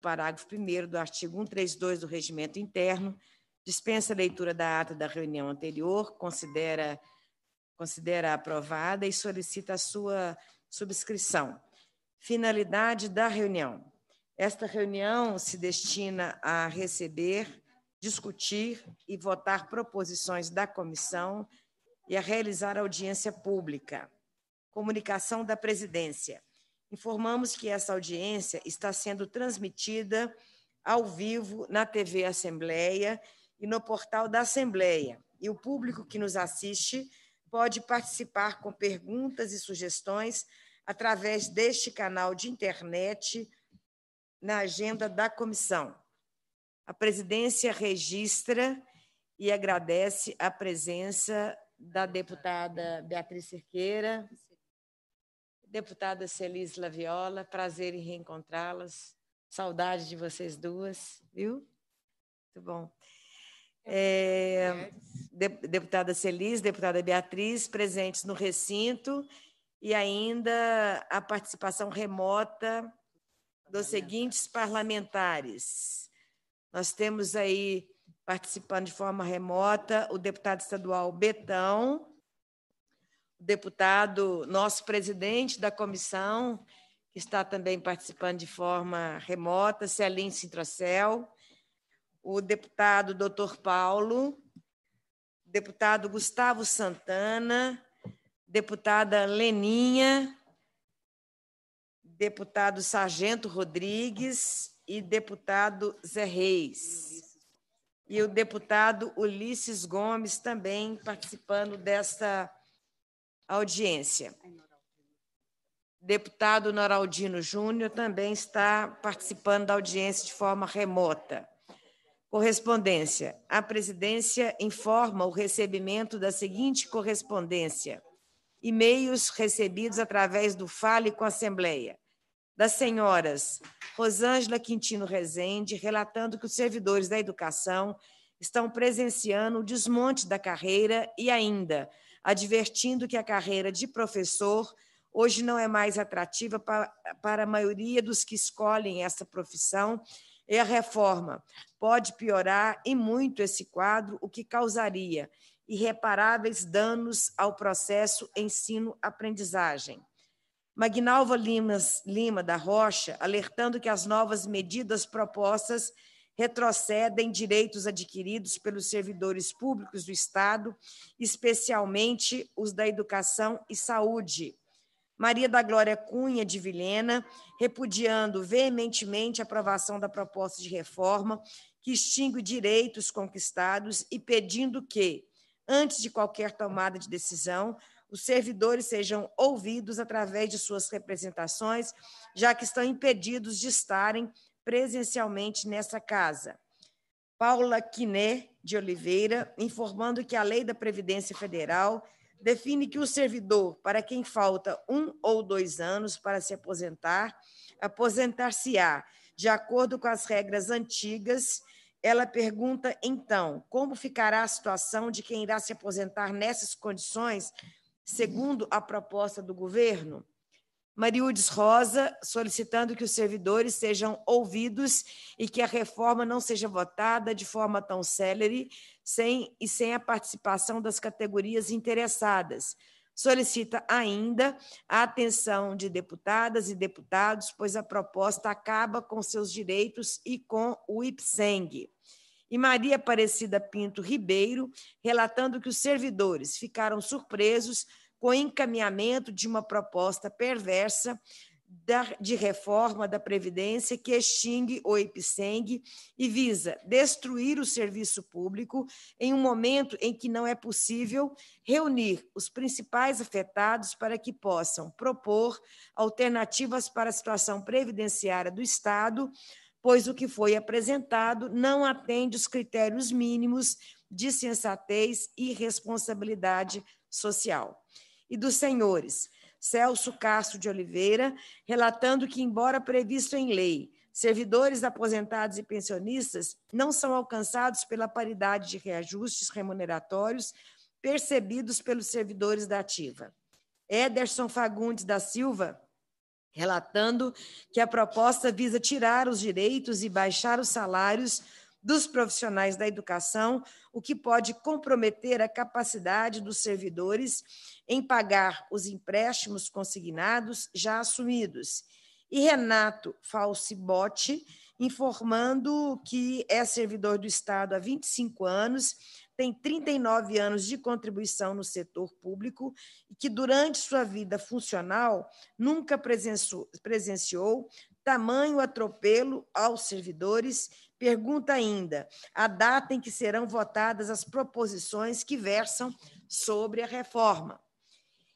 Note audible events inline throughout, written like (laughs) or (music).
parágrafo 1 do artigo 132 do Regimento Interno, dispensa a leitura da ata da reunião anterior, considera, considera aprovada e solicita a sua subscrição. Finalidade da reunião. Esta reunião se destina a receber, discutir e votar proposições da comissão e a realizar audiência pública. Comunicação da presidência. Informamos que essa audiência está sendo transmitida ao vivo na TV Assembleia e no portal da Assembleia. E o público que nos assiste pode participar com perguntas e sugestões através deste canal de internet na agenda da comissão. A presidência registra e agradece a presença da deputada Beatriz Cerqueira, deputada Celis Laviola, prazer em reencontrá-las. Saudade de vocês duas, viu? Muito bom. É, deputada Celis, deputada Beatriz, presentes no recinto, e ainda a participação remota dos seguintes parlamentares. Nós temos aí, participando de forma remota, o deputado estadual Betão, deputado, nosso presidente da comissão, que está também participando de forma remota, Celim Sintrocel, o deputado doutor Paulo, deputado Gustavo Santana, deputada Leninha, deputado Sargento Rodrigues e deputado Zé Reis. E o deputado Ulisses Gomes também participando desta audiência. Deputado Noraldino Júnior também está participando da audiência de forma remota. Correspondência. A presidência informa o recebimento da seguinte correspondência: e-mails recebidos através do Fale com a Assembleia. Das senhoras Rosângela Quintino Rezende, relatando que os servidores da educação estão presenciando o desmonte da carreira e ainda advertindo que a carreira de professor hoje não é mais atrativa para, para a maioria dos que escolhem essa profissão e a reforma pode piorar e muito esse quadro, o que causaria irreparáveis danos ao processo ensino-aprendizagem. Magnalva Limas, Lima da Rocha, alertando que as novas medidas propostas retrocedem direitos adquiridos pelos servidores públicos do Estado, especialmente os da educação e saúde. Maria da Glória Cunha de Vilhena, repudiando veementemente a aprovação da proposta de reforma que extingue direitos conquistados e pedindo que, antes de qualquer tomada de decisão, os servidores sejam ouvidos através de suas representações, já que estão impedidos de estarem presencialmente nessa casa. Paula Quiné de Oliveira, informando que a Lei da Previdência Federal define que o servidor, para quem falta um ou dois anos para se aposentar, aposentar-se-á de acordo com as regras antigas. Ela pergunta, então, como ficará a situação de quem irá se aposentar nessas condições, segundo a proposta do governo? Mariudes Rosa, solicitando que os servidores sejam ouvidos e que a reforma não seja votada de forma tão célere sem, e sem a participação das categorias interessadas. Solicita ainda a atenção de deputadas e deputados, pois a proposta acaba com seus direitos e com o IPSENG. E Maria Aparecida Pinto Ribeiro, relatando que os servidores ficaram surpresos com encaminhamento de uma proposta perversa de reforma da Previdência que extingue o IPSENG e visa destruir o serviço público em um momento em que não é possível reunir os principais afetados para que possam propor alternativas para a situação previdenciária do Estado, pois o que foi apresentado não atende os critérios mínimos de sensatez e responsabilidade social e dos senhores Celso Castro de Oliveira, relatando que, embora previsto em lei, servidores aposentados e pensionistas não são alcançados pela paridade de reajustes remuneratórios percebidos pelos servidores da ativa. Ederson Fagundes da Silva, relatando que a proposta visa tirar os direitos e baixar os salários dos profissionais da educação, o que pode comprometer a capacidade dos servidores em pagar os empréstimos consignados já assumidos. E Renato Falcibotti, informando que é servidor do Estado há 25 anos, tem 39 anos de contribuição no setor público e que, durante sua vida funcional, nunca presenciou, presenciou tamanho atropelo aos servidores. Pergunta ainda a data em que serão votadas as proposições que versam sobre a reforma.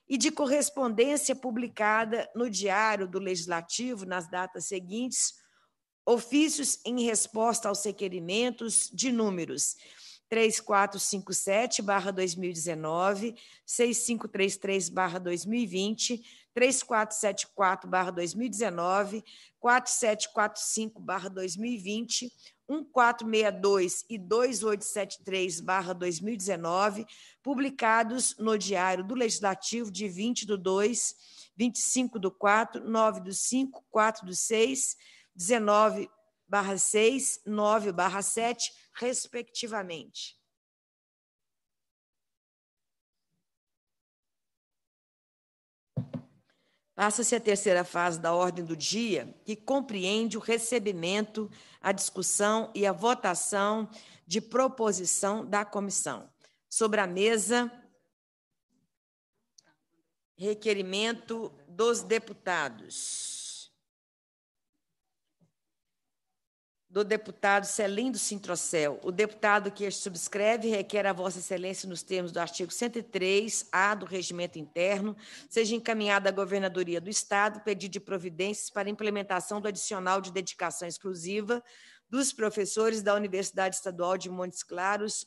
E de correspondência publicada no Diário do Legislativo nas datas seguintes, ofícios em resposta aos requerimentos de números 3457-2019, 6533-2020, 3474-2019, 4745-2020, 1462 e 2873-2019, publicados no Diário do Legislativo de 20 do 2, 25 do 4, 9 do 5, 4 do 6, 19 barra 6, 9 barra 7, respectivamente. Passa-se a terceira fase da ordem do dia, que compreende o recebimento, a discussão e a votação de proposição da comissão. Sobre a mesa, requerimento dos deputados. Do deputado Celindo Sintrocel. O deputado que este subscreve requer a Vossa Excelência, nos termos do artigo 103-A do Regimento Interno, seja encaminhada à Governadoria do Estado pedido de providências para implementação do adicional de dedicação exclusiva dos professores da Universidade Estadual de Montes Claros,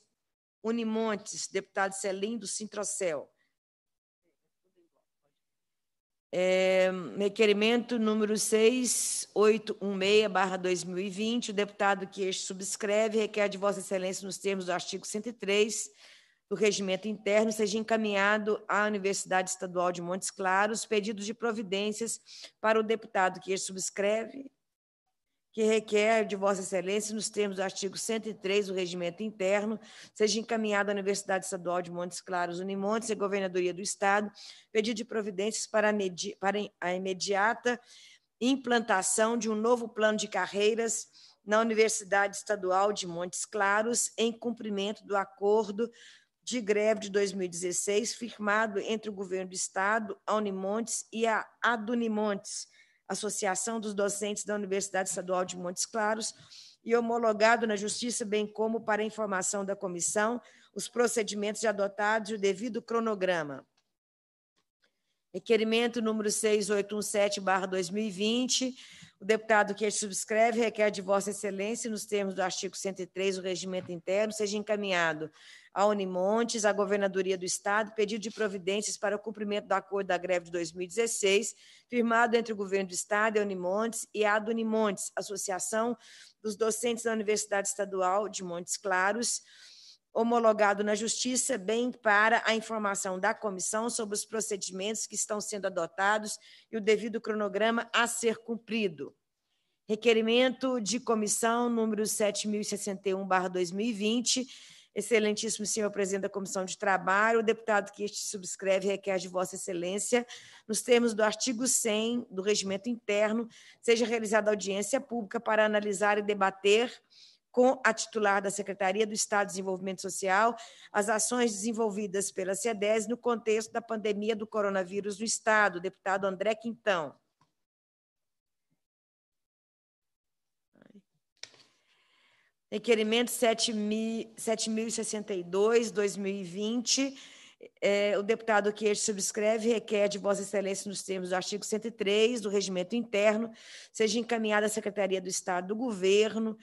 Unimontes, deputado Celindo Sintrocel. É, requerimento número 6816-2020, o deputado que este subscreve requer de Vossa Excelência, nos termos do artigo 103 do Regimento Interno, seja encaminhado à Universidade Estadual de Montes Claros pedido de providências para o deputado que este subscreve que requer de Vossa Excelência, nos termos do artigo 103 do Regimento Interno, seja encaminhado à Universidade Estadual de Montes Claros, Unimontes e Governadoria do Estado, pedido de providências para a, para a imediata implantação de um novo plano de carreiras na Universidade Estadual de Montes Claros, em cumprimento do acordo de greve de 2016, firmado entre o Governo do Estado, a Unimontes e a Adunimontes, Associação dos Docentes da Universidade Estadual de Montes Claros, e homologado na Justiça, bem como para informação da comissão, os procedimentos adotados e o devido cronograma. Requerimento número 6817-2020. O deputado que subscreve requer de Vossa Excelência, nos termos do artigo 103 do Regimento Interno, seja encaminhado a Unimontes, à Governadoria do Estado, pedido de providências para o cumprimento do acordo da greve de 2016, firmado entre o Governo do Estado e a Unimontes e a Unimontes, Associação dos Docentes da Universidade Estadual de Montes Claros, homologado na Justiça, bem para a informação da comissão sobre os procedimentos que estão sendo adotados e o devido cronograma a ser cumprido. Requerimento de comissão número 7061/2020 Excelentíssimo senhor presidente da Comissão de Trabalho, o deputado que este subscreve requer de Vossa Excelência, nos termos do artigo 100 do Regimento Interno, seja realizada audiência pública para analisar e debater com a titular da Secretaria do Estado de Desenvolvimento Social as ações desenvolvidas pela CEDES no contexto da pandemia do coronavírus no Estado, deputado André Quintão. Requerimento 7.062, 2020. É, o deputado que este subscreve requer de Vossa Excelência, nos termos do artigo 103 do Regimento Interno, seja encaminhada à Secretaria do Estado do Governo,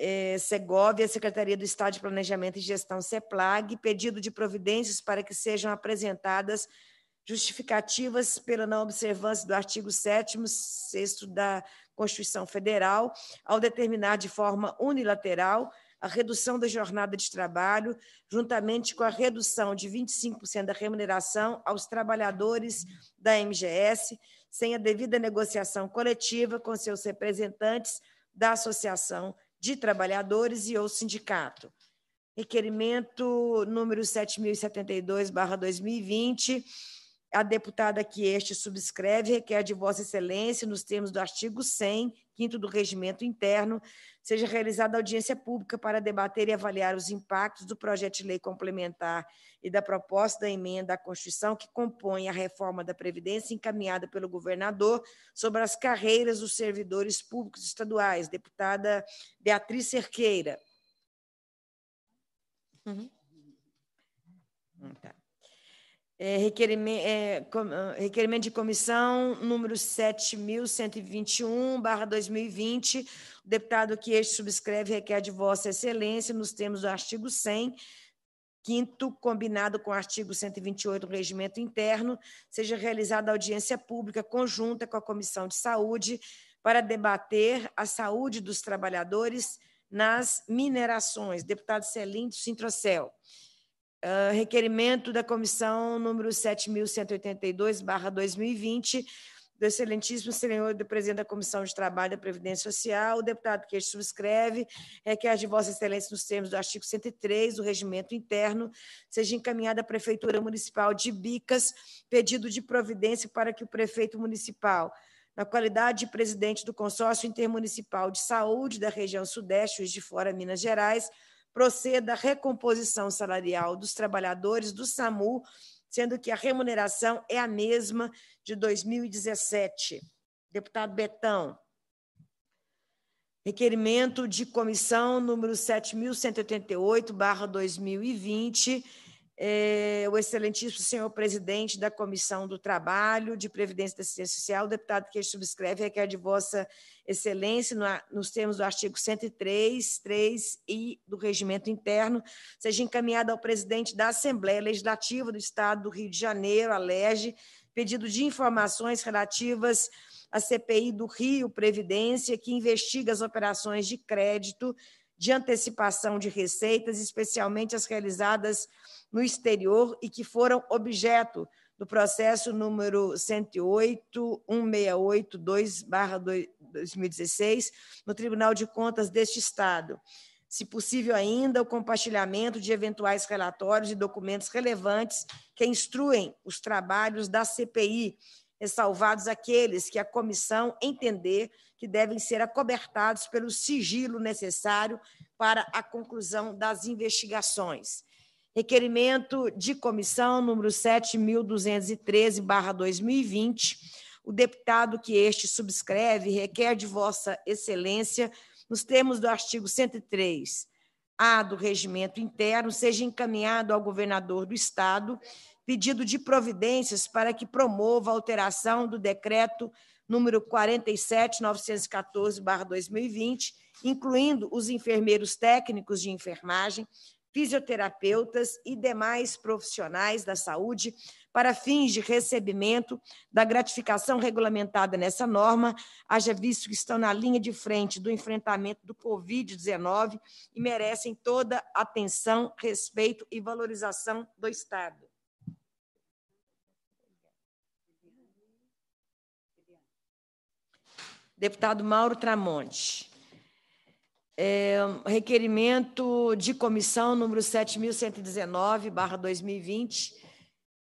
é, Segovia, Secretaria do Estado de Planejamento e Gestão, CEPLAG, pedido de providências para que sejam apresentadas justificativas pela não observância do artigo 7 6 da Constituição Federal, ao determinar de forma unilateral a redução da jornada de trabalho, juntamente com a redução de 25% da remuneração aos trabalhadores da MGS, sem a devida negociação coletiva com seus representantes da Associação de Trabalhadores e ou sindicato. Requerimento número 7072/2020 a deputada que este subscreve requer de Vossa Excelência, nos termos do artigo 100, quinto do Regimento Interno, seja realizada audiência pública para debater e avaliar os impactos do projeto de lei complementar e da proposta da emenda à Constituição que compõe a reforma da Previdência encaminhada pelo governador sobre as carreiras dos servidores públicos estaduais. Deputada Beatriz Cerqueira. Uhum. Tá. É, requerimento, é, ah, requerimento de comissão número 7.121, barra 2020, o deputado que este subscreve requer de Vossa Excelência, nos termos do artigo 100, quinto, combinado com o artigo 128 do Regimento Interno, seja realizada audiência pública conjunta com a Comissão de Saúde para debater a saúde dos trabalhadores nas minerações. Deputado Celindo Sintrocel. Uh, requerimento da comissão número 7.182-2020, do excelentíssimo senhor do presidente da Comissão de Trabalho da Previdência Social, o deputado que subscreve, requer de Vossa Excelência, nos termos do artigo 103 do Regimento Interno, seja encaminhada à Prefeitura Municipal de Bicas pedido de providência para que o prefeito municipal, na qualidade de presidente do Consórcio Intermunicipal de Saúde da região Sudeste, Juiz de Fora, Minas Gerais, proceda à recomposição salarial dos trabalhadores do SAMU, sendo que a remuneração é a mesma de 2017. Deputado Betão. Requerimento de comissão número 7.188-2020 é, o excelentíssimo senhor presidente da Comissão do Trabalho, de Previdência e Assistência Social, o deputado que subscreve requer de vossa excelência, no, nos termos do artigo 103, 3 e do regimento interno, seja encaminhado ao presidente da Assembleia Legislativa do Estado do Rio de Janeiro, a LEGE, pedido de informações relativas à CPI do Rio Previdência, que investiga as operações de crédito de antecipação de receitas, especialmente as realizadas no exterior e que foram objeto do processo número 108.168.2/2016 no Tribunal de Contas deste Estado. Se possível ainda, o compartilhamento de eventuais relatórios e documentos relevantes que instruem os trabalhos da CPI, ressalvados aqueles que a comissão entender que devem ser acobertados pelo sigilo necessário para a conclusão das investigações. Requerimento de comissão número 7.213/2020. O deputado que este subscreve requer de Vossa Excelência, nos termos do artigo 103 A do Regimento Interno, seja encaminhado ao governador do Estado pedido de providências para que promova a alteração do decreto número 47914/2020, incluindo os enfermeiros técnicos de enfermagem, fisioterapeutas e demais profissionais da saúde para fins de recebimento da gratificação regulamentada nessa norma, haja visto que estão na linha de frente do enfrentamento do Covid-19 e merecem toda atenção, respeito e valorização do Estado. Deputado Mauro Tramonte. É, requerimento de comissão número 7.119, 2020.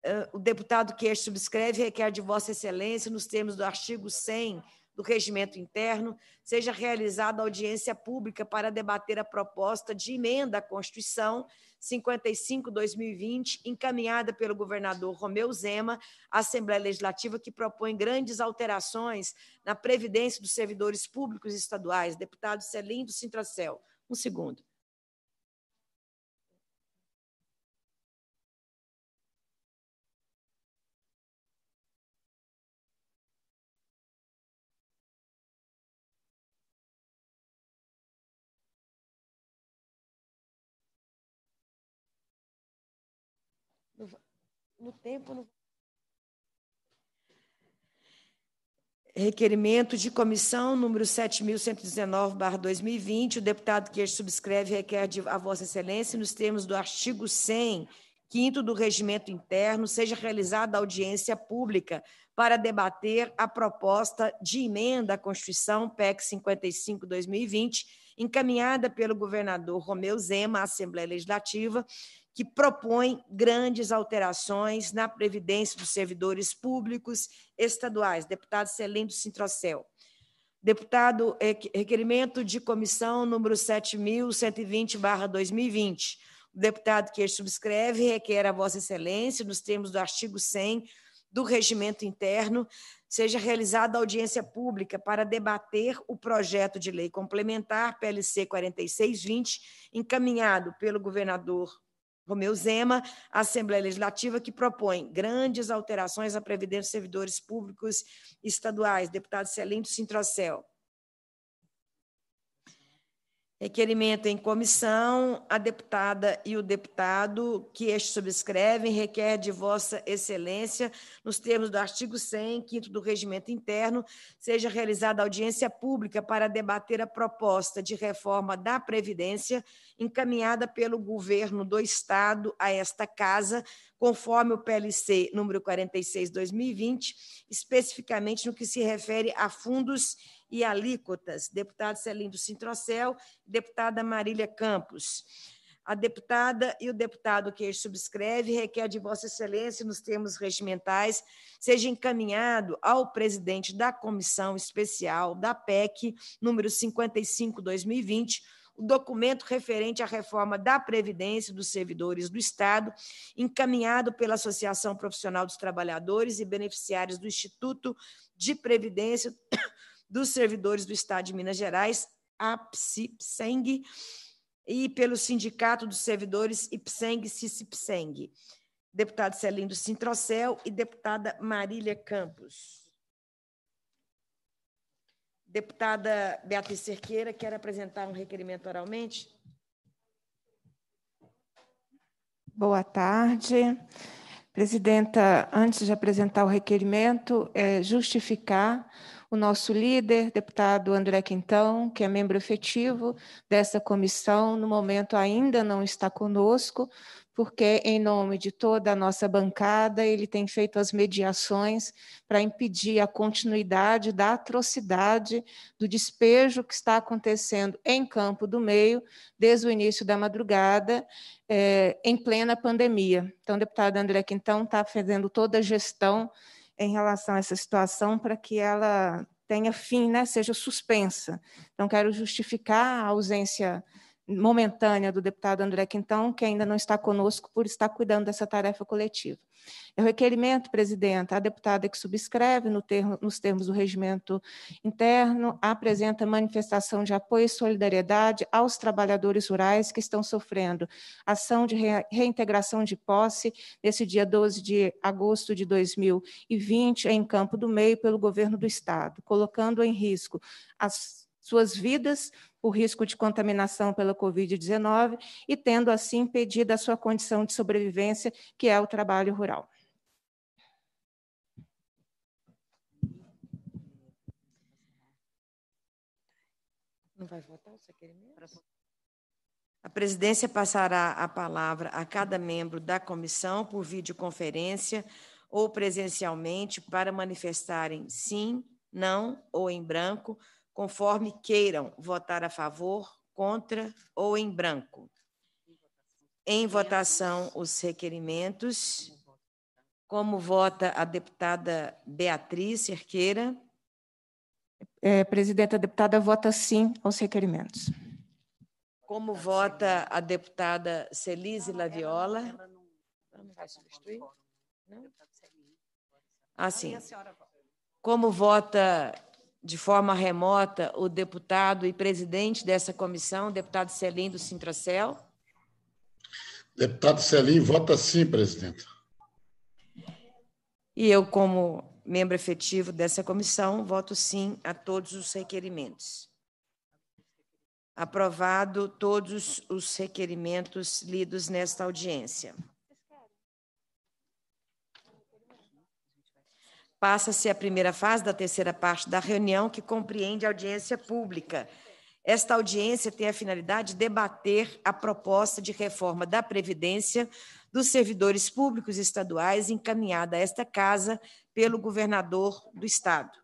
É, o deputado que este subscreve requer de Vossa Excelência, nos termos do artigo 100 do regimento interno, seja realizada audiência pública para debater a proposta de emenda à Constituição 55-2020, encaminhada pelo governador Romeu Zema à Assembleia Legislativa, que propõe grandes alterações na Previdência dos servidores públicos estaduais. Deputado Celindo Sintracel. Um segundo. No tempo. No... Requerimento de comissão número 7.119-2020. O deputado que subscreve requer de, a Vossa Excelência, nos termos do artigo 100, quinto do regimento interno, seja realizada audiência pública para debater a proposta de emenda à Constituição PEC 55/2020, encaminhada pelo governador Romeu Zema à Assembleia Legislativa, que propõe grandes alterações na previdência dos servidores públicos estaduais. Deputado Celino Sintrocel. Deputado, requerimento de comissão número 7.120-2020. O deputado que subscreve requer a Vossa Excelência, nos termos do artigo 100 do Regimento Interno, seja realizada audiência pública para debater o projeto de lei complementar PLC 4620, encaminhado pelo governador Romeu Zema, à Assembleia Legislativa, que propõe grandes alterações à Previdência dos Servidores Públicos Estaduais. Deputado Celindo Sintrocel. Requerimento em comissão, a deputada e o deputado que este subscrevem requer de Vossa Excelência, nos termos do artigo 100, quinto do regimento interno, seja realizada audiência pública para debater a proposta de reforma da Previdência encaminhada pelo governo do Estado a esta Casa, conforme o PLC número 46/2020, especificamente no que se refere a fundos e alíquotas. Deputado Celindo Sintrocel, deputada Marília Campos. A deputada e o deputado que subscreve requer de Vossa Excelência, nos termos regimentais, seja encaminhado ao presidente da Comissão Especial da PEC, número 55-2020, o documento referente à reforma da Previdência dos servidores do Estado, encaminhado pela Associação Profissional dos Trabalhadores e Beneficiários do Instituto de Previdência dos Servidores do Estado de Minas Gerais, APSIPSENG, e pelo Sindicato dos Servidores IPSENG CICIPSENG. Deputado Celindo Sintrocel e deputada Marília Campos. Deputada Beatriz Cerqueira, quer apresentar um requerimento oralmente? Boa tarde. Presidenta, antes de apresentar o requerimento, é justificar o nosso líder, deputado André Quintão, que é membro efetivo dessa comissão, no momento ainda não está conosco, porque, em nome de toda a nossa bancada, ele tem feito as mediações para impedir a continuidade da atrocidade do despejo que está acontecendo em Campo do Meio desde o início da madrugada, é, em plena pandemia. Então, o deputado André Quintão está fazendo toda a gestão em relação a essa situação para que ela tenha fim, né, seja suspensa. Então, quero justificar a ausência momentânea do deputado André Quintão, que ainda não está conosco por estar cuidando dessa tarefa coletiva. É o requerimento, presidenta, a deputada que subscreve no termo, nos termos do regimento interno apresenta manifestação de apoio e solidariedade aos trabalhadores rurais que estão sofrendo ação de reintegração de posse nesse dia 12 de agosto de 2020 em Campo do Meio pelo governo do estado, colocando em risco as suas vidas, o risco de contaminação pela Covid-19 e tendo assim impedido a sua condição de sobrevivência, que é o trabalho rural. Não vai votar o requerimento? A presidência passará a palavra a cada membro da comissão por videoconferência ou presencialmente para manifestarem sim, não ou em branco conforme queiram votar a favor, contra ou em branco. Em votação, os requerimentos. Como vota a deputada Beatriz Cerqueira? É, presidenta, a deputada vota sim aos requerimentos. Como vota a deputada Celise Laviola? Ela não vai substituir? Não? Ah, sim. Como vota de forma remota o deputado e presidente dessa comissão, o deputado Celim do Sintracel? Deputado Celim, vota sim, presidente. E eu, como membro efetivo dessa comissão, voto sim a todos os requerimentos. Aprovado todos os requerimentos lidos nesta audiência. Passa-se a primeira fase da terceira parte da reunião, que compreende audiência pública. Esta audiência tem a finalidade de debater a proposta de reforma da Previdência dos servidores públicos estaduais encaminhada a esta casa pelo governador do Estado.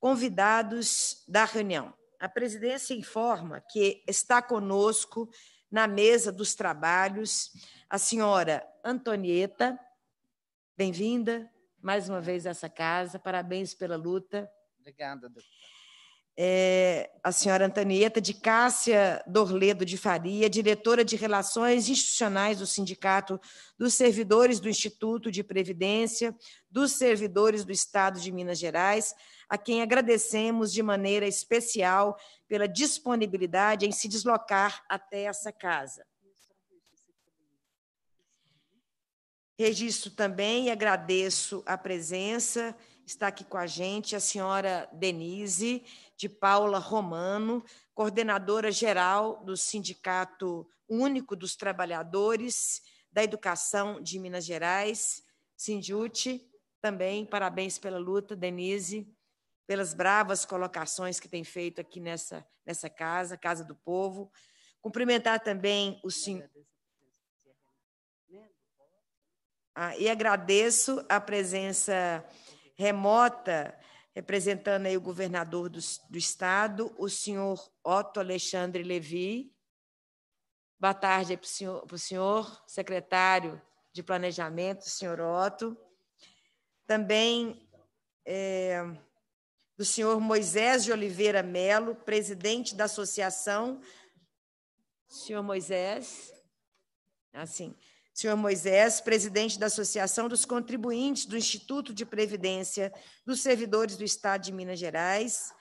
Convidados da reunião. A presidência informa que está conosco na mesa dos trabalhos a senhora Antonieta. Bem-vinda mais uma vez essa casa, parabéns pela luta. Obrigada, doutora é, a senhora Antonieta de Cássia Dorledo de Faria, diretora de Relações Institucionais do Sindicato dos Servidores do Instituto de Previdência dos Servidores do Estado de Minas Gerais, a quem agradecemos de maneira especial pela disponibilidade em se deslocar até essa casa. Registro também e agradeço a presença, está aqui com a gente a senhora Denise, de Paula Romano, coordenadora geral do Sindicato Único dos Trabalhadores da Educação de Minas Gerais, Sindiute, também parabéns pela luta, Denise, pelas bravas colocações que tem feito aqui nessa, nessa casa, Casa do Povo. Cumprimentar também o senhor. Ah, e agradeço a presença remota representando aí o governador do, do estado, o senhor Otto Alexandre Levi. Boa tarde para o senhor, senhor secretário de Planejamento, senhor Otto. Também é, do senhor Moisés de Oliveira Melo, presidente da associação. Senhor Moisés, assim, senhor Moisés, presidente da Associação dos Contribuintes do Instituto de Previdência dos Servidores do Estado de Minas Gerais,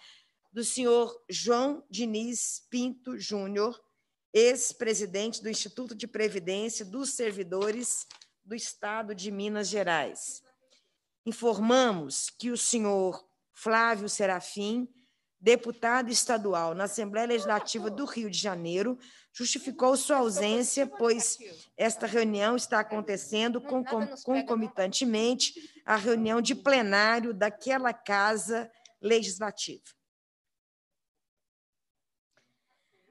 do senhor João Diniz Pinto Júnior, ex-presidente do Instituto de Previdência dos Servidores do Estado de Minas Gerais. Informamos que o senhor Flávio Serafim, deputado estadual na Assembleia Legislativa do Rio de Janeiro, justificou sua ausência, pois esta reunião está acontecendo concomitantemente à reunião de plenário daquela casa legislativa.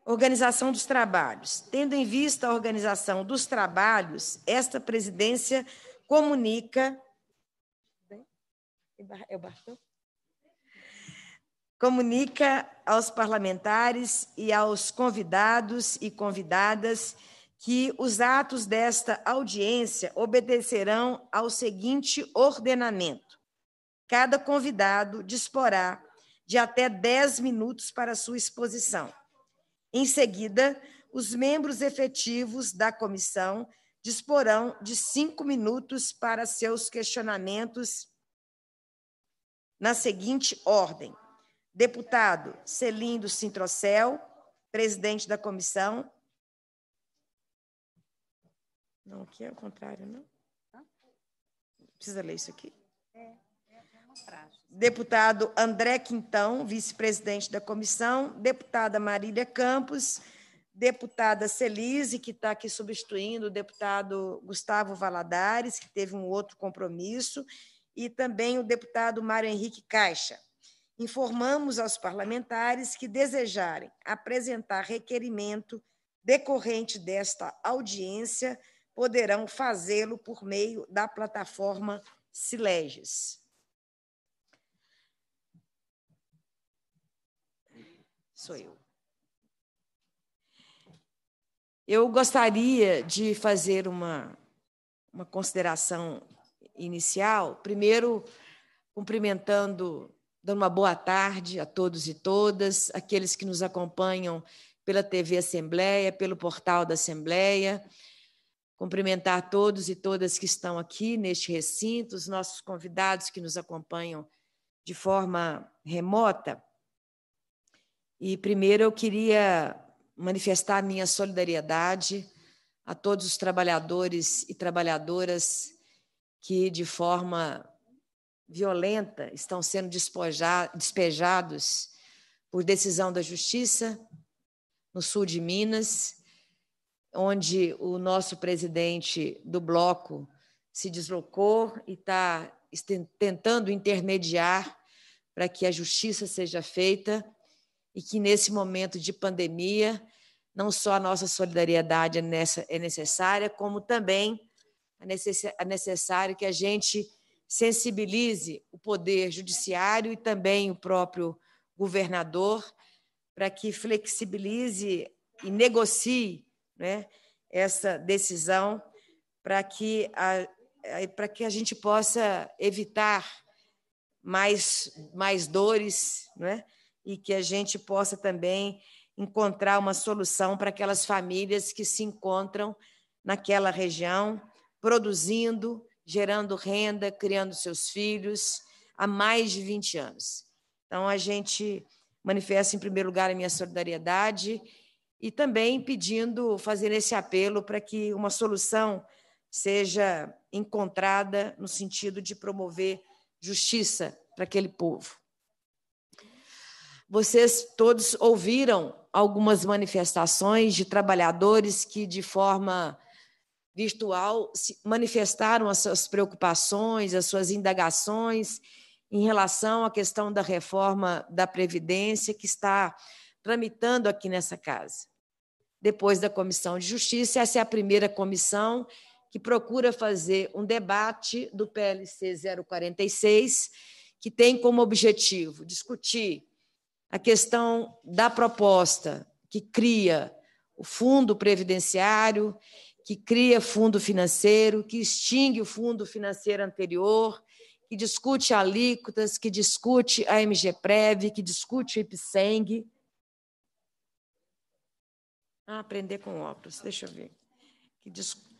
Organização dos trabalhos. Tendo em vista a organização dos trabalhos, esta presidência comunica. É o Bartô? Comunica aos parlamentares e aos convidados e convidadas que os atos desta audiência obedecerão ao seguinte ordenamento: cada convidado disporá de até 10 minutos para sua exposição. Em seguida, os membros efetivos da comissão disporão de cinco minutos para seus questionamentos na seguinte ordem: Deputado Celindo Sintrocel, presidente da comissão. Não, aqui é o contrário, não? Precisa ler isso aqui? É. Deputado André Quintão, vice-presidente da comissão. Deputada Marília Campos. Deputada Celise, que está aqui substituindo o deputado Gustavo Valadares, que teve um outro compromisso. E também o deputado Mário Henrique Caixa informamos aos parlamentares que desejarem apresentar requerimento decorrente desta audiência poderão fazê-lo por meio da plataforma Sileges. Sou eu. Eu gostaria de fazer uma, uma consideração inicial, primeiro cumprimentando dando uma boa tarde a todos e todas, aqueles que nos acompanham pela TV Assembleia, pelo portal da Assembleia. Cumprimentar todos e todas que estão aqui neste recinto, os nossos convidados que nos acompanham de forma remota. E primeiro eu queria manifestar minha solidariedade a todos os trabalhadores e trabalhadoras que, de forma violenta estão sendo despejados por decisão da Justiça no sul de Minas, onde o nosso presidente do bloco se deslocou e está tentando intermediar para que a justiça seja feita e que nesse momento de pandemia, não só a nossa solidariedade é necessária, como também é necessário que a gente sensibilize o poder judiciário e também o próprio governador para que flexibilize e negocie né, essa decisão para que a, para que a gente possa evitar mais, mais dores, né? e que a gente possa também encontrar uma solução para aquelas famílias que se encontram naquela região, produzindo, gerando renda, criando seus filhos há mais de 20 anos. Então, a gente manifesta, em primeiro lugar, a minha solidariedade e também pedindo, fazer esse apelo para que uma solução seja encontrada no sentido de promover justiça para aquele povo. Vocês todos ouviram algumas manifestações de trabalhadores que, de forma virtual, manifestaram as suas preocupações, as suas indagações em relação à questão da reforma da Previdência que está tramitando aqui nessa casa. Depois da Comissão de Justiça, essa é a primeira comissão que procura fazer um debate do PLC 046, que tem como objetivo discutir a questão da proposta que cria o fundo previdenciário, que cria fundo financeiro, que extingue o fundo financeiro anterior, que discute alíquotas, que discute a MGPrev, que discute o IPSENG. Ah, aprender com óculos, deixa eu ver. Que discute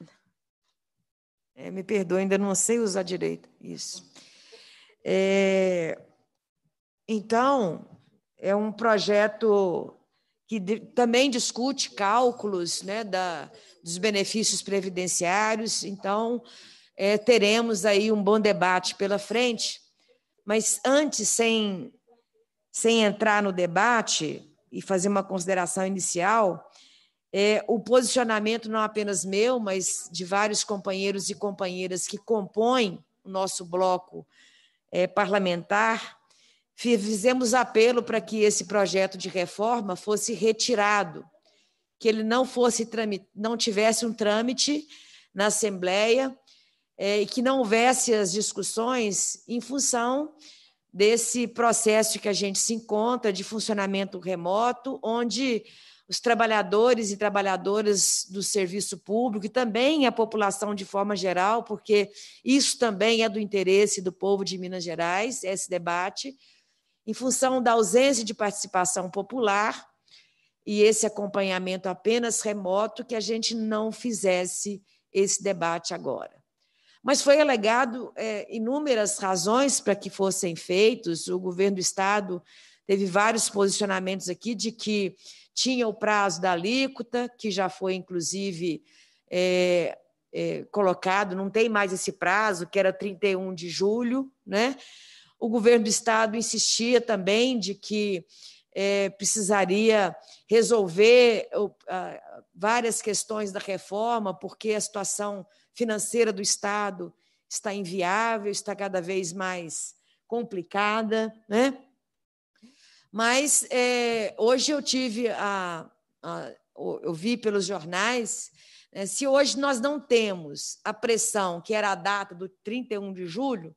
é, me perdoe, ainda não sei usar direito isso. É, então, é um projeto que de, também discute cálculos né, da, dos benefícios previdenciários, então é, teremos aí um bom debate pela frente. Mas antes, sem, sem entrar no debate e fazer uma consideração inicial, é, o posicionamento não apenas meu, mas de vários companheiros e companheiras que compõem o nosso bloco é, parlamentar, fizemos apelo para que esse projeto de reforma fosse retirado, que ele não fosse não tivesse um trâmite na Assembleia é, e que não houvesse as discussões em função desse processo que a gente se encontra de funcionamento remoto, onde os trabalhadores e trabalhadoras do serviço público e também a população de forma geral, porque isso também é do interesse do povo de Minas Gerais, esse debate, em função da ausência de participação popular e esse acompanhamento apenas remoto, que a gente não fizesse esse debate agora. Mas foi alegado é, inúmeras razões para que fossem feitos, o governo do Estado teve vários posicionamentos aqui de que tinha o prazo da alíquota, que já foi, inclusive, é, é, colocado, não tem mais esse prazo, que era 31 de julho. Né? O governo do Estado insistia também de que é, precisaria resolver várias questões da reforma, porque a situação financeira do Estado está inviável, está cada vez mais complicada. Né? Mas é, hoje eu tive a, a, eu vi pelos jornais, né, se hoje nós não temos a pressão, que era a data do 31 de julho,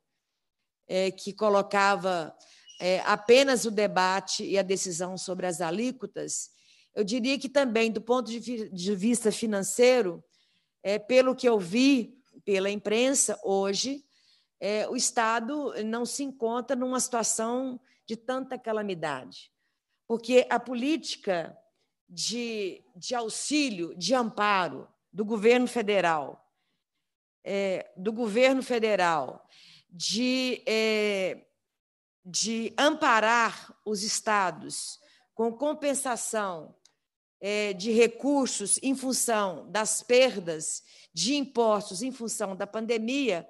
é, que colocava é, apenas o debate e a decisão sobre as alíquotas, eu diria que também, do ponto de, de vista financeiro, é, pelo que eu vi pela imprensa hoje, é, o Estado não se encontra numa situação de tanta calamidade. Porque a política de, de auxílio, de amparo do governo federal, é, do governo federal, de, é, de amparar os estados com compensação é, de recursos em função das perdas de impostos em função da pandemia.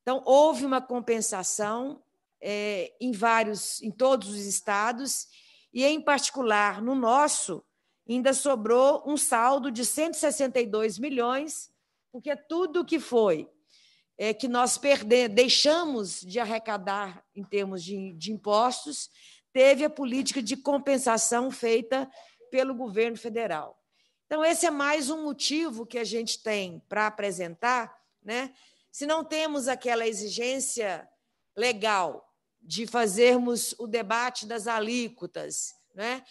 Então, houve uma compensação é, em vários, em todos os estados, e em particular no nosso, ainda sobrou um saldo de 162 milhões, porque tudo que foi é, que nós perdemos, deixamos de arrecadar em termos de, de impostos, teve a política de compensação feita pelo governo federal. Então, esse é mais um motivo que a gente tem para apresentar, né? Se não temos aquela exigência legal de fazermos o debate das alíquotas, né?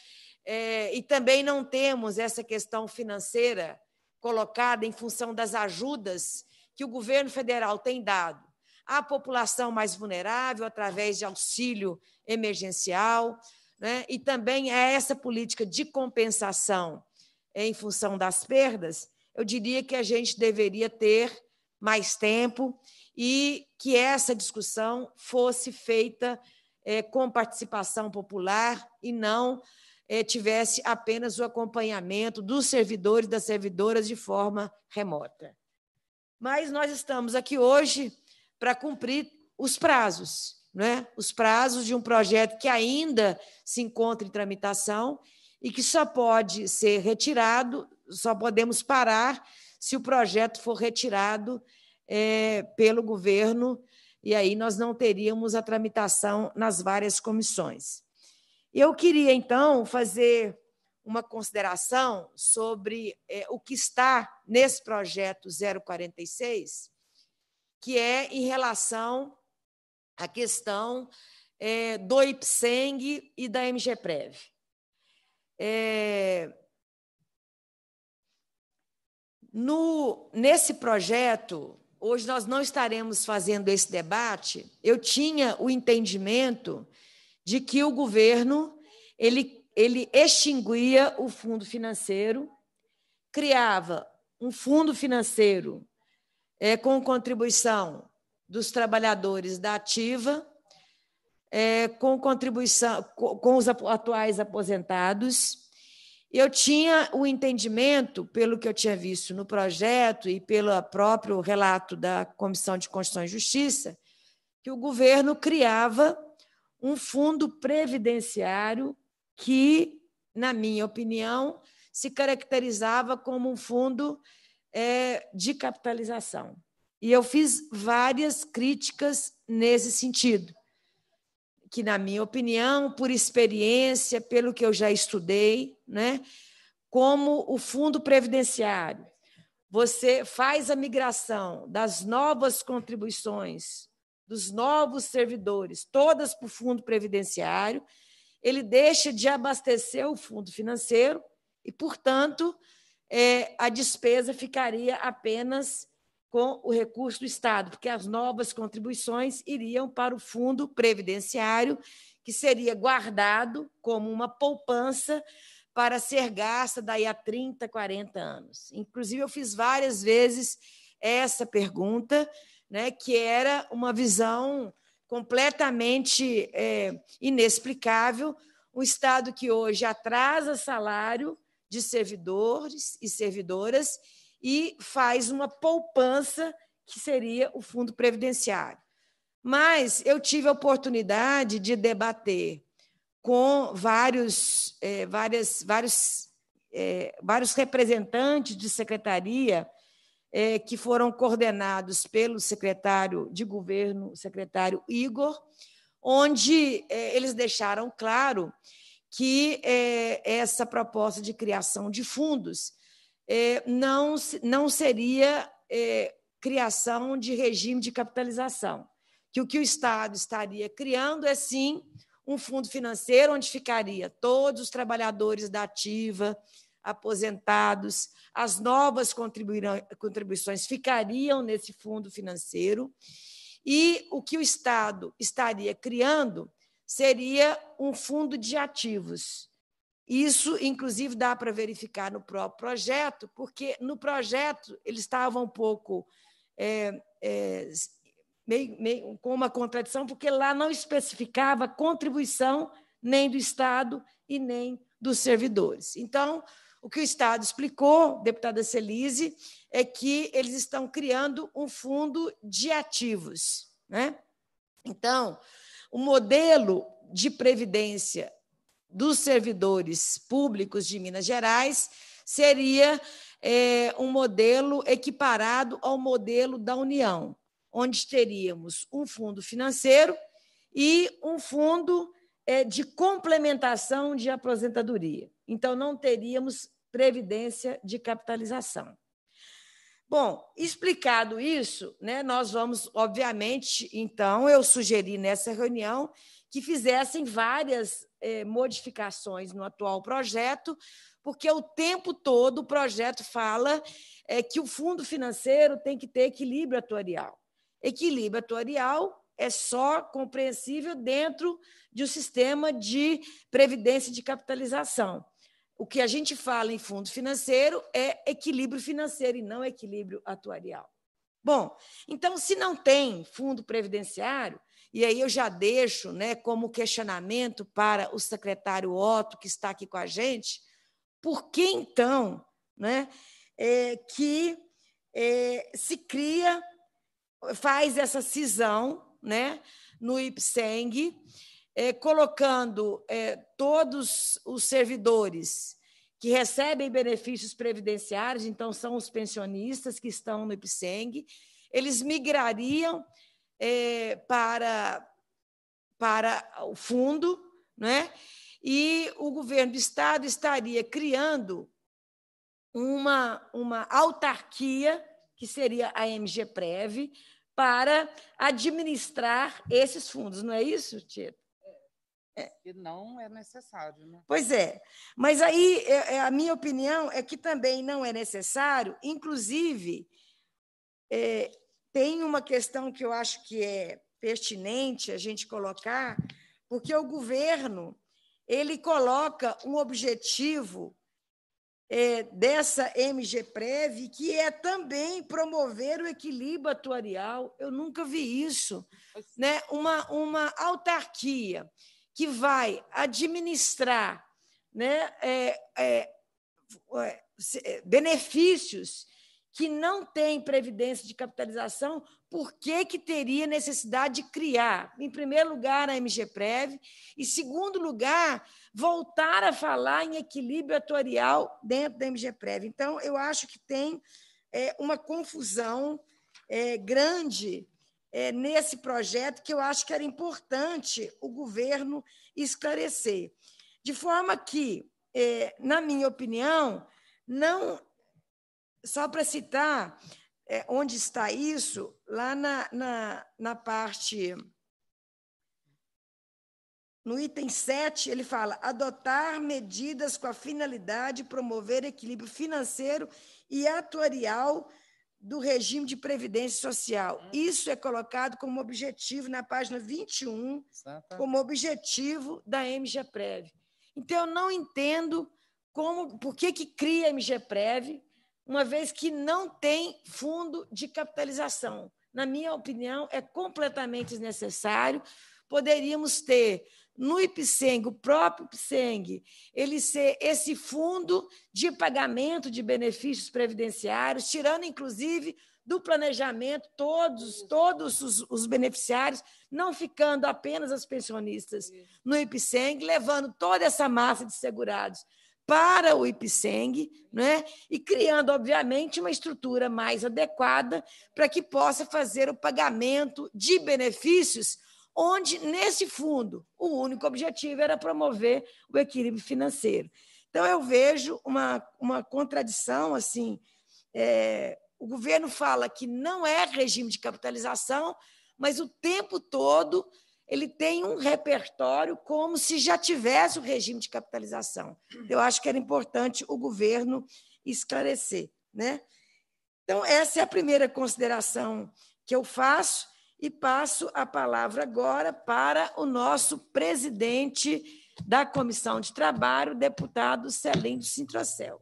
É, e também não temos essa questão financeira colocada em função das ajudas que o governo federal tem dado à população mais vulnerável através de auxílio emergencial, né? e também é essa política de compensação em função das perdas, eu diria que a gente deveria ter mais tempo e que essa discussão fosse feita é, com participação popular e não é, tivesse apenas o acompanhamento dos servidores e das servidoras de forma remota. Mas nós estamos aqui hoje para cumprir os prazos, né? os prazos de um projeto que ainda se encontra em tramitação e que só pode ser retirado, só podemos parar se o projeto for retirado é, pelo governo, e aí nós não teríamos a tramitação nas várias comissões. Eu queria, então, fazer uma consideração sobre é, o que está nesse projeto 046, que é em relação à questão é, do IPSENG e da MGPREV. É, no, nesse projeto, hoje nós não estaremos fazendo esse debate, eu tinha o entendimento de que o governo ele, ele extinguia o fundo financeiro, criava um fundo financeiro é, com contribuição dos trabalhadores da ativa, é, com contribuição com, com os atuais aposentados. Eu tinha o entendimento, pelo que eu tinha visto no projeto e pelo próprio relato da Comissão de Constituição e Justiça, que o governo criava um fundo previdenciário que, na minha opinião, se caracterizava como um fundo é, de capitalização. E eu fiz várias críticas nesse sentido, que, na minha opinião, por experiência, pelo que eu já estudei, né, como o fundo previdenciário, você faz a migração das novas contribuições, dos novos servidores, todas para o fundo previdenciário, ele deixa de abastecer o fundo financeiro e, portanto, é, a despesa ficaria apenas com o recurso do Estado, porque as novas contribuições iriam para o fundo previdenciário, que seria guardado como uma poupança para ser gasta daí a 30, 40 anos. Inclusive, eu fiz várias vezes essa pergunta, né, que era uma visão completamente é, inexplicável. Um Estado que hoje atrasa salário de servidores e servidoras e faz uma poupança que seria o fundo previdenciário. Mas eu tive a oportunidade de debater com vários, é, várias, vários, é, vários representantes de secretaria é, que foram coordenados pelo secretário de governo, o secretário Igor, onde é, eles deixaram claro que é, essa proposta de criação de fundos é, não, não seria é, criação de regime de capitalização, que o que o Estado estaria criando é sim um fundo financeiro onde ficaria todos os trabalhadores da ativa, aposentados, as novas contribuições ficariam nesse fundo financeiro e o que o Estado estaria criando seria um fundo de ativos. Isso, inclusive, dá para verificar no próprio projeto, porque no projeto ele estava um pouco é, é, meio, meio, com uma contradição, porque lá não especificava contribuição nem do Estado e nem dos servidores. Então, o que o Estado explicou, deputada Celise, é que eles estão criando um fundo de ativos. Né? Então, o modelo de previdência dos servidores públicos de Minas Gerais seria é, um modelo equiparado ao modelo da União, onde teríamos um fundo financeiro e um fundo é, de complementação de aposentadoria. Então, não teríamos previdência de capitalização. Bom, explicado isso, né, nós vamos, obviamente, então, eu sugeri nessa reunião que fizessem várias eh, modificações no atual projeto, porque o tempo todo o projeto fala é, que o fundo financeiro tem que ter equilíbrio atuarial. Equilíbrio atuarial é só compreensível dentro de um sistema de previdência de capitalização. O que a gente fala em fundo financeiro é equilíbrio financeiro e não equilíbrio atuarial. Bom, então, se não tem fundo previdenciário, e aí eu já deixo né, como questionamento para o secretário Otto, que está aqui com a gente, por que então né, é, que é, se cria, faz essa cisão né, no IPSENG, é, colocando é, todos os servidores que recebem benefícios previdenciários, então são os pensionistas que estão no IPSENG, eles migrariam é, para, para o fundo, né? e o governo do Estado estaria criando uma, uma autarquia, que seria a MGPrev, para administrar esses fundos, não é isso, Tito? É. Que não é necessário. Né? Pois é. Mas aí é, é, a minha opinião é que também não é necessário, inclusive, é, tem uma questão que eu acho que é pertinente a gente colocar, porque o governo ele coloca um objetivo é, dessa MGPrev, que é também promover o equilíbrio atuarial. Eu nunca vi isso. Né? Uma, uma autarquia que vai administrar né, é, é, é benefícios que não têm previdência de capitalização, por que, que teria necessidade de criar, em primeiro lugar, a MGPrev, e, segundo lugar, voltar a falar em equilíbrio atuarial dentro da MGPrev? Então, eu acho que tem é, uma confusão é, grande é, nesse projeto que eu acho que era importante o governo esclarecer. De forma que, é, na minha opinião, não. Só para citar é, onde está isso, lá na, na, na parte. No item 7, ele fala: adotar medidas com a finalidade de promover equilíbrio financeiro e atuarial do regime de previdência social. Hum. Isso é colocado como objetivo na página 21, como objetivo da MGPrev. Então, eu não entendo como, por que, que cria a MGPrev, uma vez que não tem fundo de capitalização. Na minha opinião, é completamente desnecessário. Poderíamos ter no IPSENG, o próprio IPSENG, ele ser esse fundo de pagamento de benefícios previdenciários, tirando, inclusive, do planejamento todos, todos os, os beneficiários, não ficando apenas as pensionistas no IPSENG, levando toda essa massa de segurados para o IPSENG, né? e criando, obviamente, uma estrutura mais adequada para que possa fazer o pagamento de benefícios onde, nesse fundo, o único objetivo era promover o equilíbrio financeiro. Então, eu vejo uma, uma contradição assim. É, o governo fala que não é regime de capitalização, mas o tempo todo ele tem um repertório como se já tivesse o regime de capitalização. Eu acho que era importante o governo esclarecer. Né? Então, essa é a primeira consideração que eu faço e passo a palavra agora para o nosso presidente da Comissão de Trabalho, deputado Celém Sintrocel.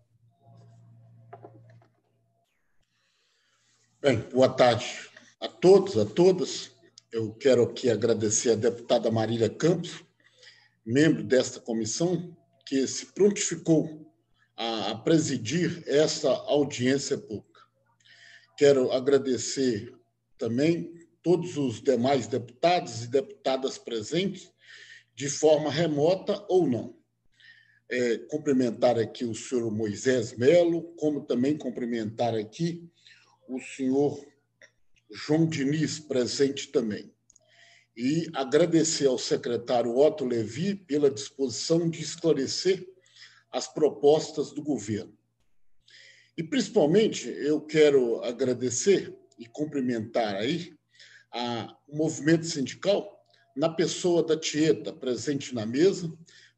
Bem, boa tarde a todos, a todas. Eu quero aqui agradecer a deputada Marília Campos, membro desta comissão, que se prontificou a, a presidir essa audiência pública. Quero agradecer também todos os demais deputados e deputadas presentes, de forma remota ou não. É, cumprimentar aqui o senhor Moisés Melo, como também cumprimentar aqui o senhor João Diniz, presente também. e agradecer ao secretário Otto Levi pela disposição de esclarecer as propostas do governo. E, principalmente, eu quero agradecer e cumprimentar aí a, o movimento sindical na pessoa da Tieta, presente na mesa,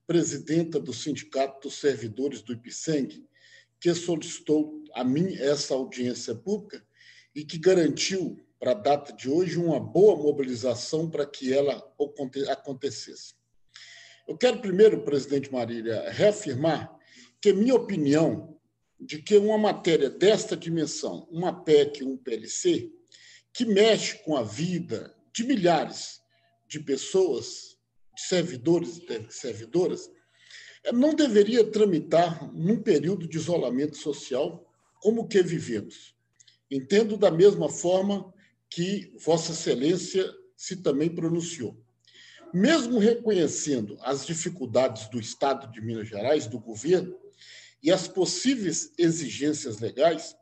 presidenta do Sindicato dos Servidores do IPSENG, que solicitou a mim essa audiência pública e que garantiu para a data de hoje uma boa mobilização para que ela acontecesse. Eu quero primeiro, presidente Marília, reafirmar que minha opinião de que uma matéria desta dimensão, uma PEC, um PLC, que mexe com a vida de milhares de pessoas, de servidores e servidoras, não deveria tramitar num período de isolamento social como o que vivemos. Entendo da mesma forma que Vossa Excelência se também pronunciou. Mesmo reconhecendo as dificuldades do Estado de Minas Gerais, do governo, e as possíveis exigências legais,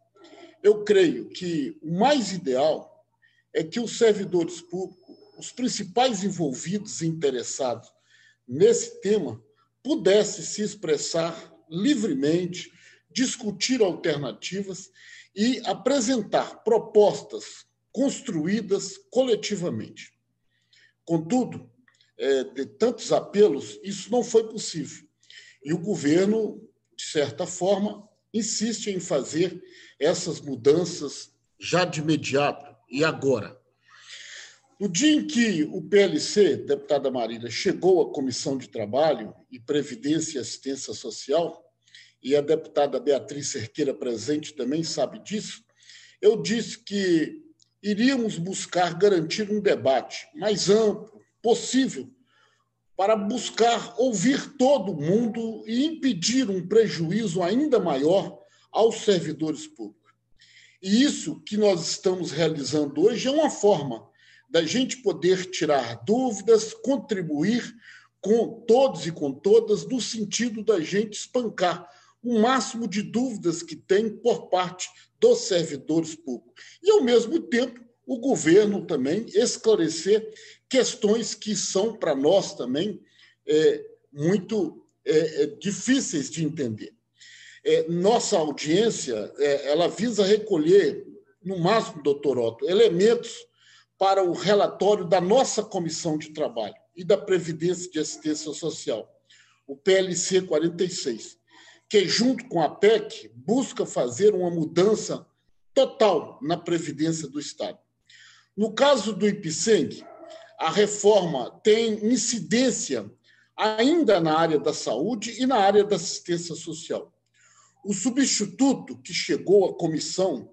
eu creio que o mais ideal é que os servidores públicos, os principais envolvidos e interessados nesse tema, pudessem se expressar livremente, discutir alternativas e apresentar propostas construídas coletivamente. Contudo, é, de tantos apelos, isso não foi possível. E o governo, de certa forma, insiste em fazer essas mudanças já de imediato e agora. No dia em que o PLC, deputada Marília, chegou à Comissão de Trabalho e Previdência e Assistência Social, e a deputada Beatriz Cerqueira presente também sabe disso, eu disse que iríamos buscar garantir um debate mais amplo, possível, para buscar ouvir todo mundo e impedir um prejuízo ainda maior aos servidores públicos. E isso que nós estamos realizando hoje é uma forma da gente poder tirar dúvidas, contribuir com todos e com todas, no sentido da gente espancar o máximo de dúvidas que tem por parte dos servidores públicos. E, ao mesmo tempo, o governo também esclarecer questões que são para nós também é, muito é, é, difíceis de entender. É, nossa audiência é, ela visa recolher, no máximo, doutor Otto, elementos para o relatório da nossa Comissão de Trabalho e da Previdência de Assistência Social, o PLC 46 que, junto com a PEC, busca fazer uma mudança total na Previdência do Estado. No caso do IPSENG, a reforma tem incidência ainda na área da saúde e na área da assistência social. O substituto que chegou à comissão,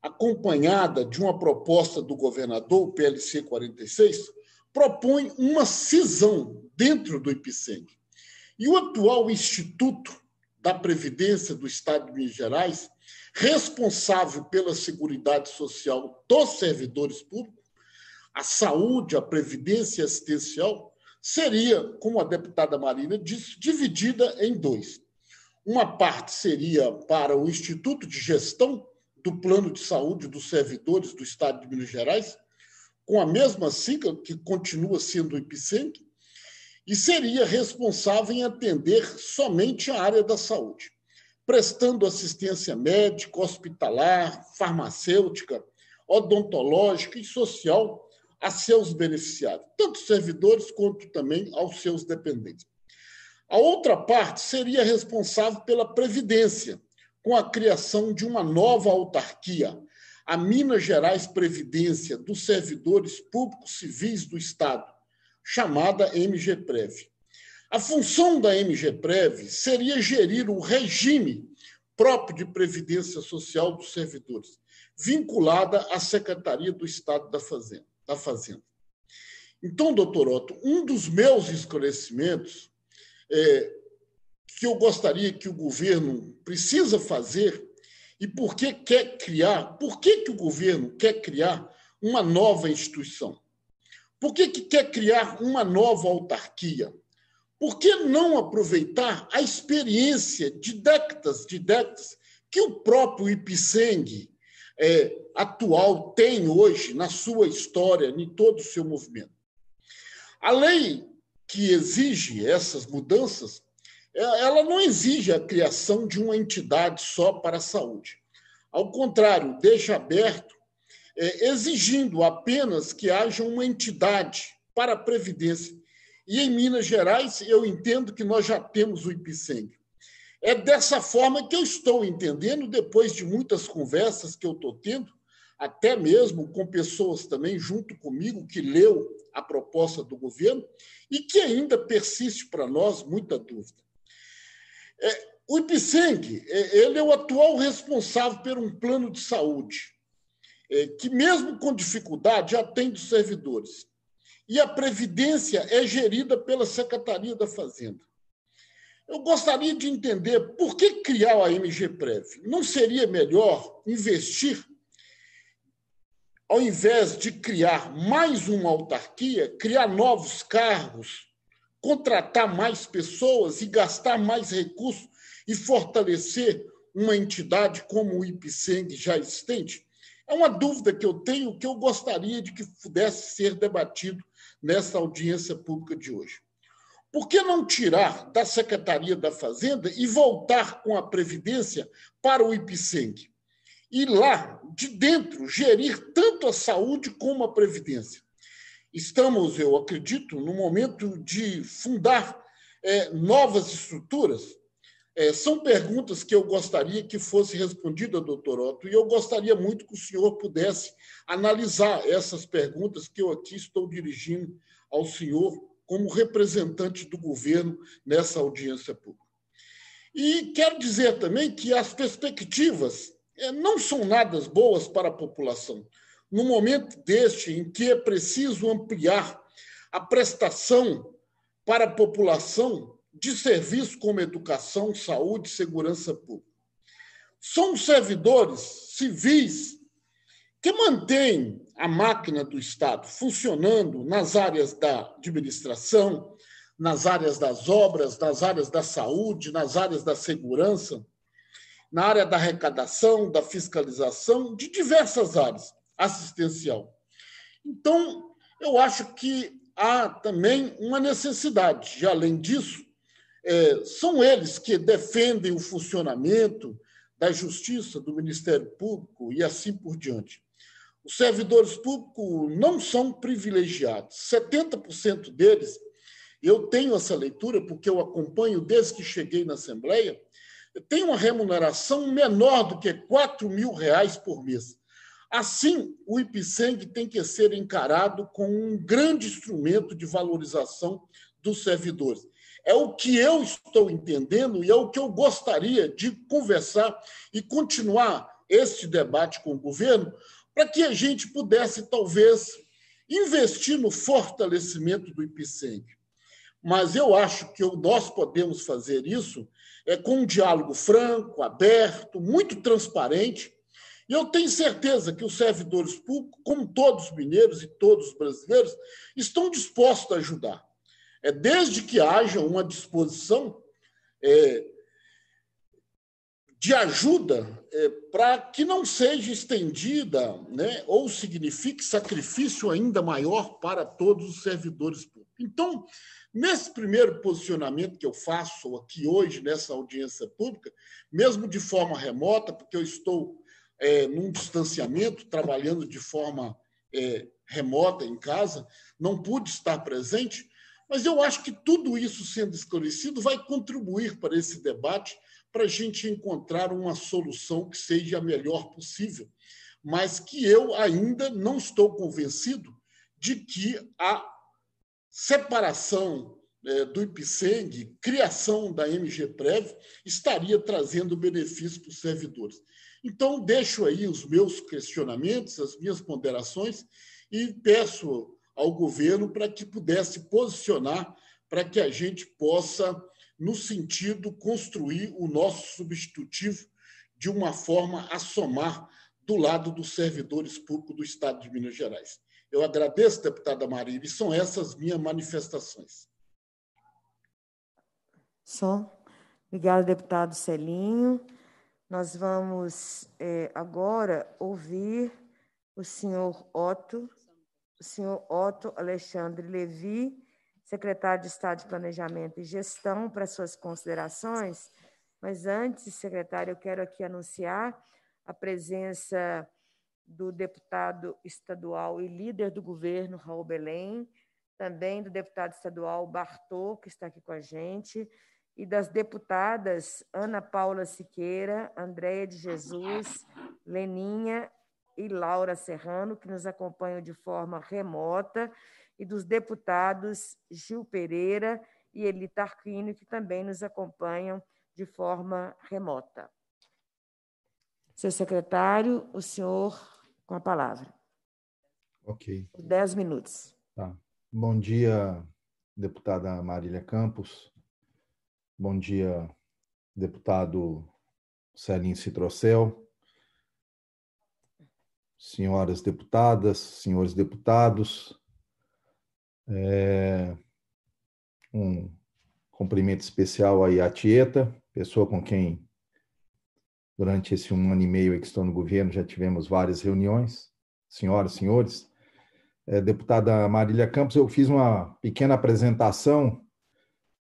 acompanhada de uma proposta do governador, o PLC 46, propõe uma cisão dentro do IPSENG. E o atual instituto da Previdência do Estado de Minas Gerais, responsável pela Seguridade Social dos servidores públicos, a saúde, a previdência assistencial, seria, como a deputada Marina disse, dividida em dois. Uma parte seria para o Instituto de Gestão do Plano de Saúde dos Servidores do Estado de Minas Gerais, com a mesma sigla que continua sendo o IPSENC, e seria responsável em atender somente a área da saúde, prestando assistência médica, hospitalar, farmacêutica, odontológica e social a seus beneficiários, tanto servidores quanto também aos seus dependentes. A outra parte seria responsável pela previdência, com a criação de uma nova autarquia, a Minas Gerais Previdência dos Servidores Públicos Civis do Estado, chamada MGPREV. A função da MGPREV seria gerir o regime próprio de previdência social dos servidores, vinculada à Secretaria do Estado da Fazenda. Da Fazenda. Então, doutor Otto, um dos meus esclarecimentos é, que eu gostaria que o governo precisa fazer e por que quer criar, por que, que o governo quer criar uma nova instituição? Por que, que quer criar uma nova autarquia? Por que não aproveitar a experiência de décadas, de décadas, que o próprio Ipseng é, atual tem hoje na sua história, em todo o seu movimento? A lei que exige essas mudanças, é, ela não exige a criação de uma entidade só para a saúde. Ao contrário, deixa aberto, é, exigindo apenas que haja uma entidade para a Previdência. E em Minas Gerais, eu entendo que nós já temos o IPSENG. É dessa forma que eu estou entendendo, depois de muitas conversas que eu estou tendo, até mesmo com pessoas também junto comigo que leu a proposta do governo e que ainda persiste para nós muita dúvida. É, o IPSENG é, ele é o atual responsável por um plano de saúde é, que, mesmo com dificuldade, atende os servidores. E a Previdência é gerida pela Secretaria da Fazenda. Eu gostaria de entender por que criar a MGPrev. Não seria melhor investir, ao invés de criar mais uma autarquia, criar novos cargos, contratar mais pessoas e gastar mais recursos e fortalecer uma entidade como o IPSENG já existente? É uma dúvida que eu tenho que eu gostaria de que pudesse ser debatido nessa audiência pública de hoje. Por que não tirar da Secretaria da Fazenda e voltar com a Previdência para o IPSENG? E lá, de dentro, gerir tanto a saúde como a Previdência. Estamos, eu acredito, no momento de fundar é, novas estruturas. É, são perguntas que eu gostaria que fosse respondida, doutor Otto, e eu gostaria muito que o senhor pudesse analisar essas perguntas que eu aqui estou dirigindo ao senhor como representante do governo nessa audiência pública. E quero dizer também que as perspectivas eh, não são nada boas para a população. No momento deste, em que é preciso ampliar a prestação para a população de serviços como educação, saúde e segurança pública. São servidores civis que mantêm a máquina do Estado funcionando nas áreas da administração, nas áreas das obras, nas áreas da saúde, nas áreas da segurança, na área da arrecadação, da fiscalização, de diversas áreas, assistencial. Então, eu acho que há também uma necessidade, de, além disso, é, são eles que defendem o funcionamento da Justiça, do Ministério Público e assim por diante. Os servidores públicos não são privilegiados. 70% deles, eu tenho essa leitura porque eu acompanho desde que cheguei na Assembleia, tem uma remuneração menor do que 4 mil reais por mês. Assim, o IPSENG tem que ser encarado como um grande instrumento de valorização dos servidores. É o que eu estou entendendo e é o que eu gostaria de conversar e continuar este debate com o governo, para que a gente pudesse, talvez, investir no fortalecimento do IPCENG. Mas eu acho que nós podemos fazer isso é com um diálogo franco, aberto, muito transparente. E eu tenho certeza que os servidores públicos, como todos os mineiros e todos os brasileiros, estão dispostos a ajudar. É desde que haja uma disposição é, de ajuda é, para que não seja estendida né, ou signifique sacrifício ainda maior para todos os servidores públicos. Então, nesse primeiro posicionamento que eu faço aqui hoje, nessa audiência pública, mesmo de forma remota, porque eu estou é, num distanciamento, trabalhando de forma é, remota em casa, não pude estar presente, mas eu acho que tudo isso sendo esclarecido vai contribuir para esse debate para a gente encontrar uma solução que seja a melhor possível, mas que eu ainda não estou convencido de que a separação é, do IPSENG, criação da MGPrev, estaria trazendo benefício para os servidores. Então, deixo aí os meus questionamentos, as minhas ponderações e peço ao governo para que pudesse posicionar para que a gente possa no sentido construir o nosso substitutivo de uma forma a somar do lado dos servidores públicos do Estado de Minas Gerais. Eu agradeço, deputada Marília, e são essas minhas manifestações. Só. Obrigada, deputado Celinho. Nós vamos é, agora ouvir o senhor Otto, o senhor Otto Alexandre Levi, secretário de Estado de Planejamento e Gestão, para suas considerações. Mas antes, secretário, eu quero aqui anunciar a presença do deputado estadual e líder do governo, Raul Belém, também do deputado estadual Bartô, que está aqui com a gente, e das deputadas Ana Paula Siqueira, Andréia de Jesus, Leninha e Laura Serrano, que nos acompanham de forma remota, e dos deputados Gil Pereira e Eli Tarquínio, que também nos acompanham de forma remota. Seu secretário, o senhor com a palavra. Ok. Dez minutos. Tá. Bom dia, deputada Marília Campos. Bom dia, deputado Celinho Citrocel. Senhoras deputadas, senhores deputados, é, um cumprimento especial aí à Tieta, pessoa com quem, durante esse um ano e meio que estou no governo, já tivemos várias reuniões. Senhoras, senhores, é, deputada Marília Campos, eu fiz uma pequena apresentação.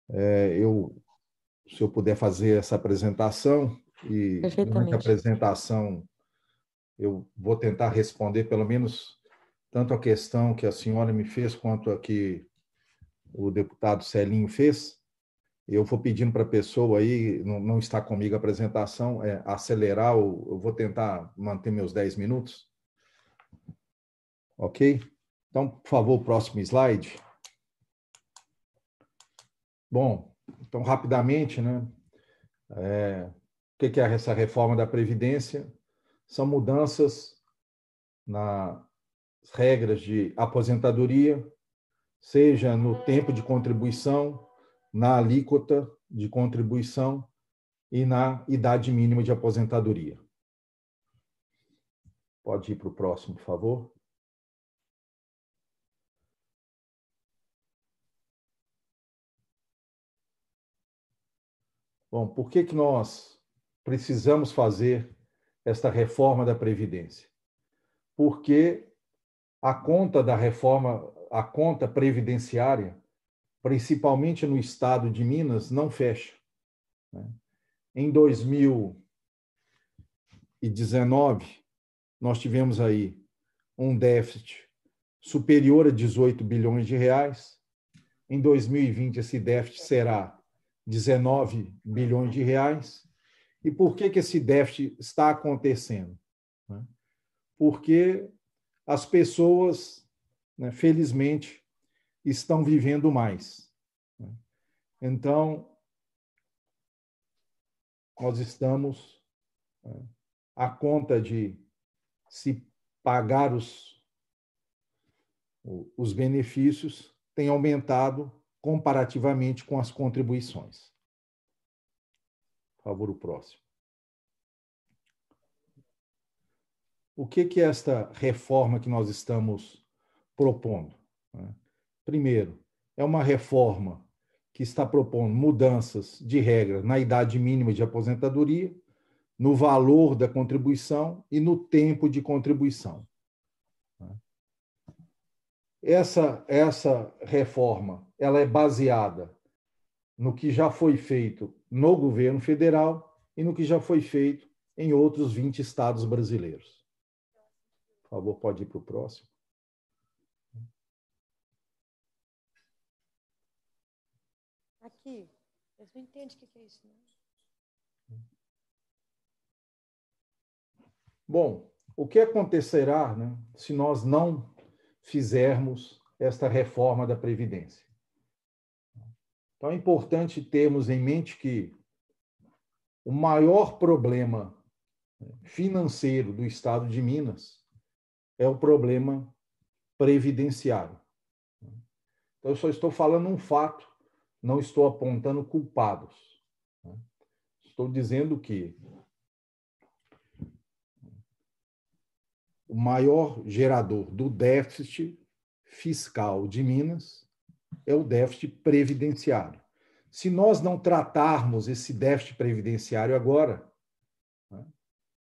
É, eu, se eu puder fazer essa apresentação, e durante a apresentação eu vou tentar responder pelo menos tanto a questão que a senhora me fez quanto a que o deputado Celinho fez. Eu vou pedindo para a pessoa aí, não, não, está comigo a apresentação, é, acelerar, eu vou tentar manter meus 10 minutos. Ok? Então, por favor, próximo slide. Bom, então, rapidamente, né? É, o que é essa reforma da Previdência? São mudanças na regras de aposentadoria, seja no tempo de contribuição, na alíquota de contribuição e na idade mínima de aposentadoria. Pode ir para o próximo, por favor. Bom, por que, que nós precisamos fazer esta reforma da Previdência? Porque a conta da reforma, a conta previdenciária, principalmente no estado de Minas, não fecha. Né? Em 2019, nós tivemos aí um déficit superior a 18 bilhões de reais. Em 2020, esse déficit será 19 bilhões de reais. E por que, que esse déficit está acontecendo? Né? Porque as pessoas, né, felizmente, estão vivendo mais. Né. Então, nós estamos né, a conta de se pagar os, os benefícios tem aumentado comparativamente com as contribuições. Por favor, o próximo. o que, é esta reforma que nós estamos propondo? Né? Primeiro, é uma reforma que está propondo mudanças de regra na idade mínima de aposentadoria, no valor da contribuição e no tempo de contribuição. Essa, essa reforma ela é baseada no que já foi feito no governo federal e no que já foi feito em outros 20 estados brasileiros. Por favor, pode ir para o próximo. Aqui. Eles não entendem o que é isso, né? Bom, o que acontecerá né, se nós não fizermos esta reforma da Previdência? Então, é importante termos em mente que o maior problema financeiro do Estado de Minas é o problema previdenciário. Então, eu só estou falando um fato, não estou apontando culpados. Estou dizendo que o maior gerador do déficit fiscal de Minas é o déficit previdenciário. Se nós não tratarmos esse déficit previdenciário agora,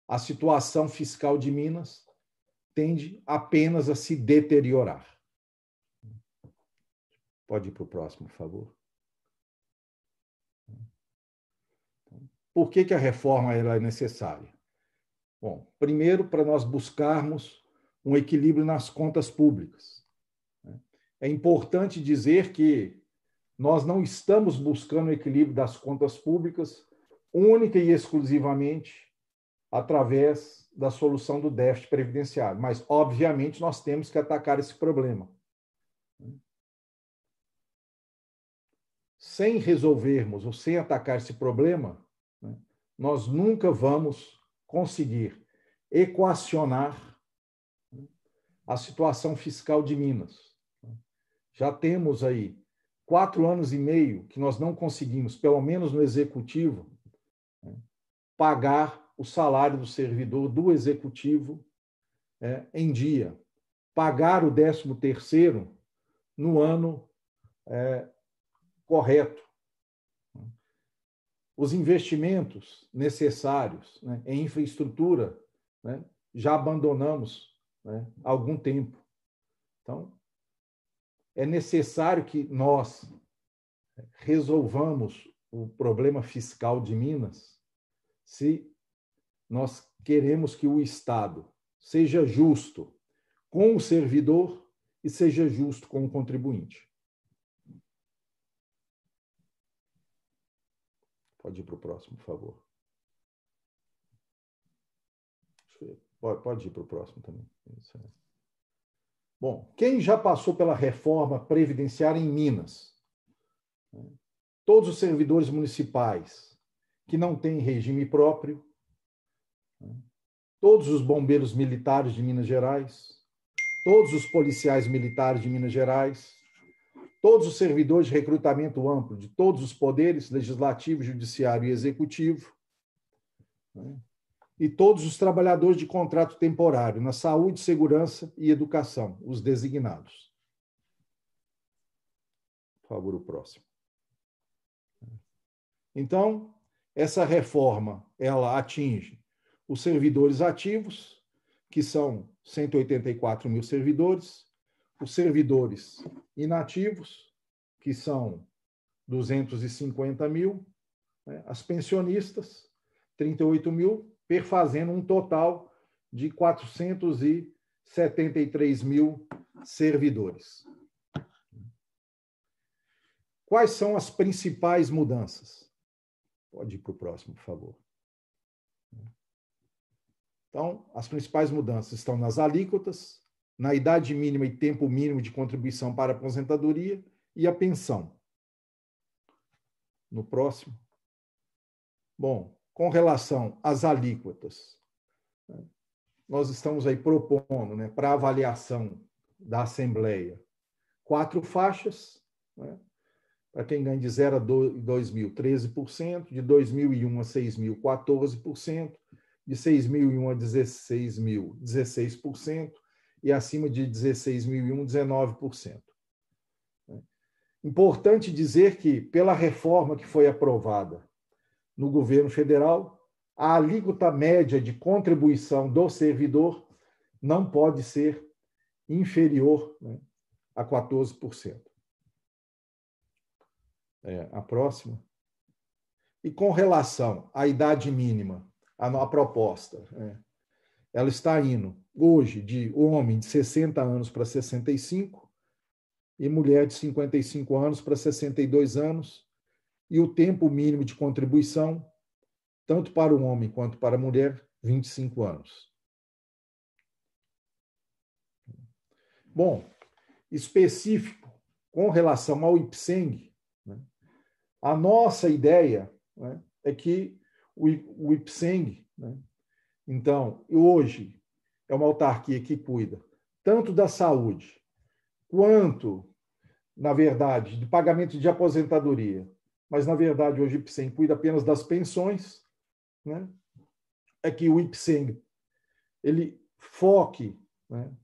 a situação fiscal de Minas tende apenas a se deteriorar. Pode ir para o próximo, por favor. Por que, que a reforma é necessária? Bom, primeiro, para nós buscarmos um equilíbrio nas contas públicas. Né? É importante dizer que nós não estamos buscando o equilíbrio das contas públicas única e exclusivamente através da solução do déficit previdenciário, mas obviamente nós temos que atacar esse problema. Sem resolvermos ou sem atacar esse problema, né, nós nunca vamos conseguir equacionar a situação fiscal de Minas. Já temos aí quatro anos e meio que nós não conseguimos, pelo menos no executivo, pagar o salário do servidor do executivo é, em dia, pagar o décimo terceiro no ano é, correto. Os investimentos necessários né, em infraestrutura né, já abandonamos né, há algum tempo. Então, é necessário que nós resolvamos o problema fiscal de Minas se nós queremos que o Estado seja justo com o servidor e seja justo com o contribuinte. Pode ir para o próximo, por favor. Pode ir para o próximo também. Bom, quem já passou pela reforma previdenciária em Minas? Todos os servidores municipais que não têm regime próprio, todos os bombeiros militares de Minas Gerais, todos os policiais militares de Minas Gerais, todos os servidores de recrutamento amplo de todos os poderes, legislativo, judiciário e executivo, e todos os trabalhadores de contrato temporário na saúde, segurança e educação, os designados. Por favor, o próximo. Então, essa reforma, ela atinge os servidores ativos, que são 184 mil servidores, os servidores inativos, que são 250 mil, né? as pensionistas, 38 mil, perfazendo um total de 473 mil servidores. Quais são as principais mudanças? Pode ir para o próximo, por favor. Então, as principais mudanças estão nas alíquotas, na idade mínima e tempo mínimo de contribuição para a aposentadoria e a pensão. No próximo. Bom, com relação às alíquotas, né, nós estamos aí propondo, né, para avaliação da Assembleia, quatro faixas, né, para quem ganha de 0 a 2 mil, 13%, de 2001 a 6 mil, 14%, de 6.001 a 16.000, 16%, e acima de 16.001, 19%. Importante dizer que, pela reforma que foi aprovada no governo federal, a alíquota média de contribuição do servidor não pode ser inferior né, a 14%. É, a próxima. E com relação à idade mínima a, a proposta. É. Ela está indo hoje de homem de 60 anos para 65 e mulher de 55 anos para 62 anos, e o tempo mínimo de contribuição, tanto para o homem quanto para a mulher, 25 anos. Bom, específico com relação ao IPSENG, né, a nossa ideia né, é que o IPSENG. Né? Então, hoje, é uma autarquia que cuida tanto da saúde, quanto, na verdade, de pagamento de aposentadoria, mas, na verdade, hoje o IPSENG cuida apenas das pensões, né? é que o IPSENG ele foque né,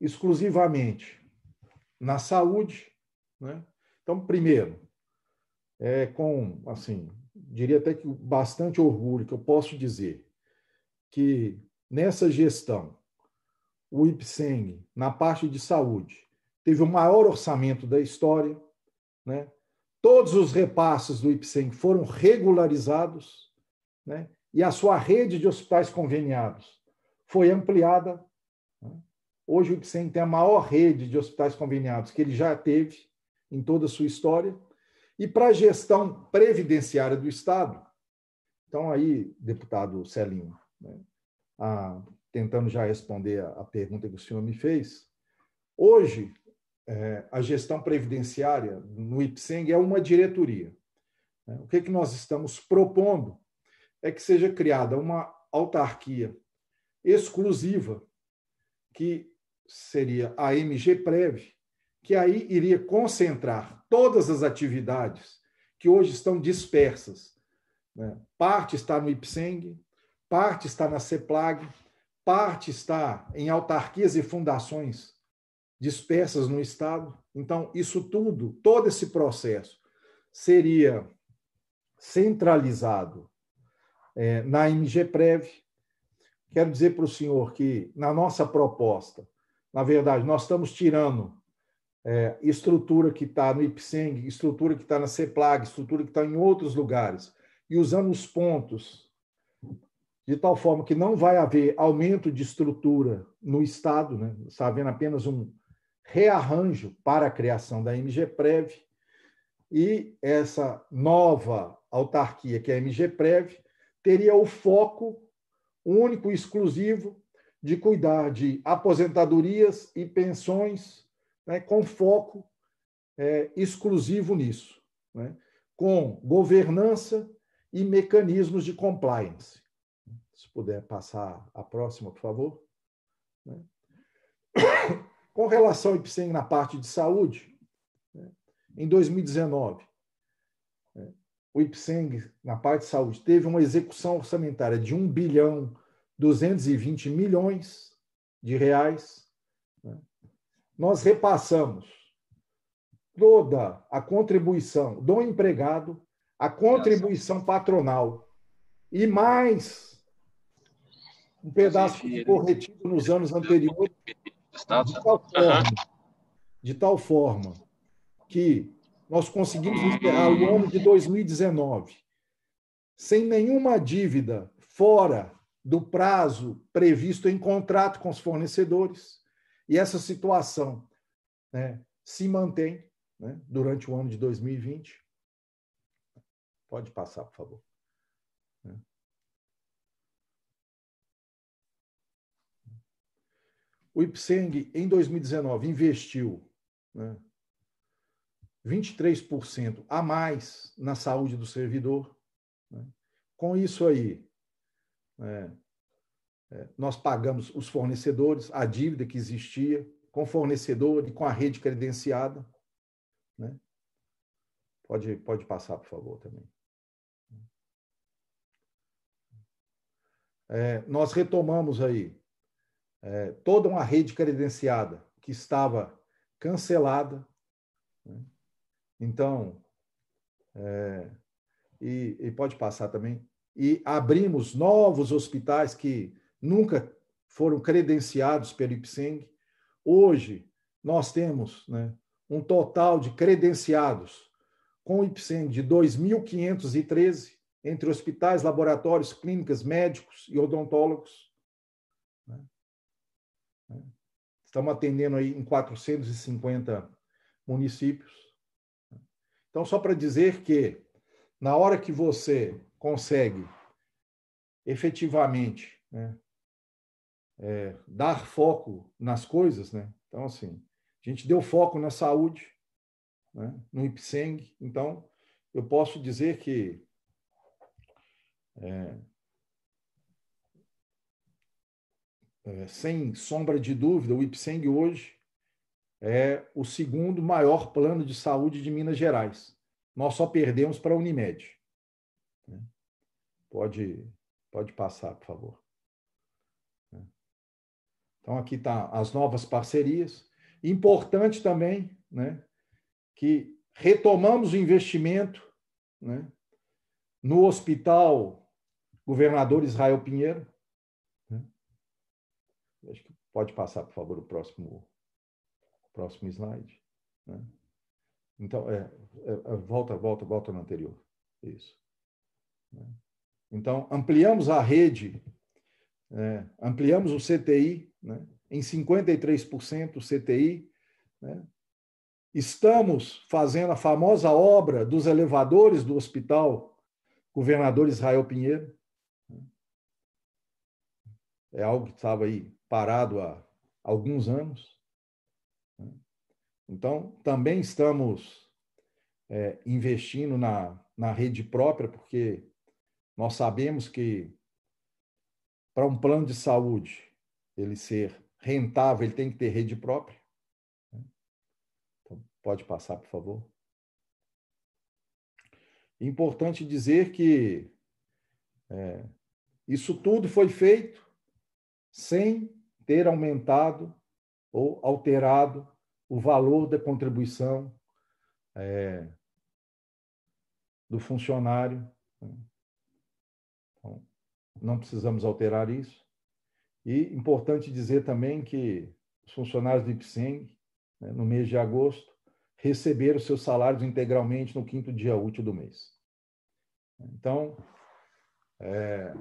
exclusivamente na saúde. Né? Então, primeiro, é com assim diria até que bastante orgulho que eu posso dizer que nessa gestão o IPSENG, na parte de saúde, teve o maior orçamento da história, né? todos os repasses do IPSEM foram regularizados, né? e a sua rede de hospitais conveniados foi ampliada. Né? Hoje o IPSEM tem a maior rede de hospitais conveniados que ele já teve em toda a sua história. E para a gestão previdenciária do Estado, então aí, deputado Celinho, né? ah, tentando já responder a, a pergunta que o senhor me fez, hoje é, a gestão previdenciária no IPSENG é uma diretoria. Né? O que, é que nós estamos propondo é que seja criada uma autarquia exclusiva, que seria a MGPrev, que aí iria concentrar todas as atividades que hoje estão dispersas. Né? Parte está no IPSENG, parte está na CEPLAG, parte está em autarquias e fundações dispersas no Estado. Então, isso tudo, todo esse processo, seria centralizado é, na MGPrev. Quero dizer para o senhor que, na nossa proposta, na verdade, nós estamos tirando é, estrutura que está no IPSENG, estrutura que está na CEPLAG, estrutura que está em outros lugares, e usando os pontos de tal forma que não vai haver aumento de estrutura no Estado, né? está havendo apenas um rearranjo para a criação da MGPrev, e essa nova autarquia, que é a MGPrev, teria o foco único e exclusivo de cuidar de aposentadorias e pensões, né, com foco é, exclusivo nisso, né, com governança e mecanismos de compliance. Se puder passar a próxima, por favor. Né. (coughs) Com relação ao IPSEM na parte de saúde, né, em 2019, né, o IPSENG, na parte de saúde, teve uma execução orçamentária de 1 bilhão 220 milhões de reais. Né? Nós repassamos toda a contribuição do empregado, a contribuição patronal e mais um pedaço que ficou retido nos anos anteriores, de tal forma, de tal forma que nós conseguimos encerrar o ano de 2019 sem nenhuma dívida fora do prazo previsto em contrato com os fornecedores, e essa situação né, se mantém né, durante o ano de 2020. Pode passar, por favor. O IPSENG, em 2019, investiu né, 23% a mais na saúde do servidor. Né. Com isso aí, é, é, nós pagamos os fornecedores, a dívida que existia com fornecedor e com a rede credenciada. Né? Pode, pode passar, por favor, também. É, nós retomamos aí é, toda uma rede credenciada que estava cancelada. Né? Então, é, e, e, pode passar também e abrimos novos hospitais que nunca foram credenciados pelo IPSENG. Hoje, nós temos né, um total de credenciados com o IPSENG de 2.513 entre hospitais, laboratórios, clínicas, médicos e odontólogos. Né. Estamos atendendo aí em 450 municípios. Então, só para dizer que, na hora que você consegue efetivamente né, é, dar foco nas coisas, né? Então, assim, a gente deu foco na saúde, né, no IPSENG, então eu posso dizer que é, é, sem sombra de dúvida, o IPSENG hoje é o segundo maior plano de saúde de Minas Gerais. Nós só perdemos para a Unimed. Né? Pode, pode passar, por favor. Né? Então, aqui está as novas parcerias. Importante também né, que retomamos o investimento né, no Hospital Governador Israel Pinheiro. Né? Acho que pode passar, por favor, o próximo, Próximo slide. Né? Então, é, é, é, volta, volta, volta no anterior. Isso. Né? Então, ampliamos a rede, é, ampliamos o CTI né, em 53% o CTI. Né? Estamos fazendo a famosa obra dos elevadores do hospital governador Israel Pinheiro. É algo que estava aí parado há alguns anos. Então, também estamos é, investindo na, na rede própria, porque nós sabemos que para um plano de saúde ele ser rentável, ele tem que ter rede própria. Então, pode passar, por favor. Importante dizer que é, isso tudo foi feito sem ter aumentado ou alterado o valor da contribuição é, do funcionário. Então, não precisamos alterar isso. E importante dizer também que os funcionários do IPSENG, né, no mês de agosto, receberam seus salários integralmente no quinto dia útil do mês. Então, é,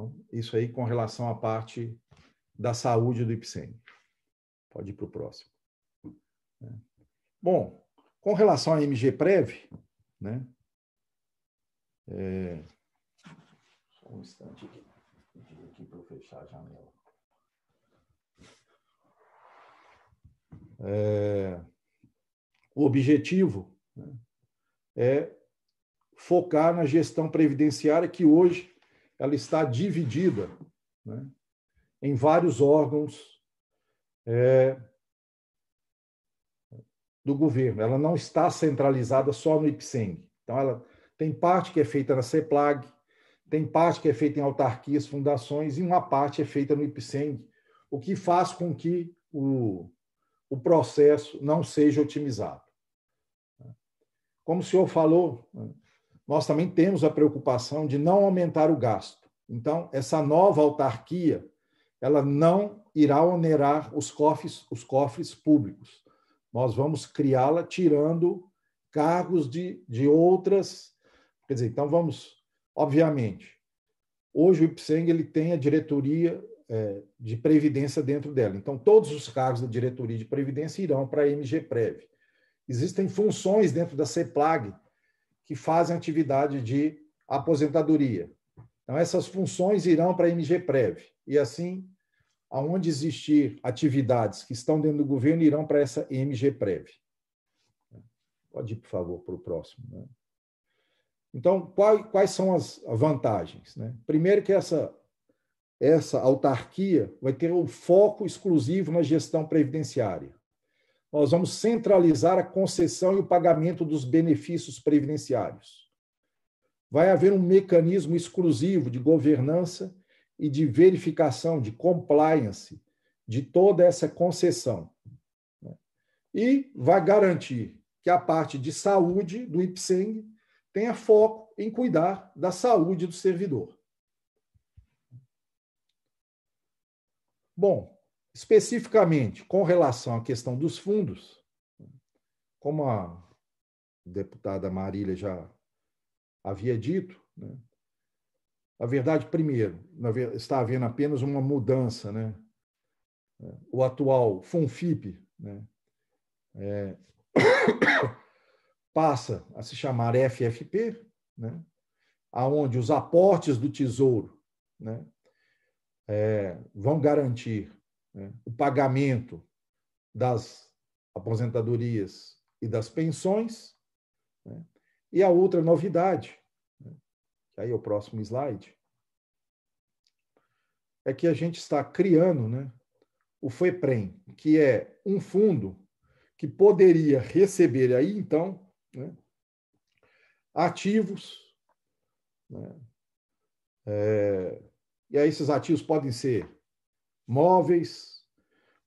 então isso aí com relação à parte da saúde do IPSENG. Pode ir para o próximo. É. Bom, com relação à MGPrev, né? É... Só um instante aqui. aqui para fechar a janela. É... O objetivo né, é focar na gestão previdenciária, que hoje ela está dividida né, em vários órgãos é, do governo. Ela não está centralizada só no IPSENG. Então, ela tem parte que é feita na CEPLAG, tem parte que é feita em autarquias, fundações, e uma parte é feita no IPSENG, o que faz com que o, o processo não seja otimizado. Como o senhor falou, nós também temos a preocupação de não aumentar o gasto. Então, essa nova autarquia, ela não irá onerar os cofres, os cofres públicos. Nós vamos criá-la tirando cargos de, de outras. Quer dizer, então vamos, obviamente, hoje o IPSENG ele tem a diretoria é, de previdência dentro dela. Então, todos os cargos da diretoria de previdência irão para a MGPrev. Existem funções dentro da CEPLAG que fazem atividade de aposentadoria. Então, essas funções irão para a MGPrev. E assim aonde existir atividades que estão dentro do governo irão para essa MGPrev. Pode ir, por favor, para o próximo. Né? Então, quais são as vantagens? Né? Primeiro que essa, essa autarquia vai ter um foco exclusivo na gestão previdenciária. Nós vamos centralizar a concessão e o pagamento dos benefícios previdenciários. Vai haver um mecanismo exclusivo de governança e de verificação, de compliance de toda essa concessão. Né? E vai garantir que a parte de saúde do IPSENG tenha foco em cuidar da saúde do servidor. Bom, especificamente com relação à questão dos fundos, como a deputada Marília já havia dito, né, na verdade, primeiro, está havendo apenas uma mudança. Né? O atual FUNFIP né? É, (coughs) passa a se chamar FFP, né? aonde os aportes do Tesouro né? É, vão garantir né? o pagamento das aposentadorias e das pensões. Né? E a outra novidade aí é o próximo slide, é que a gente está criando né, o FEPREM, que é um fundo que poderia receber aí, então, né, ativos, né, é, e aí esses ativos podem ser móveis,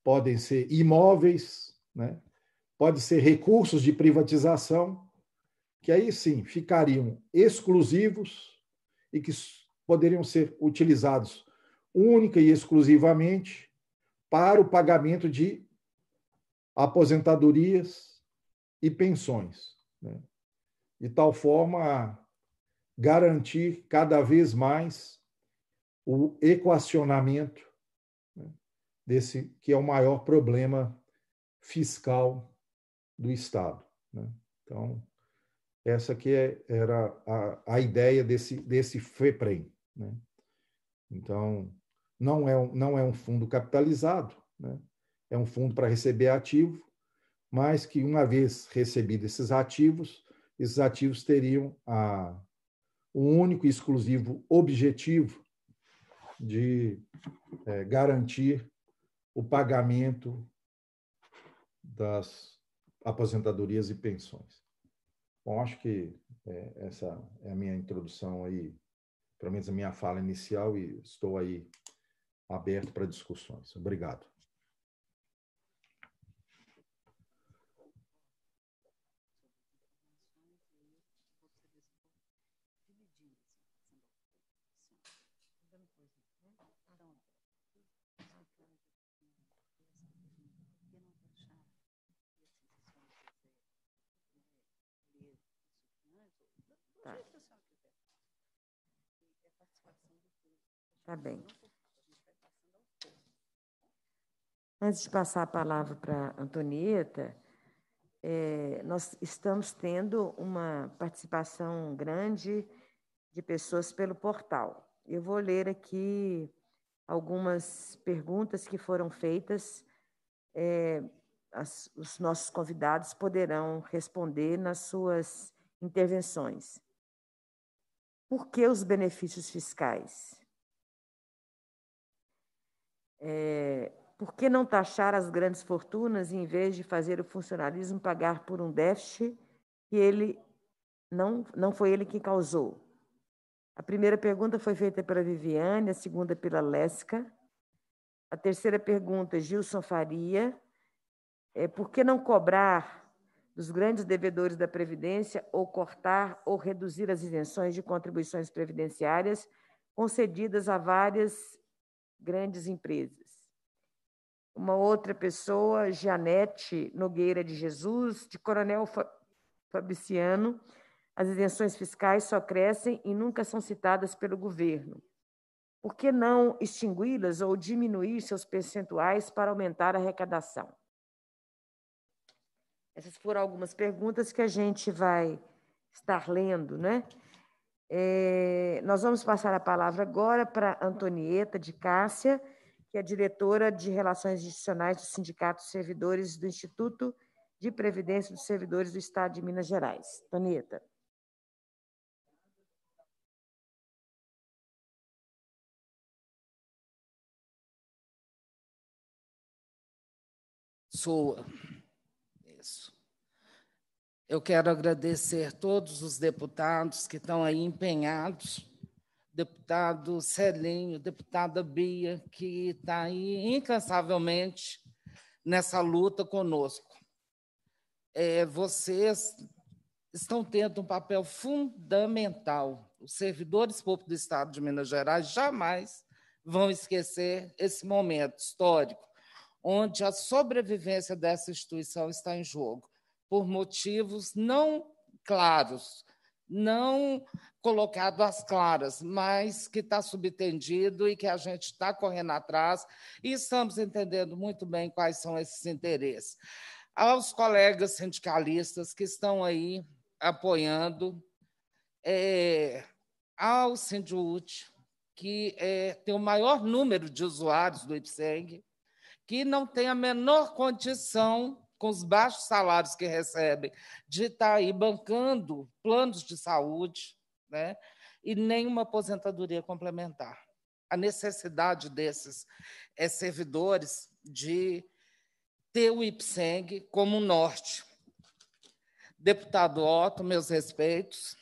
podem ser imóveis, né, pode ser recursos de privatização, que aí sim ficariam exclusivos e que poderiam ser utilizados única e exclusivamente para o pagamento de aposentadorias e pensões, né? de tal forma a garantir cada vez mais o equacionamento? Desse que é o maior problema fiscal do Estado. Né? Então, essa que é, era a, a ideia desse, desse FEPREM. Né? Então, não é, um, não é um fundo capitalizado, né? é um fundo para receber ativo, mas que, uma vez recebidos esses ativos, esses ativos teriam a, único e exclusivo objetivo de é, garantir o pagamento das aposentadorias e pensões. Bom, acho que é, essa é a minha introdução aí, pelo menos a minha fala inicial, e estou aí aberto para discussões. Obrigado. Tá bem. Antes de passar a palavra para Antonieta, é, nós estamos tendo uma participação grande de pessoas pelo portal. Eu vou ler aqui algumas perguntas que foram feitas. É, as, os nossos convidados poderão responder nas suas intervenções. Por que os benefícios fiscais? É, por que não taxar as grandes fortunas em vez de fazer o funcionalismo pagar por um déficit que ele não, não foi ele que causou? A primeira pergunta foi feita pela Viviane, a segunda pela Lesca. A terceira pergunta, Gilson Faria. É, por que não cobrar dos grandes devedores da Previdência ou cortar ou reduzir as isenções de contribuições previdenciárias concedidas a várias grandes empresas. Uma outra pessoa, Janete Nogueira de Jesus, de Coronel Fabriciano, as isenções fiscais só crescem e nunca são citadas pelo governo. Por que não extingui-las ou diminuir seus percentuais para aumentar a arrecadação? Essas foram algumas perguntas que a gente vai estar lendo, né? É, nós vamos passar a palavra agora para Antonieta de Cássia, que é diretora de Relações Institucionais do Sindicato Servidores do Instituto de Previdência dos Servidores do Estado de Minas Gerais. Antonieta. Sou eu quero agradecer todos os deputados que estão aí empenhados, deputado Celinho, deputada Bia, que está aí incansavelmente nessa luta conosco. É, vocês estão tendo um papel fundamental. Os servidores públicos do Estado de Minas Gerais jamais vão esquecer esse momento histórico, onde a sobrevivência dessa instituição está em jogo por motivos não claros, não colocado às claras, mas que está subtendido e que a gente está correndo atrás e estamos entendendo muito bem quais são esses interesses. Aos colegas sindicalistas que estão aí apoiando, é, ao Sindiúte, que é, tem o maior número de usuários do IPSEG, que não tem a menor condição com os baixos salários que recebem, de estar aí bancando planos de saúde, né? e nenhuma aposentadoria complementar. A necessidade desses é, servidores de ter o IPSENG como norte. Deputado Otto, meus respeitos,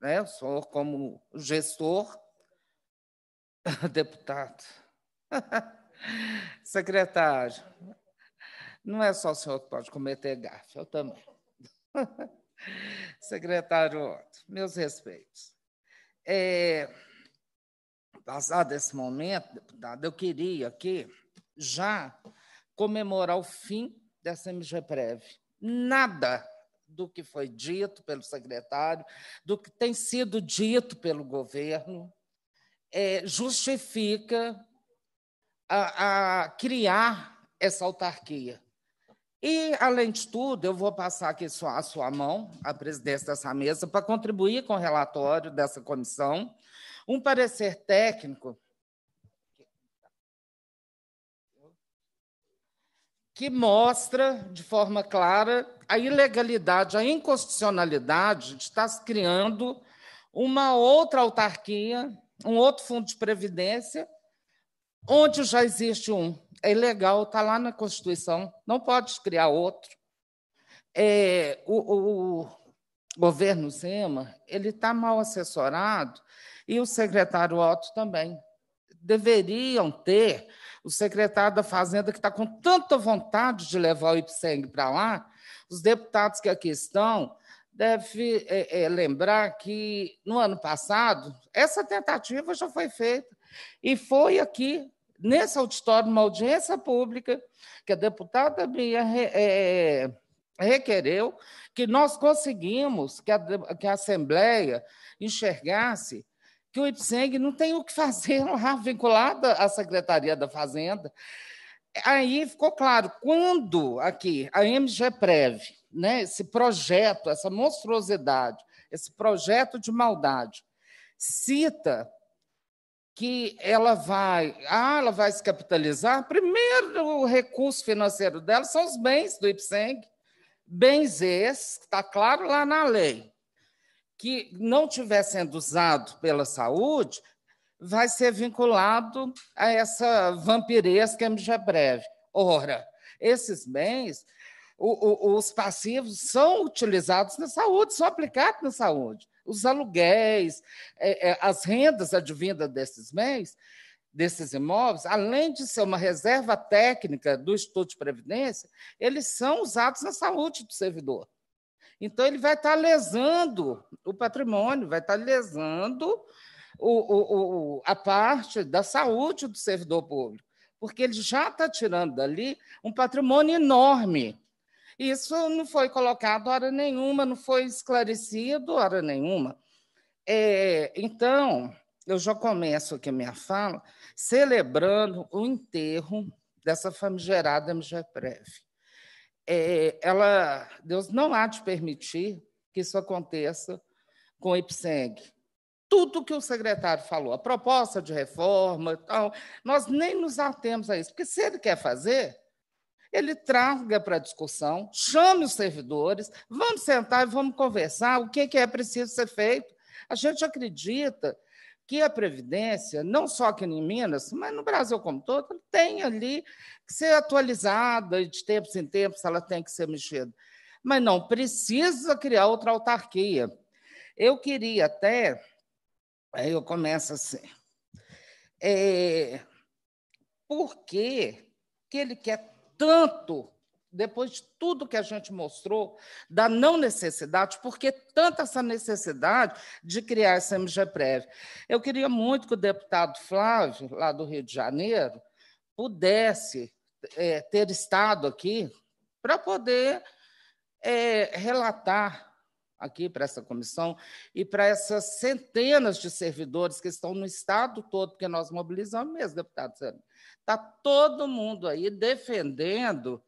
né? o senhor como gestor, (laughs) deputado, (laughs) secretário, não é só o senhor que pode cometer gafe, eu também. (laughs) Secretário Otto, meus respeitos. É, passado esse momento, deputado, eu queria aqui já comemorar o fim dessa MGPrev. Nada do que foi dito pelo secretário, do que tem sido dito pelo governo, é, justifica a, a criar essa autarquia. E, além de tudo, eu vou passar aqui a sua mão, a presidência dessa mesa, para contribuir com o relatório dessa comissão, um parecer técnico que mostra de forma clara a ilegalidade, a inconstitucionalidade de estar se criando uma outra autarquia, um outro fundo de previdência, onde já existe um. É ilegal, está lá na Constituição, não pode criar outro. É, o, o governo Zema ele está mal assessorado e o secretário Otto também. Deveriam ter o secretário da Fazenda, que está com tanta vontade de levar o IPSENG para lá, os deputados que aqui estão devem é, é, lembrar que, no ano passado, essa tentativa já foi feita. E foi aqui, nesse auditório, uma audiência pública, que a deputada Bia é, requereu, que nós conseguimos que a, que a Assembleia enxergasse que o IPSENG não tem o que fazer lá, (laughs) vinculada à Secretaria da Fazenda. Aí ficou claro, quando aqui a MGPrev, né, esse projeto, essa monstruosidade, esse projeto de maldade, cita que ela vai, ah, ela vai se capitalizar, primeiro o recurso financeiro dela são os bens do IPSENG, bens esses, está claro lá na lei que não estiver sendo usado pela saúde vai ser vinculado a essa vampiresca MG breve. Ora, esses bens, o, o, os passivos são utilizados na saúde, são aplicados na saúde. Os aluguéis, é, é, as rendas advindas desses bens, desses imóveis, além de ser uma reserva técnica do Instituto de Previdência, eles são usados na saúde do servidor. Então, ele vai estar lesando o patrimônio, vai estar lesando o, o, a parte da saúde do servidor público, porque ele já está tirando dali um patrimônio enorme. Isso não foi colocado hora nenhuma, não foi esclarecido hora nenhuma. É, então, eu já começo aqui a minha fala celebrando o enterro dessa famigerada MGPrev é, ela, Deus não há de permitir que isso aconteça com o IPSEG. Tudo que o secretário falou, a proposta de reforma, tal, nós nem nos atemos a isso, porque se ele quer fazer, ele traga para a discussão, chame os servidores, vamos sentar e vamos conversar o que é preciso ser feito. A gente acredita que a Previdência, não só aqui em Minas, mas no Brasil como todo, tem ali que ser atualizada, de tempos em tempos ela tem que ser mexida. Mas não precisa criar outra autarquia. Eu queria até. Aí eu começo assim. É, por que, que ele quer tanto depois de tudo que a gente mostrou, da não necessidade, porque tanta essa necessidade de criar essa MGPrev. Eu queria muito que o deputado Flávio, lá do Rio de Janeiro, pudesse é, ter estado aqui para poder é, relatar aqui para essa comissão e para essas centenas de servidores que estão no estado todo, porque nós mobilizamos mesmo, deputado Está todo mundo aí defendendo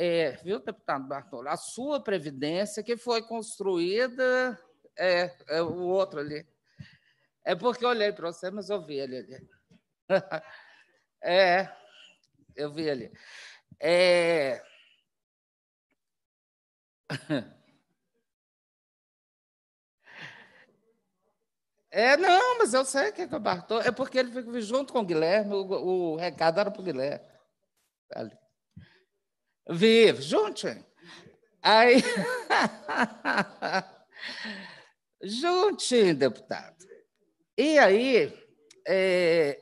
é, viu, deputado Bartolo? A sua previdência que foi construída, é, é o outro ali. É porque eu olhei para você, mas eu vi ele ali. (laughs) é, eu vi ali. É... (laughs) É, não, mas eu sei que é o Bartolo. É porque ele fica junto com o Guilherme, o, o recado era para o Guilherme. Ali. Vive, junte. Aí. (laughs) junte, deputado. E aí, é,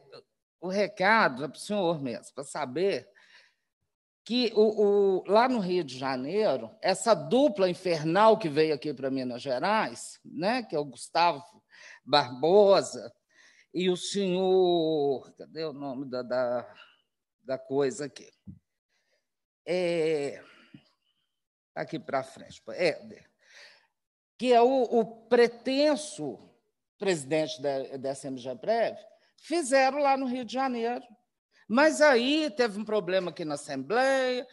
o recado é para o senhor mesmo, para saber que o, o, lá no Rio de Janeiro, essa dupla infernal que veio aqui para Minas Gerais, né, que é o Gustavo Barbosa e o senhor. Cadê o nome da, da, da coisa aqui? É, aqui para frente, Éder, que é o, o pretenso presidente da, da SMGPREV, fizeram lá no Rio de Janeiro. Mas aí teve um problema aqui na Assembleia,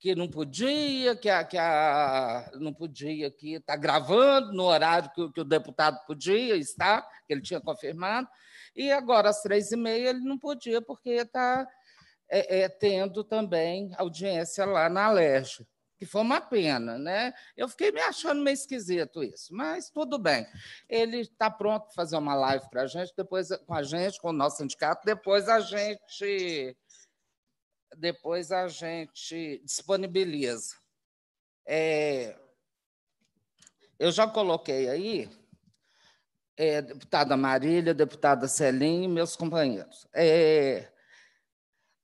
que não podia, que a, que a não podia, que está gravando no horário que, que, o deputado podia estar, que ele tinha confirmado, e agora às três e meia ele não podia, porque está é, é, tendo também audiência lá na Alerj, que foi uma pena, né? Eu fiquei me achando meio esquisito isso, mas tudo bem. Ele está pronto para fazer uma live para a gente, depois com a gente, com o nosso sindicato, depois a gente depois a gente disponibiliza. É, eu já coloquei aí, é, deputada Marília, deputada Celim meus companheiros. É,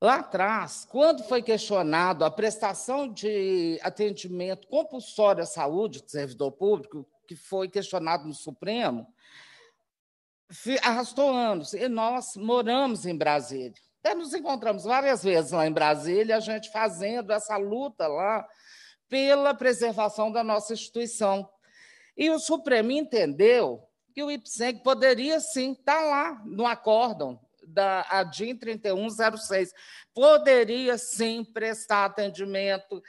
lá atrás, quando foi questionado a prestação de atendimento compulsório à saúde do servidor público, que foi questionado no Supremo, arrastou anos, e nós moramos em Brasília. Até nos encontramos várias vezes lá em Brasília, a gente fazendo essa luta lá pela preservação da nossa instituição. E o Supremo entendeu que o IPSEG poderia sim estar lá no acórdão da ADIM 3106, poderia sim prestar atendimento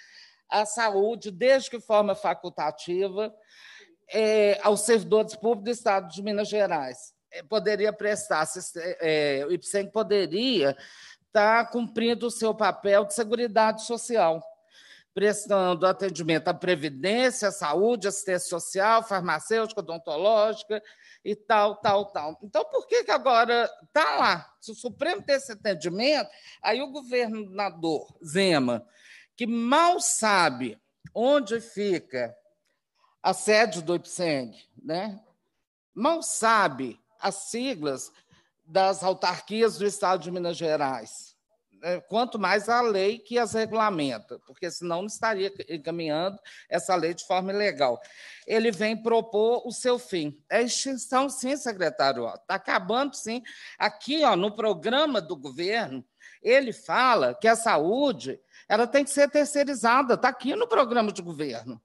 à saúde, desde que forma facultativa, é, aos servidores públicos do Estado de Minas Gerais. Eh, poderia prestar, é, o IPSEM poderia estar tá cumprindo o seu papel de seguridade social, prestando atendimento à previdência, à saúde, assistência social, farmacêutica, odontológica e tal, tal, tal. Então, por que, que agora está lá? Se o Supremo tem esse atendimento, aí o governador Zema, que mal sabe onde fica a sede do IPSENG, né? mal sabe as siglas das autarquias do Estado de Minas Gerais, né? quanto mais a lei que as regulamenta, porque senão não estaria encaminhando essa lei de forma ilegal. Ele vem propor o seu fim. É extinção, sim, secretário. Está acabando, sim. Aqui, ó, no programa do governo, ele fala que a saúde ela tem que ser terceirizada. Está aqui no programa de governo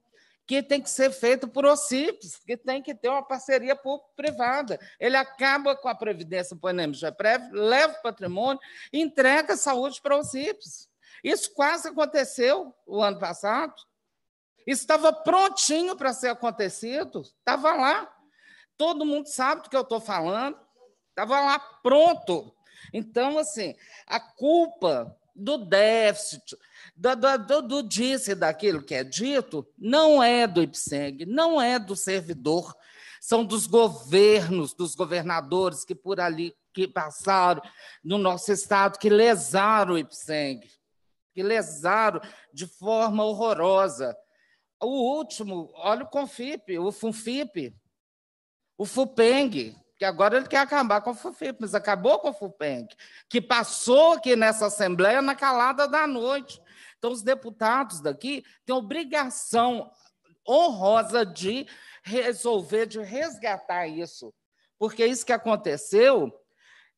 que tem que ser feito por OCIPs, que tem que ter uma parceria público-privada. Ele acaba com a Previdência MGPREV, leva o patrimônio e entrega a saúde para OCIPs. Isso quase aconteceu o ano passado. Estava prontinho para ser acontecido, estava lá. Todo mundo sabe do que eu estou falando, estava lá pronto. Então, assim, a culpa do déficit, do, do, do disse daquilo que é dito, não é do IPSEG, não é do servidor, são dos governos, dos governadores que por ali que passaram no nosso estado, que lesaram o IPSEG, que lesaram de forma horrorosa. O último, olha o Confip, o FUNFIP, o FUPENG, que agora ele quer acabar com o FUFIP, mas acabou com o FUPENG, que passou aqui nessa Assembleia na calada da noite. Então, os deputados daqui têm obrigação honrosa de resolver, de resgatar isso, porque isso que aconteceu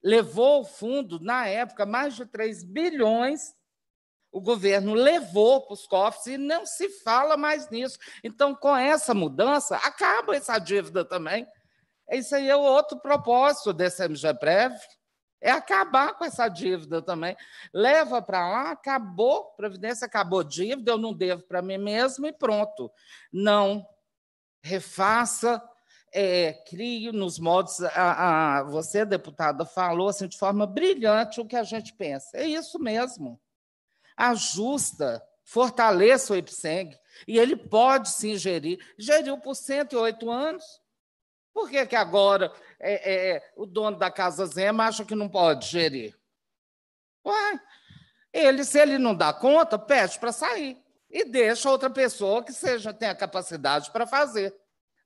levou o fundo, na época, mais de 3 bilhões, o governo levou para os cofres e não se fala mais nisso. Então, com essa mudança, acaba essa dívida também. Isso aí é outro propósito desse MGPrev, é acabar com essa dívida também. Leva para lá, acabou, Previdência acabou dívida, eu não devo para mim mesmo e pronto. Não. Refaça, é, crie nos modos. A, a, você, deputada, falou assim, de forma brilhante o que a gente pensa. É isso mesmo. Ajusta, fortaleça o IPSEG, e ele pode se gerir. Geriu por 108 anos. Por que, que agora é, é, o dono da Casa Zema acha que não pode gerir? Ué, ele, se ele não dá conta, pede para sair e deixa outra pessoa que seja tenha capacidade para fazer.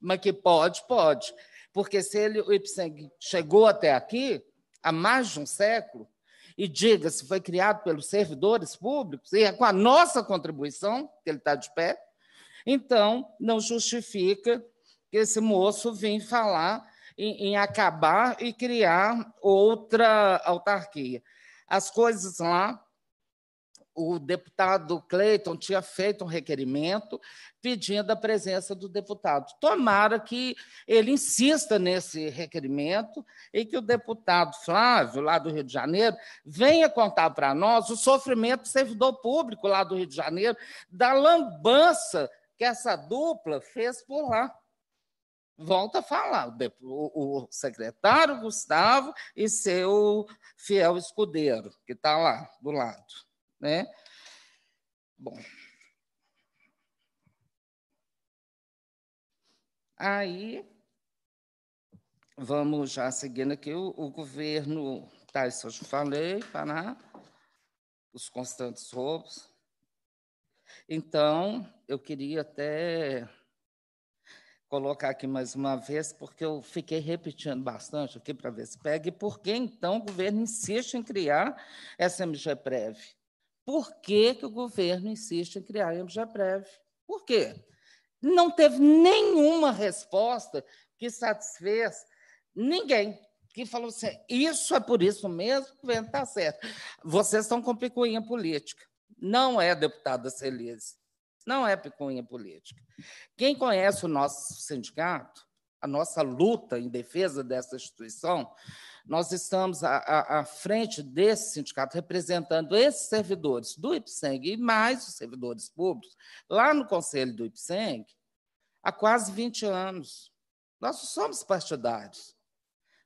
Mas que pode, pode. Porque se ele, o Ipseng chegou até aqui, há mais de um século, e diga se foi criado pelos servidores públicos, e é com a nossa contribuição que ele está de pé, então não justifica que esse moço vem falar em, em acabar e criar outra autarquia. As coisas lá, o deputado Cleiton tinha feito um requerimento pedindo a presença do deputado. Tomara que ele insista nesse requerimento e que o deputado Flávio, lá do Rio de Janeiro, venha contar para nós o sofrimento do servidor público lá do Rio de Janeiro, da lambança que essa dupla fez por lá. Volta a falar, o, secretário Gustavo e seu fiel escudeiro, que está lá do lado. Né? Bom. Aí, vamos já seguindo aqui, o, o governo, tá, isso eu já falei, Pará, os constantes roubos. Então, eu queria até colocar aqui mais uma vez, porque eu fiquei repetindo bastante aqui para ver se pega, e por que então o governo insiste em criar essa MGPrev? Por que, que o governo insiste em criar a MGPrev? Por quê? Não teve nenhuma resposta que satisfez ninguém que falou assim: isso é por isso mesmo, o governo está certo. Vocês estão com picuinha política. Não é, deputada Celise não é picuinha política. Quem conhece o nosso sindicato, a nossa luta em defesa dessa instituição, nós estamos à, à, à, frente desse sindicato, representando esses servidores do IPSENG e mais os servidores públicos, lá no Conselho do IPSENG, há quase 20 anos. Nós somos partidários.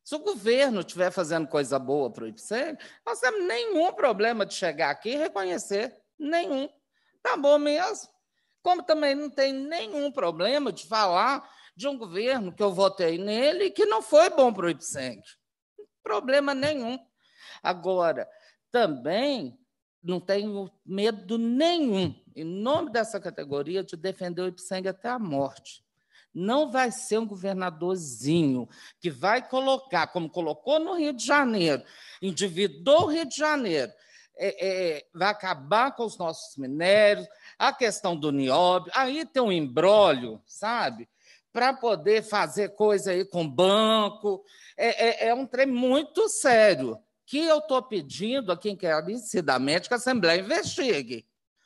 Se o governo estiver fazendo coisa boa para o IPSEG, nós temos nenhum problema de chegar aqui e reconhecer. Nenhum. Tá bom mesmo. Como também não tem nenhum problema de falar de um governo que eu votei nele e que não foi bom para o IPSENG. Problema nenhum. Agora, também não tenho medo nenhum, em nome dessa categoria, de defender o IPSENG até a morte. Não vai ser um governadorzinho que vai colocar, como colocou no Rio de Janeiro, endividou o Rio de Janeiro, é, é, vai acabar com os nossos minérios, a questão do nióbio, aí tem um embrólio, sabe? Para poder fazer coisa aí com banco. É, é, é um trem muito sério que eu estou pedindo a quem quer encarecidamente que a Assembleia investigue,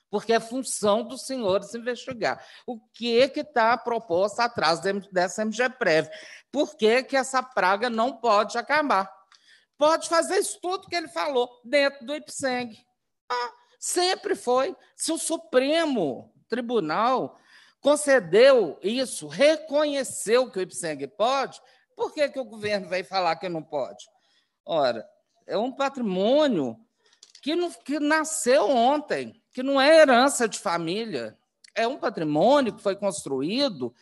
porque é função dos senhores investigar. O que está proposto atrás dessa MGPrev? Por que, que essa praga não pode acabar? Pode fazer isso tudo que ele falou dentro do IPSENG. Ah, Sempre foi. Se o Supremo Tribunal concedeu isso, reconheceu que o IPSENG pode, por que, que o governo vai falar que não pode? Ora, é um patrimônio que, não, que nasceu ontem, que não é herança de família, é um patrimônio que foi construído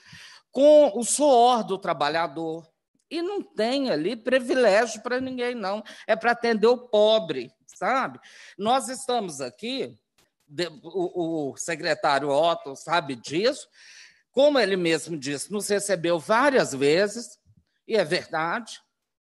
com o suor do trabalhador. E não tem ali privilégio para ninguém, não. É para atender o pobre sabe? Nós estamos aqui, o, secretário Otto sabe disso, como ele mesmo disse, nos recebeu várias vezes, e é verdade,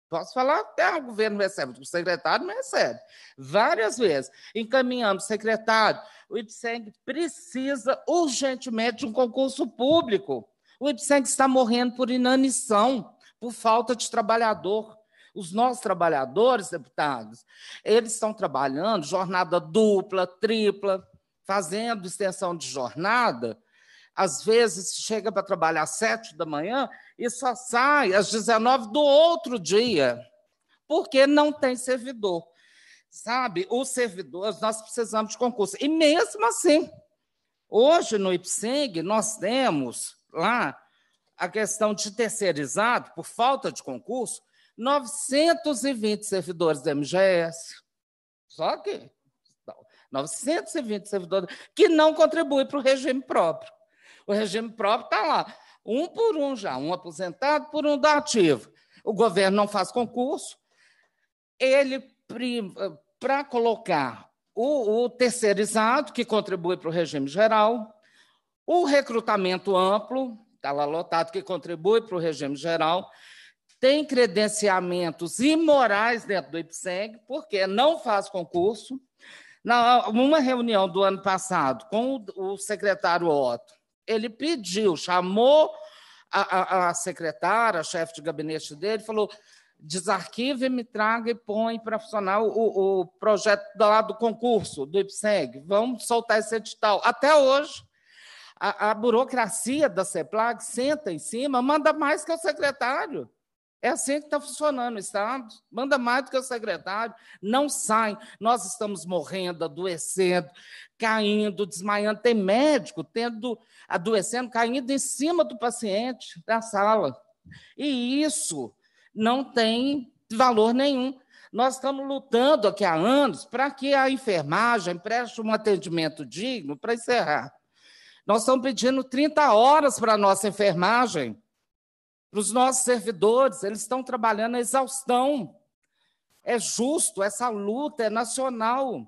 posso falar até o governo recebe, o secretário não recebe, várias vezes. Encaminhamos, secretário, o IPSEG precisa urgentemente de um concurso público. O IPSEG está morrendo por inanição, por falta de trabalhador. Os nossos trabalhadores, deputados, eles estão trabalhando jornada dupla, tripla, fazendo extensão de jornada. Às vezes chega para trabalhar às sete da manhã e só sai às 19 do outro dia, porque não tem servidor. Sabe, os servidores, nós precisamos de concurso. E mesmo assim, hoje no IPSEG, nós temos lá a questão de terceirizado, por falta de concurso, 920 servidores da MGS. Só que 920 servidores que não contribuem para o regime próprio. O regime próprio está lá, um por um já, um aposentado por um da ativo. O governo não faz concurso, ele, para colocar o, o terceirizado, que contribui para o regime geral, o recrutamento amplo, está lá lotado, que contribui para o regime geral, tem credenciamentos imorais dentro do IPSEG, porque não faz concurso. Na uma reunião do ano passado com o secretário Otto, ele pediu, chamou a, a, a secretária, a chefe de gabinete dele, falou: desarquiva e me traga e põe para funcionar o, o projeto lá do concurso, do IPSEG. Vamos soltar esse edital. Até hoje, a, a burocracia da CEPLAG senta em cima, manda mais que o secretário. É assim que está funcionando o Estado. Manda mais do que o secretário. Não sai. Nós estamos morrendo, adoecendo, caindo, desmaiando. Tem médico tendo, adoecendo, caindo em cima do paciente da sala. E isso não tem valor nenhum. Nós estamos lutando aqui há anos para que a enfermagem preste um atendimento digno para encerrar. Nós estamos pedindo 30 horas para a nossa enfermagem, para os nossos servidores, eles estão trabalhando a exaustão. É justo, essa luta é nacional,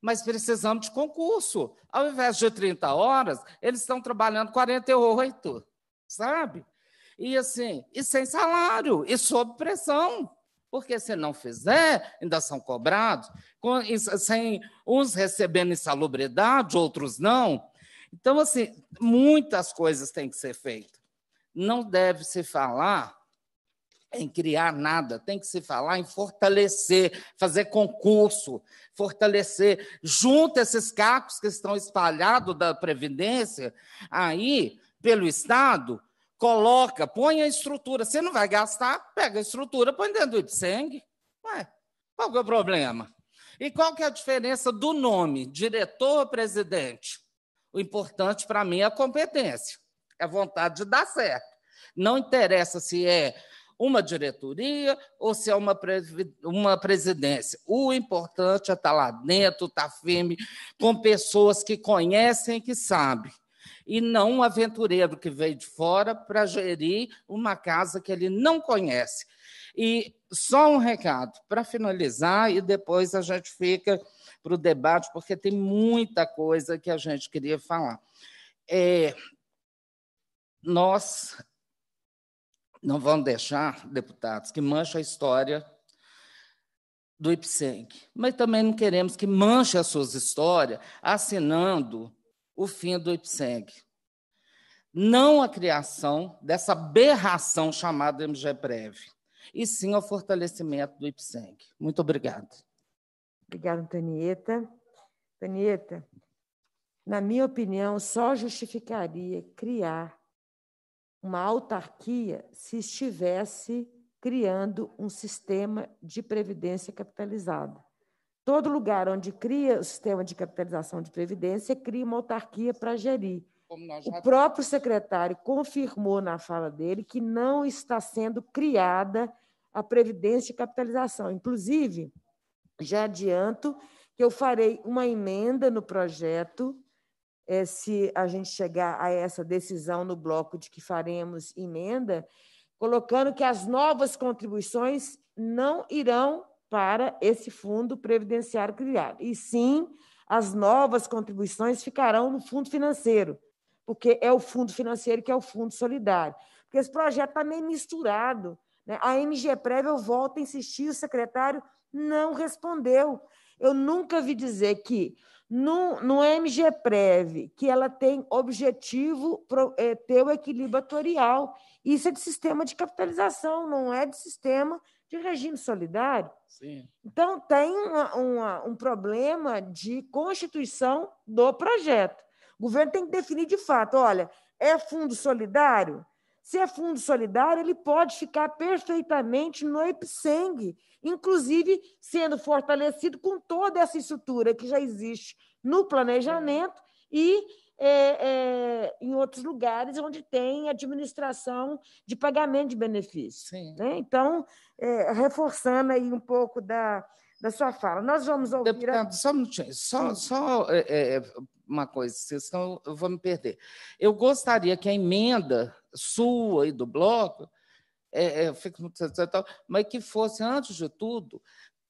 mas precisamos de concurso. Ao invés de 30 horas, eles estão trabalhando 48, sabe? E assim, e sem salário, e sob pressão. Porque se não fizer, ainda são cobrados, com, sem uns recebendo insalubridade, outros não. Então, assim, muitas coisas têm que ser feitas. Não deve se falar em criar nada, tem que se falar em fortalecer, fazer concurso, fortalecer, junto esses cacos que estão espalhados da Previdência aí pelo Estado, coloca, põe a estrutura. Você não vai gastar, pega a estrutura, põe dentro do IPSENG. Ué, qual que é o problema? E qual que é a diferença do nome, diretor-presidente? O importante para mim é a competência, é a vontade de dar certo. Não interessa se é uma diretoria ou se é uma, uma presidência. O importante é estar lá dentro, estar firme, com pessoas que conhecem e que sabem e não um aventureiro que veio de fora para gerir uma casa que ele não conhece. E só um recado para finalizar, e depois a gente fica para o debate, porque tem muita coisa que a gente queria falar. É, nós não vamos deixar, deputados, que manche a história do IPSENG, mas também não queremos que manche as suas histórias assinando o fim do IPSEG. Não a criação dessa aberração chamada MGPREV, e sim o fortalecimento do IPSEG. Muito obrigada. Obrigada, Tanieta. Tanieta, na minha opinião, só justificaria criar uma autarquia se estivesse criando um sistema de previdência capitalizada. Todo lugar onde cria o sistema de capitalização de previdência cria uma autarquia para gerir. O próprio secretário confirmou na fala dele que não está sendo criada a previdência de capitalização. Inclusive, já adianto que eu farei uma emenda no projeto, é, se a gente chegar a essa decisão no bloco de que faremos emenda, colocando que as novas contribuições não irão para esse fundo previdenciário criado. E sim, as novas contribuições ficarão no fundo financeiro, porque é o fundo financeiro que é o fundo solidário. Porque esse projeto está meio misturado. Né? A MGPrev, eu volto a insistir, o secretário não respondeu. Eu nunca vi dizer que no, no MGPrev, que ela tem objetivo pro, é, ter o equilíbrio atorial. Isso é de sistema de capitalização, não é de sistema de regime solidário. Sim. Então, tem uma, uma, um problema de constituição do projeto. O governo tem que definir de fato: olha, é fundo solidário? Se é fundo solidário, ele pode ficar perfeitamente no EPSENG, inclusive sendo fortalecido com toda essa estrutura que já existe no planejamento e é, é, em outros lugares onde tem administração de pagamento de benefícios. Né? Então, é, reforçando aí um pouco da, da sua fala. Nós vamos ouvir. Deputado, a... só um minutinho, só, só é, é, uma coisa, senão eu vou me perder. Eu gostaria que a emenda sua e do bloco, é, é, mas que fosse, antes de tudo,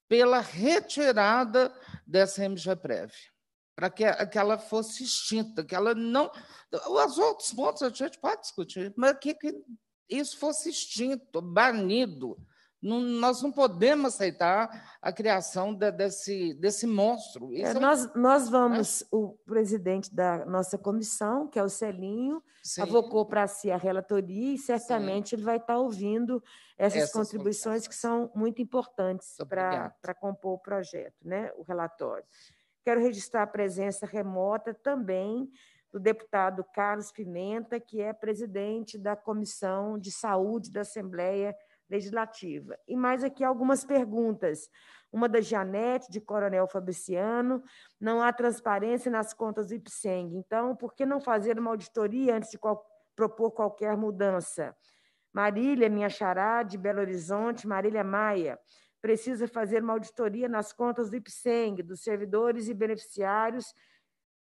pela retirada dessa MGPrev para que, que ela fosse extinta, que ela não. Os outros pontos a gente pode discutir, mas que, que isso fosse extinto, banido Não, nós não podemos aceitar a criação de, desse, desse monstro. É, nós, nós vamos, o presidente da nossa comissão, que é o Celinho, Sim. avocou para si a relatoria e certamente Sim. ele vai estar ouvindo essas, essas contribuições que são muito importantes para compor o projeto, né? o relatório. Quero registrar a presença remota também do deputado Carlos Pimenta, que é presidente da Comissão de Saúde da Assembleia Legislativa. E mais aqui algumas perguntas. Uma da Janete, de Coronel Fabriciano. Não há transparência nas contas do IPSENG. Então, por que não fazer uma auditoria antes de qual, propor qualquer mudança? Marília, minha xará, de Belo Horizonte, Marília Maia, precisa fazer uma auditoria nas contas do IPSENG, dos servidores e beneficiários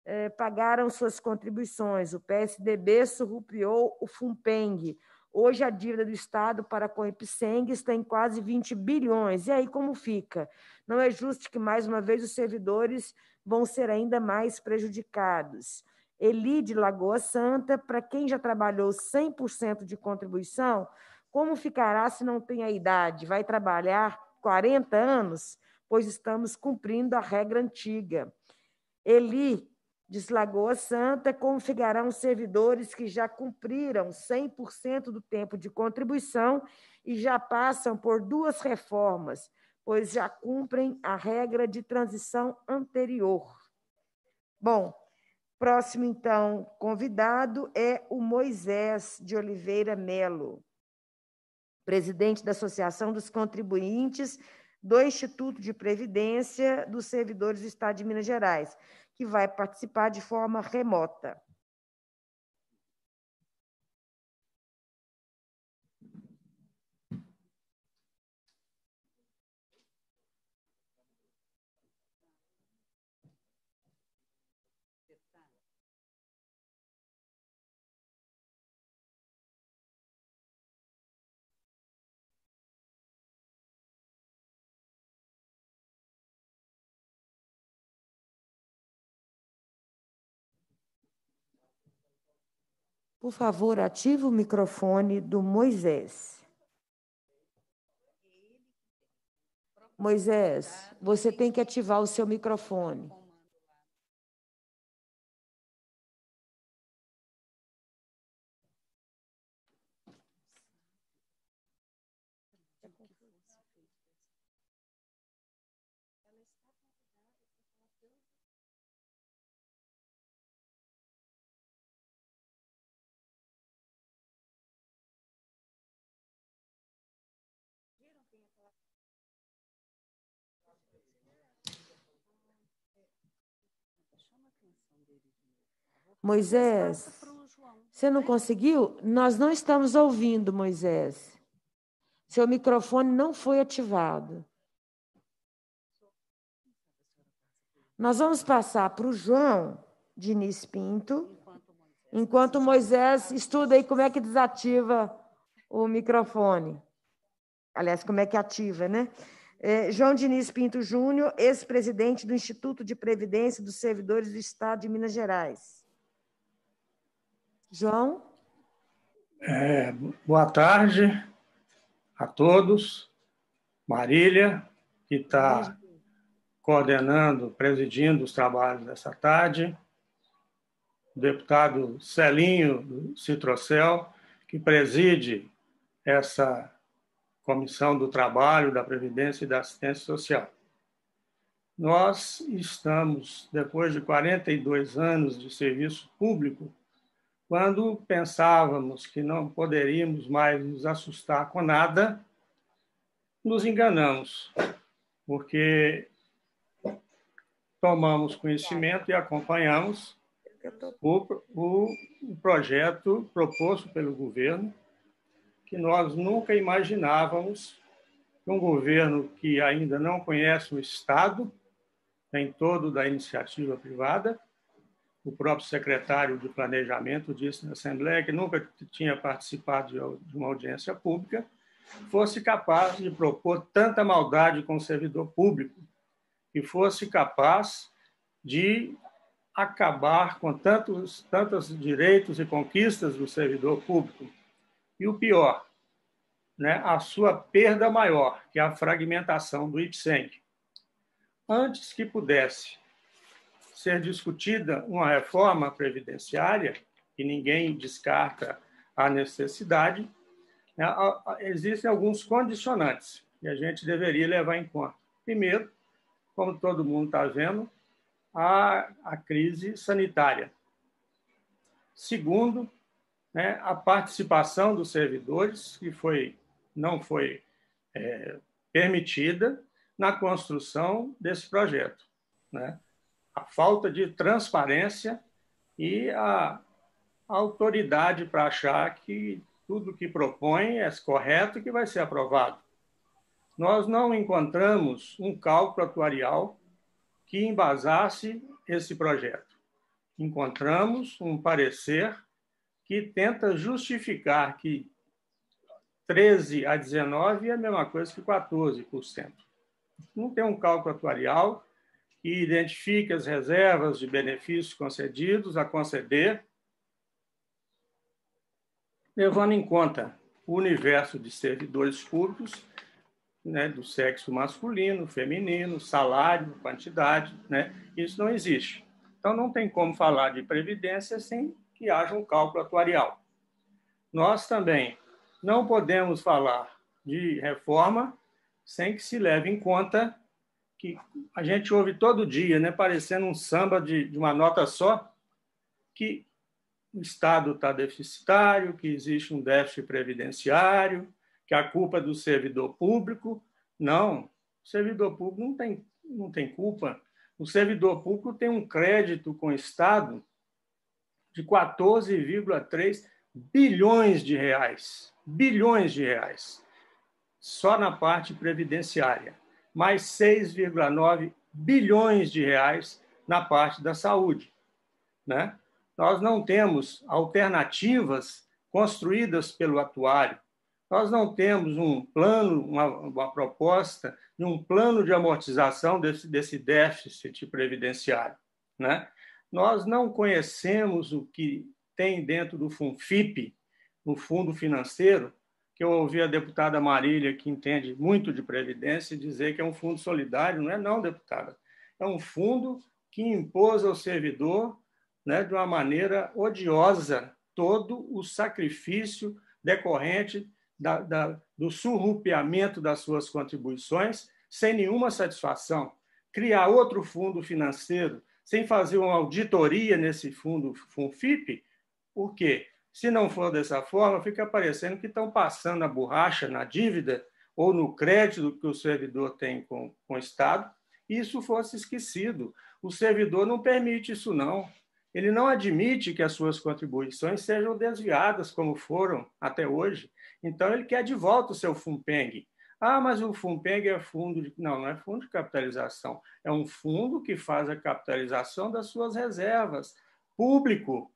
eh, pagaram suas contribuições. O PSDB surrupiou o FUNPENG, Hoje a dívida do Estado para com o Ipseng está em quase 20 bilhões. E aí como fica? Não é justo que, mais uma vez, os servidores vão ser ainda mais prejudicados. Eli de Lagoa Santa, para quem já trabalhou 100% de contribuição, como ficará se não tem a idade? Vai trabalhar 40 anos? Pois estamos cumprindo a regra antiga. Eli Diz Lagoa Santa, configurarão servidores que já cumpriram 100% do tempo de contribuição e já passam por duas reformas, pois já cumprem a regra de transição anterior. Bom, próximo, então, convidado é o Moisés de Oliveira Melo, presidente da Associação dos Contribuintes do Instituto de Previdência dos Servidores do Estado de Minas Gerais que vai participar de forma remota. Por favor, ative o microfone do Moisés. Moisés, você tem que ativar o seu microfone. Moisés, você não conseguiu? Nós não estamos ouvindo, Moisés. Seu microfone não foi ativado. Nós vamos passar para o João Diniz Pinto, enquanto Moisés estuda aí como é que desativa o microfone. Aliás, como é que ativa, né? É, João Diniz Pinto Júnior, ex-presidente do Instituto de Previdência dos Servidores do Estado de Minas Gerais. João? É, boa tarde a todos. Marília, que está coordenando, presidindo os trabalhos dessa tarde. O deputado Celinho do Citrocel, que preside essa Comissão do Trabalho, da Previdência e da Assistência Social. Nós estamos, depois de 42 anos de serviço público, quando pensávamos que não poderíamos mais nos assustar com nada, nos enganamos, porque tomamos conhecimento e acompanhamos o, o, projeto proposto pelo governo, que nós nunca imaginávamos que um governo que ainda não conhece o Estado, tem todo da iniciativa privada, o próprio secretário de Planejamento disse na Assembleia que nunca tinha participado de uma audiência pública, fosse capaz de propor tanta maldade com o servidor público, que fosse capaz de acabar com tantos, tantos direitos e conquistas do servidor público. E o pior, né, a sua perda maior, que é a fragmentação do IPSENG. Antes que pudesse ser discutida uma reforma previdenciária, e ninguém descarta a necessidade, né, existem alguns condicionantes que a gente deveria levar em conta. Primeiro, como todo mundo está vendo, a, a crise sanitária. Segundo, né, a participação dos servidores, que foi, não foi é, permitida na construção desse projeto. Né? A falta de transparência e a autoridade para achar que tudo que propõe é correto e que vai ser aprovado. Nós não encontramos um cálculo atuarial que embasasse esse projeto. Encontramos um parecer que tenta justificar que 13 a 19 é a mesma coisa que 14%. Não tem um cálculo atuarial que identifique as reservas de benefícios concedidos a conceder levando em conta o universo de servidores públicos, né, do sexo masculino, feminino, salário, quantidade, né? Isso não existe. Então não tem como falar de previdência sem que haja um cálculo atuarial. Nós também não podemos falar de reforma sem que se leve em conta que a gente ouve todo dia, né, parecendo um samba de, de uma nota só, que o Estado está deficitário, que existe um déficit previdenciário, que a culpa é do servidor público. Não, o servidor público não tem, não tem culpa. O servidor público tem um crédito com o Estado de 14,3 bilhões de reais. Bilhões de reais. Só na parte previdenciária. Mais 6,9 bilhões de reais na parte da saúde. Né? Nós não temos alternativas construídas pelo atuário. Nós não temos um plano, uma, uma proposta de um plano de amortização desse, desse déficit previdenciário. Né? Nós não conhecemos o que tem dentro do FUNFIP, no Fundo Financeiro, que eu ouvi a deputada Marília, que entende muito de previdência, dizer que é um fundo solidário. Não é não, deputada. É um fundo que impôs ao servidor né, de uma maneira odiosa todo o sacrifício decorrente da, da, do surrupiamento das suas contribuições, sem nenhuma satisfação. Criar outro fundo financeiro sem fazer uma auditoria nesse fundo FUNFIP, por quê? Se não for dessa forma, fica parecendo que estão passando a borracha na dívida ou no crédito que o servidor tem com, com o Estado, e isso fosse esquecido. O servidor não permite isso, não ele não admite que as suas contribuições sejam desviadas como foram até hoje. Então, ele quer de volta o seu FUNPENG. Ah, mas o FUNPENG é fundo de... Não, não é fundo de capitalização. É um fundo que faz a capitalização das suas reservas. Público.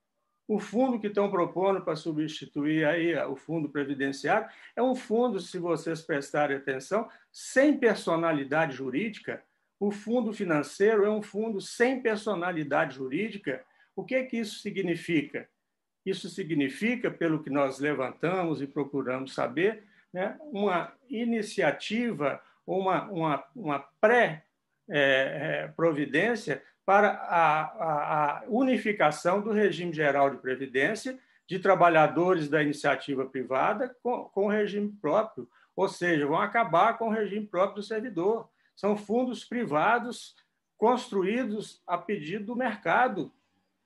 O fundo que estão propondo para substituir aí o fundo previdenciário é um fundo, se vocês prestarem atenção, sem personalidade jurídica. O fundo financeiro é um fundo sem personalidade jurídica o que, é que isso significa? Isso significa, pelo que nós levantamos e procuramos saber, né, uma iniciativa, uma, uma, uma pré-providência é, para a, a, a unificação do regime geral de previdência de trabalhadores da iniciativa privada com, com o regime próprio, ou seja, vão acabar com o regime próprio do servidor. São fundos privados construídos a pedido do mercado,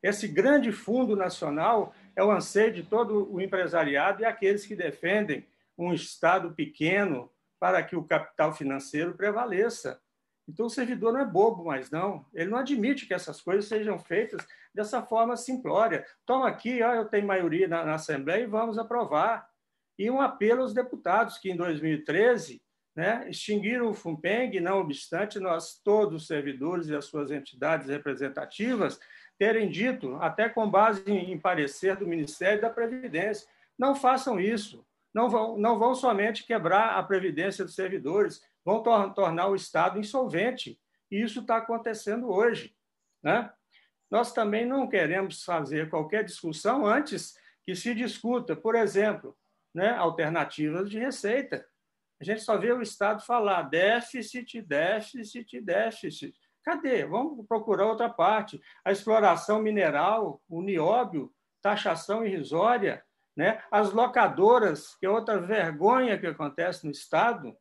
esse grande fundo nacional é o anseio de todo o empresariado e aqueles que defendem um Estado pequeno para que o capital financeiro prevaleça. Então, o servidor não é bobo mais, não. Ele não admite que essas coisas sejam feitas dessa forma simplória. Toma aqui, ó, eu tenho maioria na, na Assembleia e vamos aprovar. E um apelo aos deputados que, em 2013, né, extinguiram o FUNPENG, não obstante nós, todos os servidores e as suas entidades representativas, terem dito, até com base em parecer do Ministério da Previdência, não façam isso. Não vão, não vão somente quebrar a previdência dos servidores, vão tor tornar o Estado insolvente. E isso está acontecendo hoje. Né? Nós também não queremos fazer qualquer discussão antes que se discuta, por exemplo, né, alternativas de receita. A gente só vê o Estado falar déficit, déficit, déficit. Cadê? Vamos procurar outra parte. A exploração mineral, o nióbio, taxação irrisória, né? as locadoras, que é outra vergonha que acontece no Estado,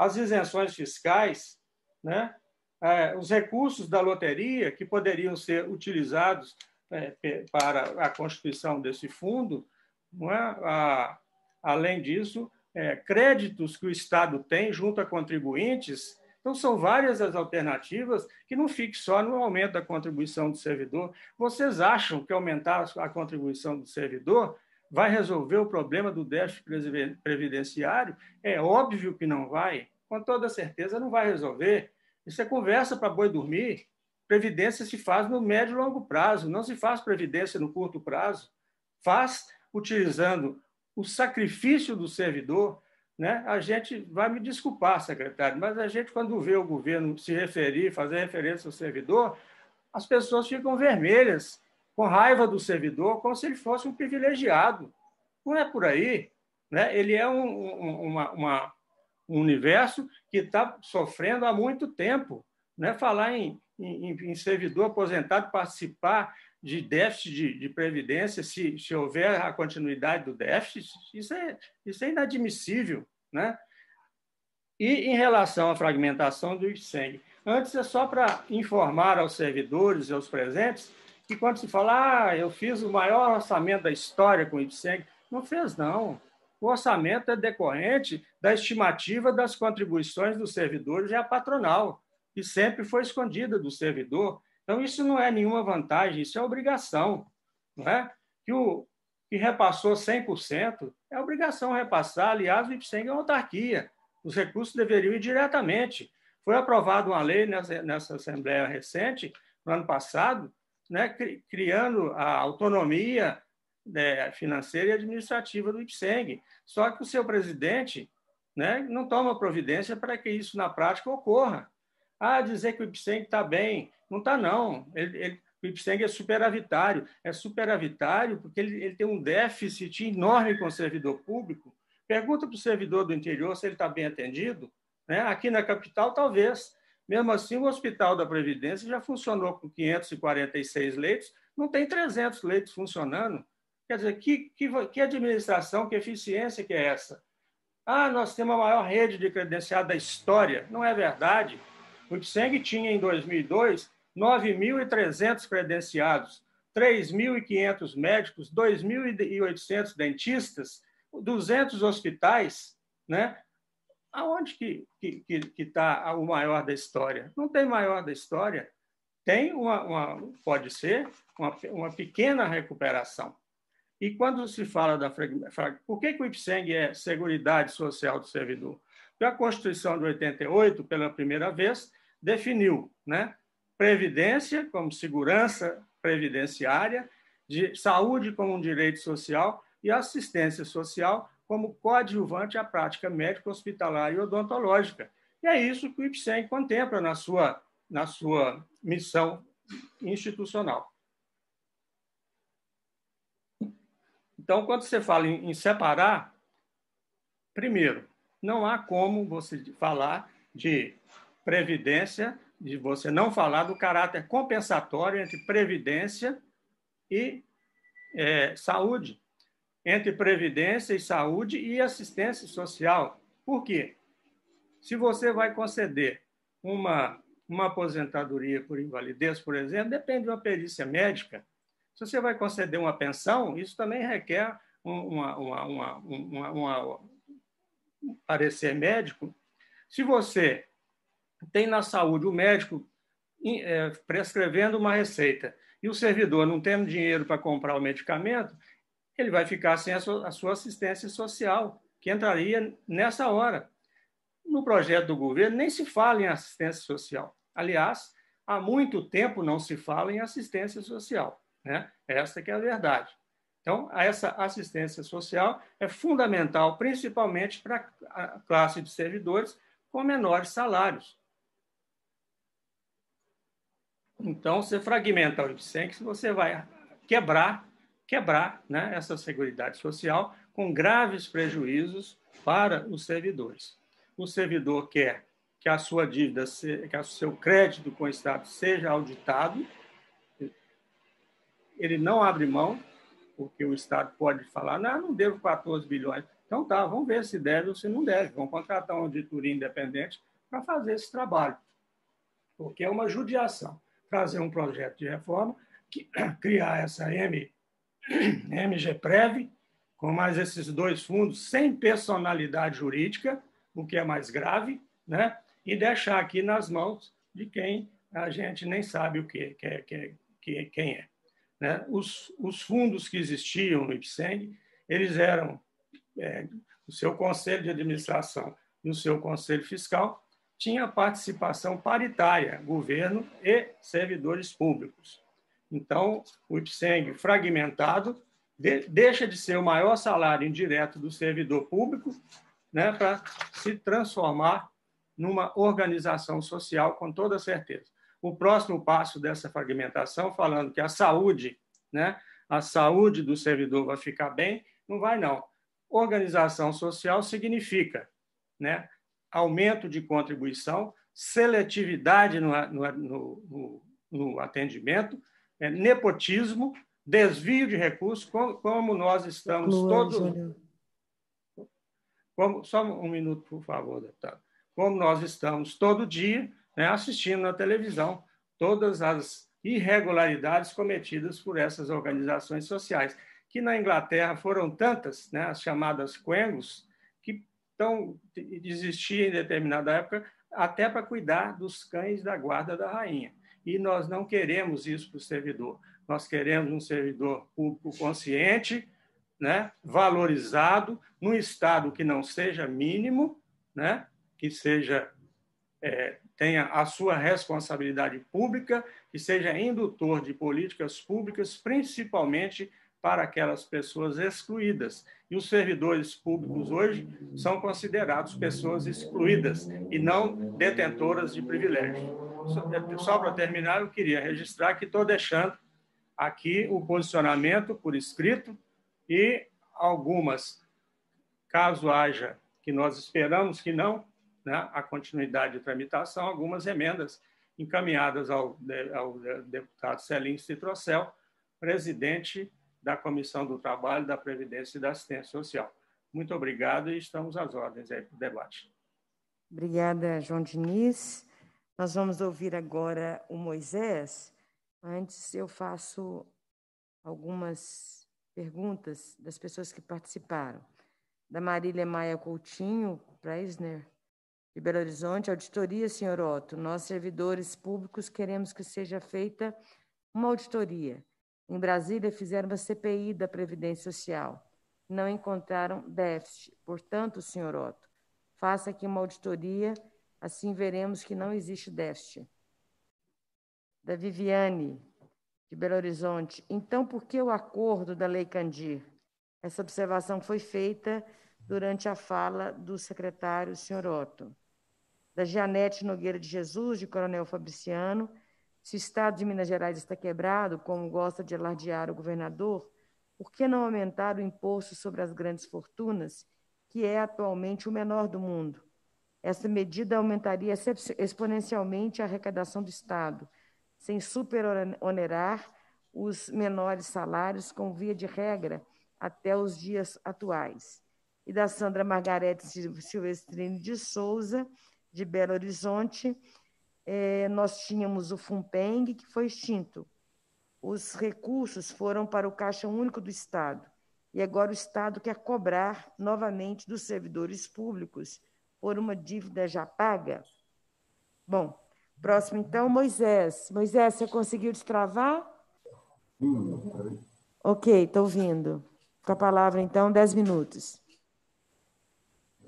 as isenções fiscais, né? É, os recursos da loteria, que poderiam ser utilizados é, para a constituição desse fundo, não é? além disso, é, créditos que o Estado tem junto a contribuintes. Então, são várias as alternativas que não fique só no aumento da contribuição do servidor. Vocês acham que aumentar a contribuição do servidor vai resolver o problema do déficit previdenciário? É óbvio que não vai. Com toda certeza, não vai resolver. Isso é conversa para boi dormir. Previdência se faz no médio e longo prazo, não se faz previdência no curto prazo. Faz utilizando o sacrifício do servidor, né? A gente vai me desculpar, secretário, mas a gente quando vê o governo se referir, fazer referência ao servidor, as pessoas ficam vermelhas, com raiva do servidor, como se ele fosse um privilegiado. Não é por aí, né? Ele é um, um, uma, uma, um universo que está sofrendo há muito tempo, né? Falar em, em, em servidor aposentado participar de déficit de, de previdência, se, se houver a continuidade do déficit, isso é, isso é inadmissível. Né? E em relação à fragmentação do IPSENG, antes é só para informar aos servidores e aos presentes que quando se fala, ah, eu fiz o maior orçamento da história com o IPSENG, não fez, não. O orçamento é decorrente da estimativa das contribuições dos servidores e a patronal, que sempre foi escondida do servidor então, isso não é nenhuma vantagem, isso é obrigação. Não é? que, o, que repassou 100%, é obrigação repassar. Aliás, o IPSENG é uma autarquia. Os recursos deveriam ir diretamente. Foi aprovada uma lei nessa, nessa Assembleia recente, no ano passado, né, criando a autonomia né, financeira e administrativa do IPSENG. Só que o seu presidente né, não toma providência para que isso na prática ocorra. Ah, dizer que o IPSENG está bem, não está, não. Ele, ele, o Ipseng é superavitário. É superavitário porque ele, ele tem um déficit enorme com o servidor público. Pergunta para o servidor do interior se ele está bem atendido. Né? Aqui na capital, talvez. Mesmo assim, o Hospital da Previdência já funcionou com 546 leitos, não tem 300 leitos funcionando. Quer dizer, que, que, que administração, que eficiência que é essa? Ah, nós temos a maior rede de credenciado da história. Não é verdade. O Ipseng tinha, em 2002, 9.300 credenciados, 3.500 médicos, 2.800 dentistas, 200 hospitais, né? Aonde que está que, que tá o maior da história? Não tem maior da história. Tem uma, uma pode ser uma, uma pequena recuperação. E quando se fala da por que, que o IPSENG é Seguridade Social do Servidor? Porque a Constituição de 88, pela primeira vez, definiu, né? previdência como segurança previdenciária, de saúde como um direito social e assistência social como coadjuvante à prática médica, hospitalar e odontológica. E é isso que o IPSEM contempla na sua, na sua missão institucional. Então, quando você fala em, em separar, primeiro, não há como você falar de previdência de você não falar do caráter compensatório entre previdência e é, saúde, entre previdência e saúde e assistência social. Por quê? Se você vai conceder uma, uma aposentadoria por invalidez, por exemplo, depende de uma perícia médica. Se você vai conceder uma pensão, isso também requer uma, uma, uma, uma um parecer médico. Se você tem na saúde o médico é, prescrevendo uma receita e o servidor não tendo dinheiro para comprar o medicamento, ele vai ficar sem a sua, a sua assistência social, que entraria nessa hora. No projeto do governo nem se fala em assistência social. Aliás, há muito tempo não se fala em assistência social. Né? Essa que é a verdade. Então, essa assistência social é fundamental, principalmente para a classe de servidores com menores salários. Então, você fragmenta o IPSENX, você vai quebrar, quebrar né, essa seguridade social com graves prejuízos para os servidores. O servidor quer que a sua dívida, que o seu crédito com o Estado seja auditado, ele não abre mão, porque o Estado pode falar, não, não devo 14 bilhões. Então tá, vamos ver se deve ou se não deve. Vamos contratar uma auditoria independente para fazer esse trabalho, porque é uma judiação. Trazer um projeto de reforma, que, (clears throat) criar essa M, MGPREV, com mais esses dois fundos, sem personalidade jurídica, o que é mais grave, né? e deixar aqui nas mãos de quem a gente nem sabe o que, que, que, que quem é. Né? Os, os fundos que existiam no IPSENG, eles eram é, o seu conselho de administração e o seu conselho fiscal tinha participação paritária, governo e servidores públicos. Então, o IPSENG fragmentado de, deixa de ser o maior salário indireto do servidor público né, para se transformar numa organização social, com toda certeza. O próximo passo dessa fragmentação, falando que a saúde, né, a saúde do servidor vai ficar bem, não vai não. Organização social significa né, aumento de contribuição, seletividade no, no, no, no atendimento, nepotismo, desvio de recursos, como, como nós estamos todos. Como, só um minuto, por favor, deputado. Como nós estamos todo dia né, assistindo na televisão todas as irregularidades cometidas por essas organizações sociais que na Inglaterra foram tantas, né, as chamadas Quengos, que tão, existiam em determinada época até para cuidar dos cães da guarda da rainha. E nós não queremos isso para o servidor. Nós queremos um servidor público consciente, né, valorizado, num estado que não seja mínimo, né, que seja é, tenha a sua responsabilidade pública, que seja indutor de políticas públicas, principalmente para aquelas pessoas excluídas. E os servidores públicos hoje são considerados pessoas excluídas e não detentoras de privilégios. Só para terminar, eu queria registrar que estou deixando aqui o posicionamento por escrito e algumas, caso haja, que nós esperamos que não, né, a continuidade de tramitação, algumas emendas encaminhadas ao, ao deputado Celinho Citrocel, presidente da Comissão do Trabalho, da Previdência e da Assistência Social. Muito obrigado e estamos às ordens aí para o debate. Obrigada, João Diniz. Nós vamos ouvir agora o Moisés. Antes, eu faço algumas perguntas das pessoas que participaram. Da Marília Maia Coutinho, Preisner, de Belo Horizonte, auditoria, senhor Otto. Nós, servidores públicos, queremos que seja feita uma auditoria em Brasília, fizeram uma CPI da Previdência Social. Não encontraram déficit. Portanto, senhor Otto, faça aqui uma auditoria, assim veremos que não existe déficit. Da Viviane, de Belo Horizonte. Então, por que o acordo da Lei Candir? Essa observação foi feita durante a fala do secretário, senhor Otto. Da Janete Nogueira de Jesus, de Coronel Fabriciano, se o Estado de Minas Gerais está quebrado, como gosta de alardear o governador, por que não aumentar o imposto sobre as grandes fortunas, que é atualmente o menor do mundo? Essa medida aumentaria exponencialmente a arrecadação do Estado, sem superonerar os menores salários, com via de regra, até os dias atuais. E da Sandra Margarete Silvestrini de Souza, de Belo Horizonte, é, nós tínhamos o FUNPENG, que foi extinto. Os recursos foram para o Caixa Único do Estado. E agora o Estado quer cobrar novamente dos servidores públicos por uma dívida já paga. Bom, próximo então, Moisés. Moisés, você conseguiu destravar? Sim. Ok, estou ouvindo. Com a palavra, então, dez minutos.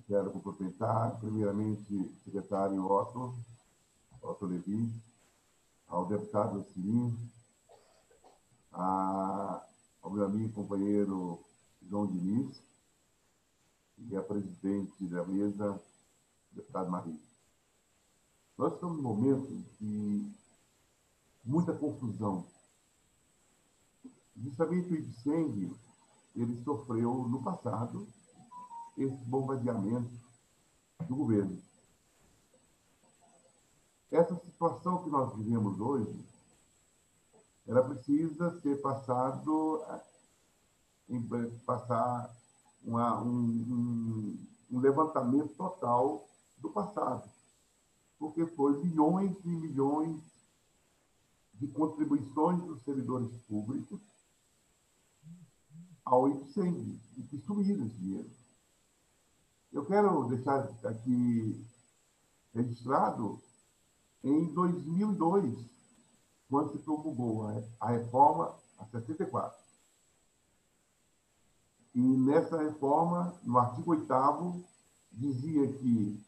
quero cumprimentar, primeiramente, secretário Otto, Otto Levi, ao deputado Cilinho, ao meu amigo companheiro João Diniz e a presidente da mesa, deputado Maria. Nós estamos num momento de muita confusão. Justamente o IPSENG ele sofreu no passado esse bombardeamento do governo. Essa situação que nós vivemos hoje, ela precisa ser passado, passar uma, um, um, um levantamento total do passado, porque foi milhões e milhões de contribuições dos servidores públicos ao IPSENG, e que sumiram esse dinheiro. Eu quero deixar aqui registrado em 2002, quando se promulgou a reforma a 64. E nessa reforma, no artigo 8 dizia que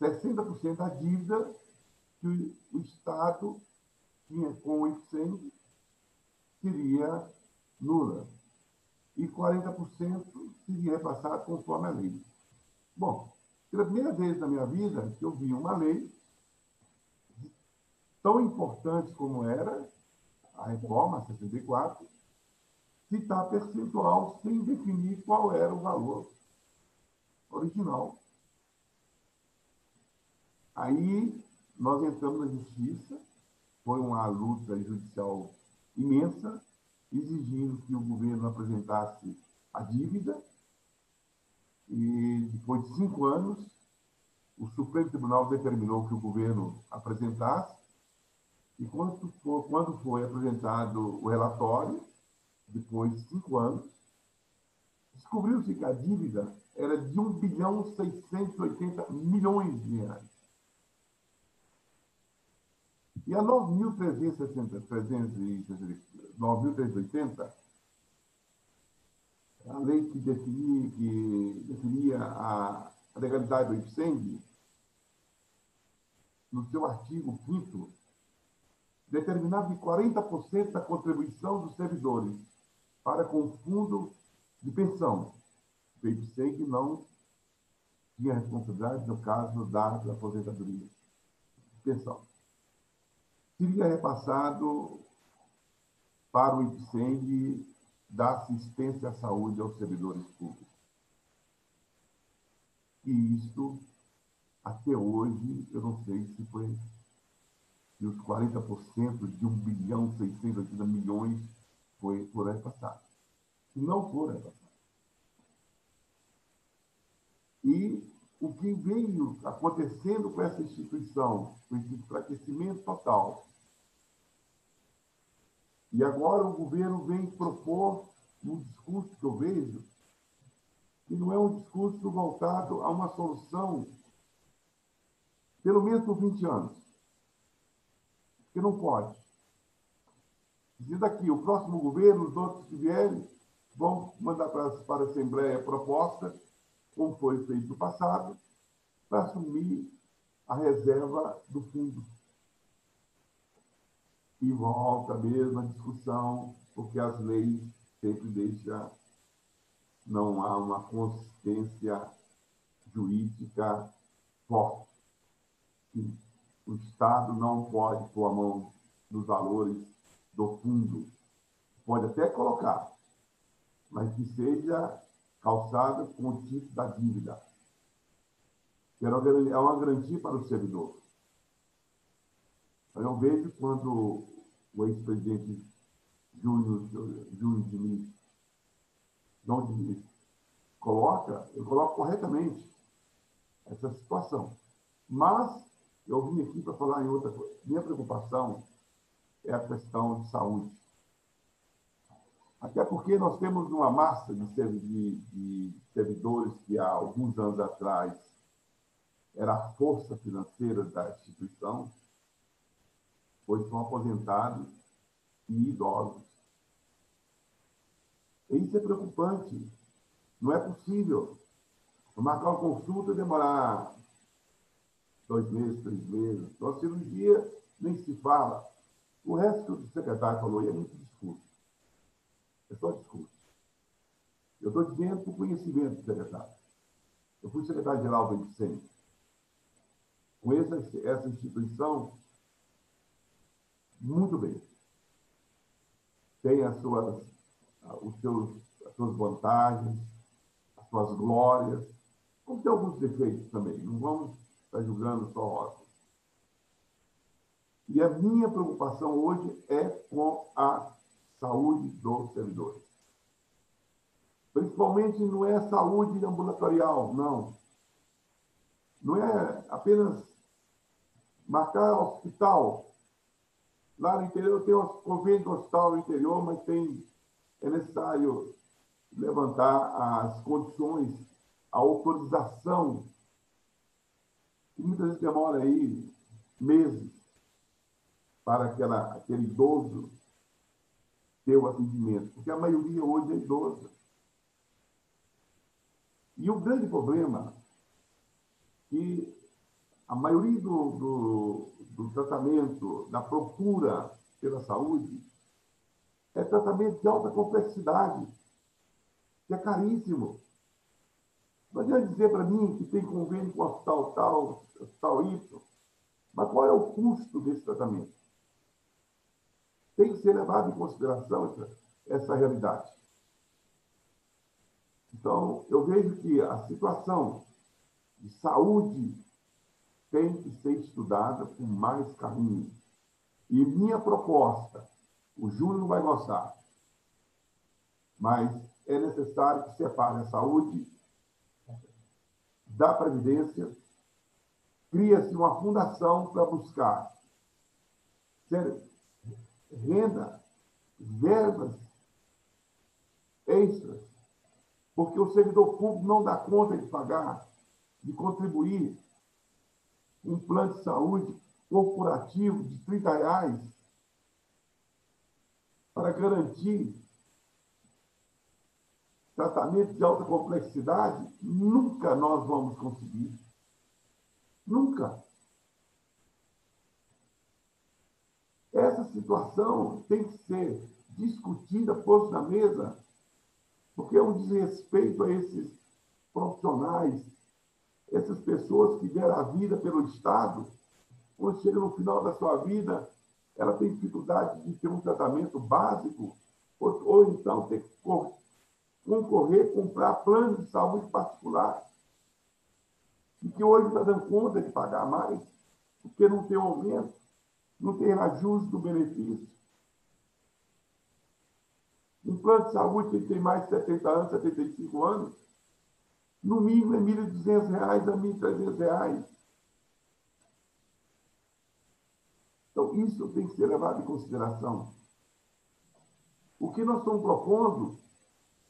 60% da dívida que o Estado tinha com o IPSENG seria nula. E 40% seria repassado conforme a lei. Bom, pela primeira vez na minha vida que eu vi uma lei tão importante como era a reforma 64, citar percentual sem definir qual era o valor original. Aí nós entramos na justiça, foi uma luta judicial imensa, exigindo que o governo apresentasse a dívida. E depois de cinco anos, o Supremo Tribunal determinou que o governo apresentasse. E quando foi, quando foi apresentado o relatório, depois de cinco anos, descobriu-se que a dívida era de 1 bilhão 680 milhões de reais. E a 9.380, a lei que definia, que definia a legalidade do IPSENG, no seu artigo 5 determinava que 40% da contribuição dos servidores para com o fundo de pensão. O IPSENG não tinha responsabilidade no caso da, aposentadoria. Pensão seria repassado para o IPSENG da assistência à saúde aos servidores públicos. E isto, até hoje, eu não sei se foi se os 40% de 1 bilhão 680 milhões foi por repassado. Se não for repassado. E o que veio acontecendo com essa instituição, com esse enfraquecimento total, e agora o governo vem propor um discurso que eu vejo, que não é um discurso voltado a uma solução, pelo menos por 20 anos. Que não pode. Diz daqui, o próximo governo, os outros que vierem, vão mandar para, para a Assembleia proposta, como foi feito no passado, para assumir a reserva do fundo e volta a mesma discussão, porque as leis sempre deixam, não há uma consistência jurídica forte. O Estado não pode pôr a mão nos valores do fundo. Pode até colocar, mas que seja calçado com o título da dívida. É uma garantia para o servidor. Eu vejo quando o ex-presidente Júnior, Júnior Diniz, João Diniz, coloca, eu coloco corretamente essa situação. Mas eu vim aqui para falar em outra coisa. Minha preocupação é a questão de saúde. Até porque nós temos uma massa de, de, de servidores que há alguns anos atrás era a força financeira da instituição, hoje são aposentados e idosos. E isso é preocupante. Não é possível marcar uma consulta demorar dois meses, três meses. Então, a cirurgia nem se fala. O resto que o secretário falou é muito. É só discurso. Eu estou dizendo por conhecimento secretário. Eu fui secretário-geral do IPSEM. Conheço essa instituição muito bem. Tem as suas, os seus, as suas vantagens, as suas glórias, como tem alguns defeitos também. Não vamos estar julgando só óbvio. E a minha preocupação hoje é com a saúde dos servidores. Principalmente não é saúde ambulatorial, não. Não é apenas marcar hospital. Lá no interior tem um convênio do hospital no interior, mas tem, é necessário levantar as condições, a autorização, que muitas vezes demora aí meses para aquela, aquele idoso ter o atendimento, porque a maioria hoje é idosa. E o grande problema é que a maioria do, do, do tratamento, da procura pela saúde, é tratamento de alta complexidade, que é caríssimo. Não adianta dizer para mim que tem convênio com o hospital tal, hospital Y, mas qual é o custo desse tratamento? Tem que ser levado em consideração essa, essa realidade. Então, eu vejo que a situação de saúde tem que ser estudada com mais carinho. E minha proposta, o Júlio não vai gostar, mas é necessário que separe a saúde da Previdência, cria-se uma fundação para buscar renda, verbas extras, porque o servidor público não dá conta de pagar, de contribuir um plano de saúde corporativo de 30 reais para garantir tratamento de alta complexidade, nunca nós vamos conseguir. Nunca. Essa situação tem que ser discutida, posta na mesa, porque é um desrespeito a esses profissionais, essas pessoas que deram a vida pelo Estado, quando chega no final da sua vida, ela tem dificuldade de ter um tratamento básico, ou, ou então ter que concorrer, comprar plano de saúde particular, e que hoje está dando conta de pagar mais, porque não tem aumento não tem ajuste do benefício. Um plano de saúde que tem mais de 70 anos, 75 anos, no mínimo é R$ 1.200 a R$ 1.300. Então, isso tem que ser levado em consideração. O que nós estamos propondo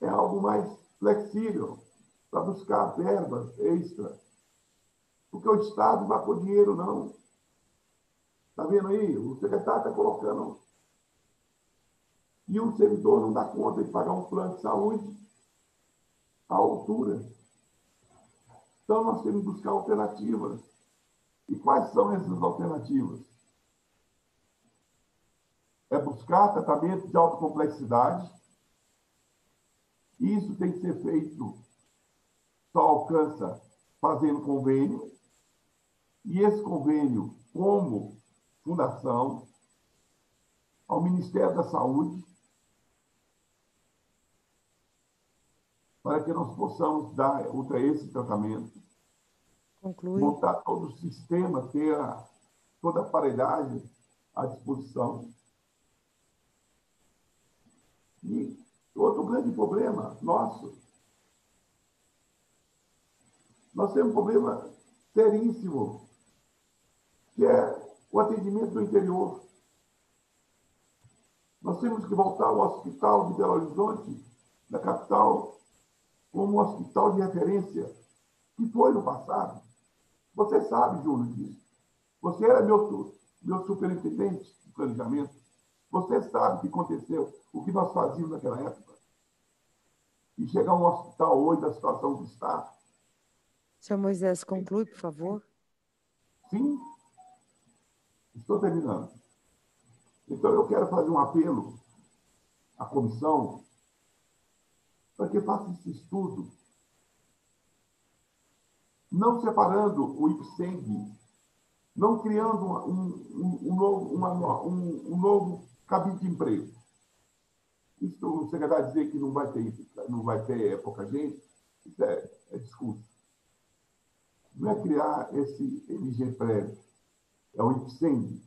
é algo mais flexível, para buscar verbas extras. Porque o Estado não vai pôr dinheiro, não. Está vendo aí? O secretário está colocando. E o servidor não dá conta de pagar um plano de saúde à altura. Então, nós temos que buscar alternativas. E quais são essas alternativas? É buscar tratamento de alta complexidade. Isso tem que ser feito, só alcança fazendo convênio. E esse convênio, como Fundação, ao Ministério da Saúde, para que nós possamos dar ultra esse tratamento, Conclui. montar todo o sistema, ter a, toda a paridade à disposição. E outro grande problema nosso, nós temos um problema seríssimo, que é o atendimento do interior. Nós temos que voltar ao hospital de Belo Horizonte, da capital, como um hospital de referência, que foi no passado. Você sabe, Júlio, disso. Você era meu, meu superintendente de planejamento. Você sabe o que aconteceu, o que nós fazíamos naquela época. E chegar a um hospital hoje da situação que está. Senhor Moisés, conclui, por favor. Sim, Estou terminando. Então, eu quero fazer um apelo à comissão para que faça esse estudo, não separando o IPSENG, não criando um, um, um novo, uma, um, um novo cabide de emprego, Isso, o secretário dizer que não vai ter, não vai ter pouca gente, isso é, é discurso. Não é criar esse MG prévio, é o IPSEND.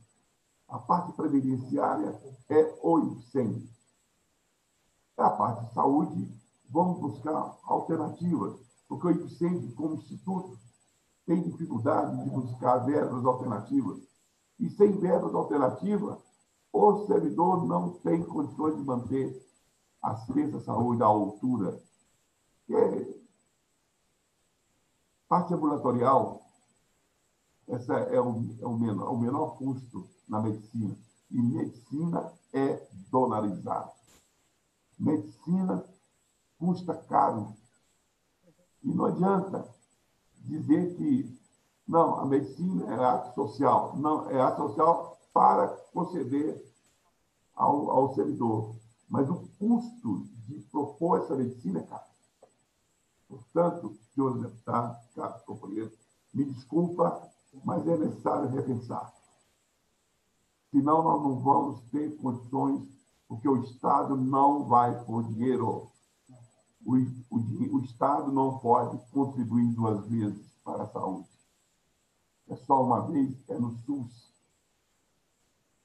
A parte previdenciária é o IPSEND. É a parte de saúde, vamos buscar alternativas, porque o IPSEND, como instituto, tem dificuldade de buscar verbas alternativas. E sem verbas alternativas, o servidor não tem condições de manter a assistência à saúde à altura. É parte ambulatorial, essa é o, é o, menor, o menor custo na medicina. E medicina é dolarizada. Medicina custa caro. E não adianta dizer que não, a medicina é ato social. Não, é ato social para conceder ao, ao servidor. Mas o custo de propor essa medicina é caro. Portanto, senhores deputados, caros companheiros, me desculpa, mas é necessário repensar. Senão, nós não vamos ter condições, porque o Estado não vai pôr dinheiro. O, o, o Estado não pode contribuir duas vezes para a saúde. É só uma vez, é no SUS.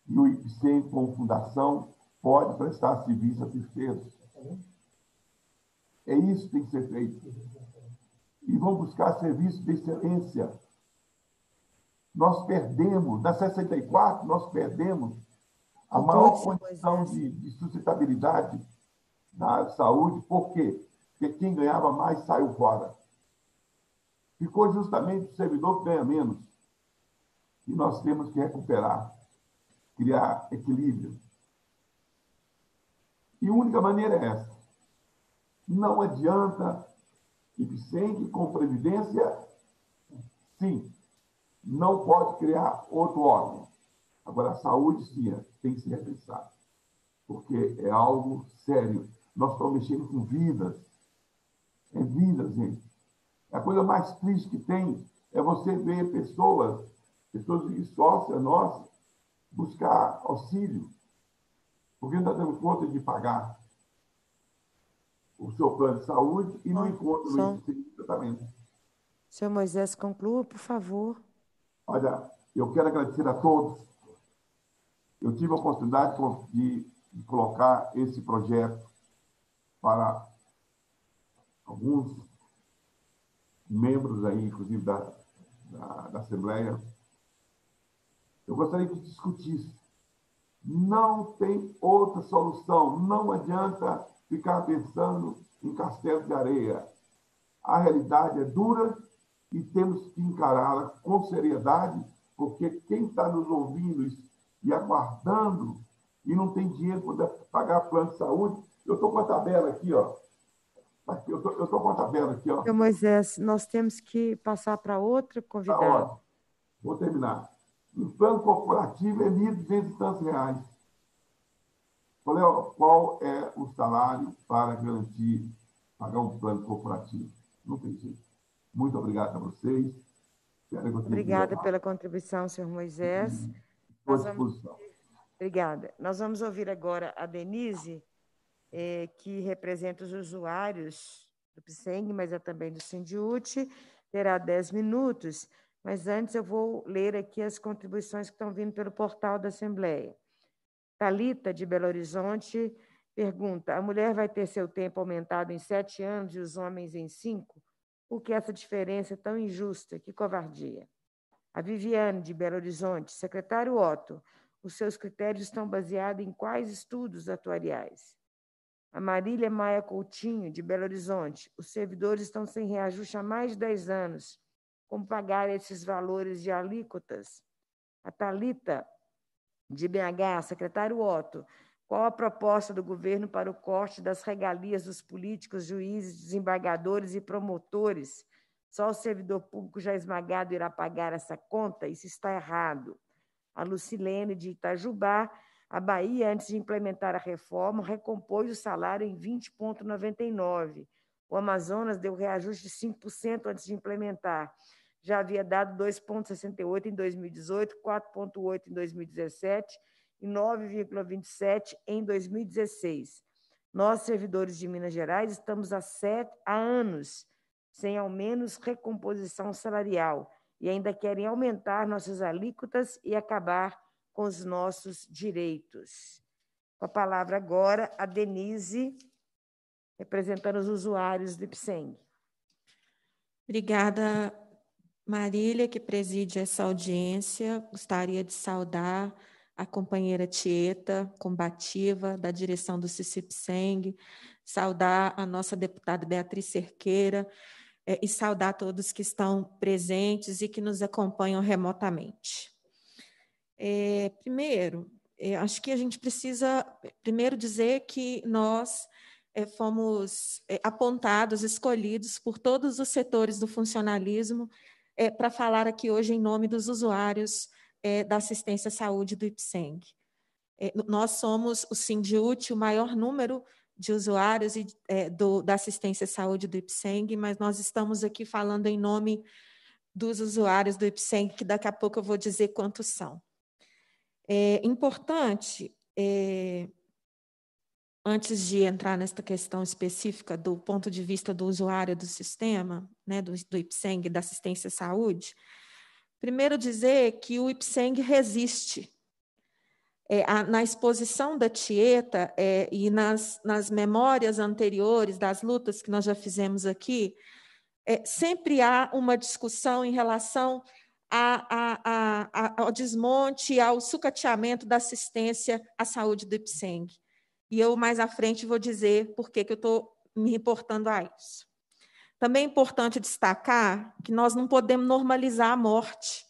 E o IPCEM, como fundação, pode prestar serviço a terceiros. É isso que tem que ser feito. E vão buscar serviços de excelência. Nós perdemos, na 64, nós perdemos a maior condição de, de sustentabilidade da saúde. Por quê? Porque quem ganhava mais saiu fora. Ficou justamente o servidor que ganha menos. E nós temos que recuperar, criar equilíbrio. E a única maneira é essa. Não adianta IPSENG com previdência, sim. Não pode criar outro órgão. Agora, a saúde, sim, tem que ser repensada. Porque é algo sério. Nós estamos mexendo com vidas. É vida, gente. A coisa mais triste que tem é você ver pessoas, pessoas de sócia nossa, buscar auxílio, porque não está dando conta de pagar o seu plano de saúde e não encontra no tratamento. Senhor Moisés, conclua, por favor. Olha, eu quero agradecer a todos. Eu tive a oportunidade de, colocar esse projeto para alguns membros aí, inclusive da, da, da Assembleia, eu gostaria que discutisse. Não tem outra solução. Não adianta ficar pensando em castelo de areia. A realidade é dura e temos que encará-la com seriedade, porque quem está nos ouvindo e aguardando e não tem dinheiro para pagar plano de saúde, eu estou com a tabela aqui, ó. Aqui, eu estou com a tabela aqui, ó. Seu Moisés, nós temos que passar para outra convidada. Tá, Vou terminar. O plano corporativo é R$ 1.200 e tantos reais. Qual é, qual é o salário para garantir pagar um plano corporativo? Não tem jeito. Muito obrigado a vocês. Obrigada pela contribuição, senhor Moisés. Estou à disposição. Vamos... Obrigada. Nós vamos ouvir agora a Denise é, que representa os usuários do PSENG, mas é também do Sindiute, terá 10 minutos, mas antes eu vou ler aqui as contribuições que estão vindo pelo portal da Assembleia. Talita de Belo Horizonte pergunta: a mulher vai ter seu tempo aumentado em sete anos e os homens em cinco? Por que essa diferença é tão injusta? Que covardia. A Viviane de Belo Horizonte, secretário Otto, os seus critérios estão baseados em quais estudos atuariais? A Marília Maia Coutinho, de Belo Horizonte. Os servidores estão sem reajuste há mais de 10 anos. Como pagar esses valores de alíquotas? A Talita de BH, secretário Otto. Qual a proposta do governo para o corte das regalias dos políticos, juízes, desembargadores e promotores? Só o servidor público já esmagado irá pagar essa conta? Isso está errado. A Lucilene de Itajubá a Bahia, antes de implementar a reforma, recompôs o salário em 20,99. O Amazonas deu reajuste de 5% antes de implementar. Já havia dado 2,68 em 2018, 4,8 em 2017 e 9,27 em 2016. Nós, servidores de Minas Gerais, estamos há, sete, há anos sem ao menos recomposição salarial e ainda querem aumentar nossas alíquotas e acabar com os nossos direitos. Com a palavra agora, a Denise, representando os usuários do IPSENG. Obrigada, Marília, que preside essa audiência. Gostaria de saudar a companheira Tieta, combativa, da direção do CICIPSENG, saudar a nossa deputada Beatriz Cerqueira é, e saudar todos que estão presentes e que nos acompanham remotamente. É, primeiro, é, acho que a gente precisa primeiro dizer que nós é, fomos é, apontados, escolhidos por todos os setores do funcionalismo é, para falar aqui hoje em nome dos usuários é, da assistência à saúde do IPSENG. É, nós somos o Sindiut, o maior número de usuários e, é, do, da assistência à saúde do IPSENG, mas nós estamos aqui falando em nome dos usuários do IPSENG, que daqui a pouco eu vou dizer quantos são. É importante, é, antes de entrar nesta questão específica do ponto de vista do usuário do sistema, né, do, do IPSENG, da assistência à saúde, Primeiro, dizer que o Ipseng resiste. É, a, na exposição da Tieta é, e nas, nas memórias anteriores das lutas que nós já fizemos aqui, é, sempre há uma discussão em relação a, a, ao desmonte, ao sucateamento da assistência à saúde do Ipseng. E eu, mais à frente, vou dizer por que, que eu estou me reportando a isso. Também é importante destacar que nós não podemos normalizar a morte.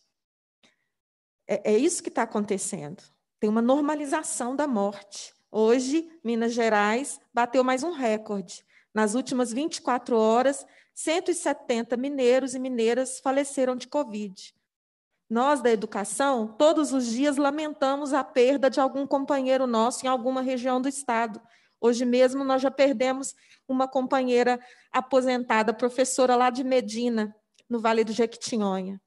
É, é isso que está acontecendo. Tem uma normalização da morte. Hoje, Minas Gerais bateu mais um recorde. Nas últimas 24 horas, 170 mineiros e mineiras faleceram de Covid. Nós, da educação, todos os dias lamentamos a perda de algum companheiro nosso em alguma região do estado. Hoje mesmo nós já perdemos uma companheira aposentada, professora lá de Medina, no Vale do Jequitinhonha.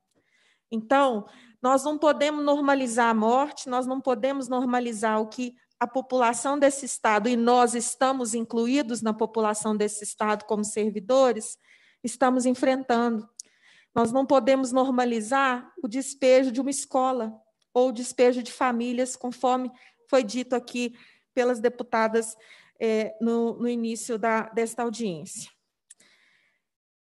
Então, nós não podemos normalizar a morte, nós não podemos normalizar o que a população desse Estado, e nós estamos incluídos na população desse Estado como servidores, estamos enfrentando. Nós não podemos normalizar o despejo de uma escola ou o despejo de famílias, conforme foi dito aqui pelas deputadas é, no, no, início da, desta audiência.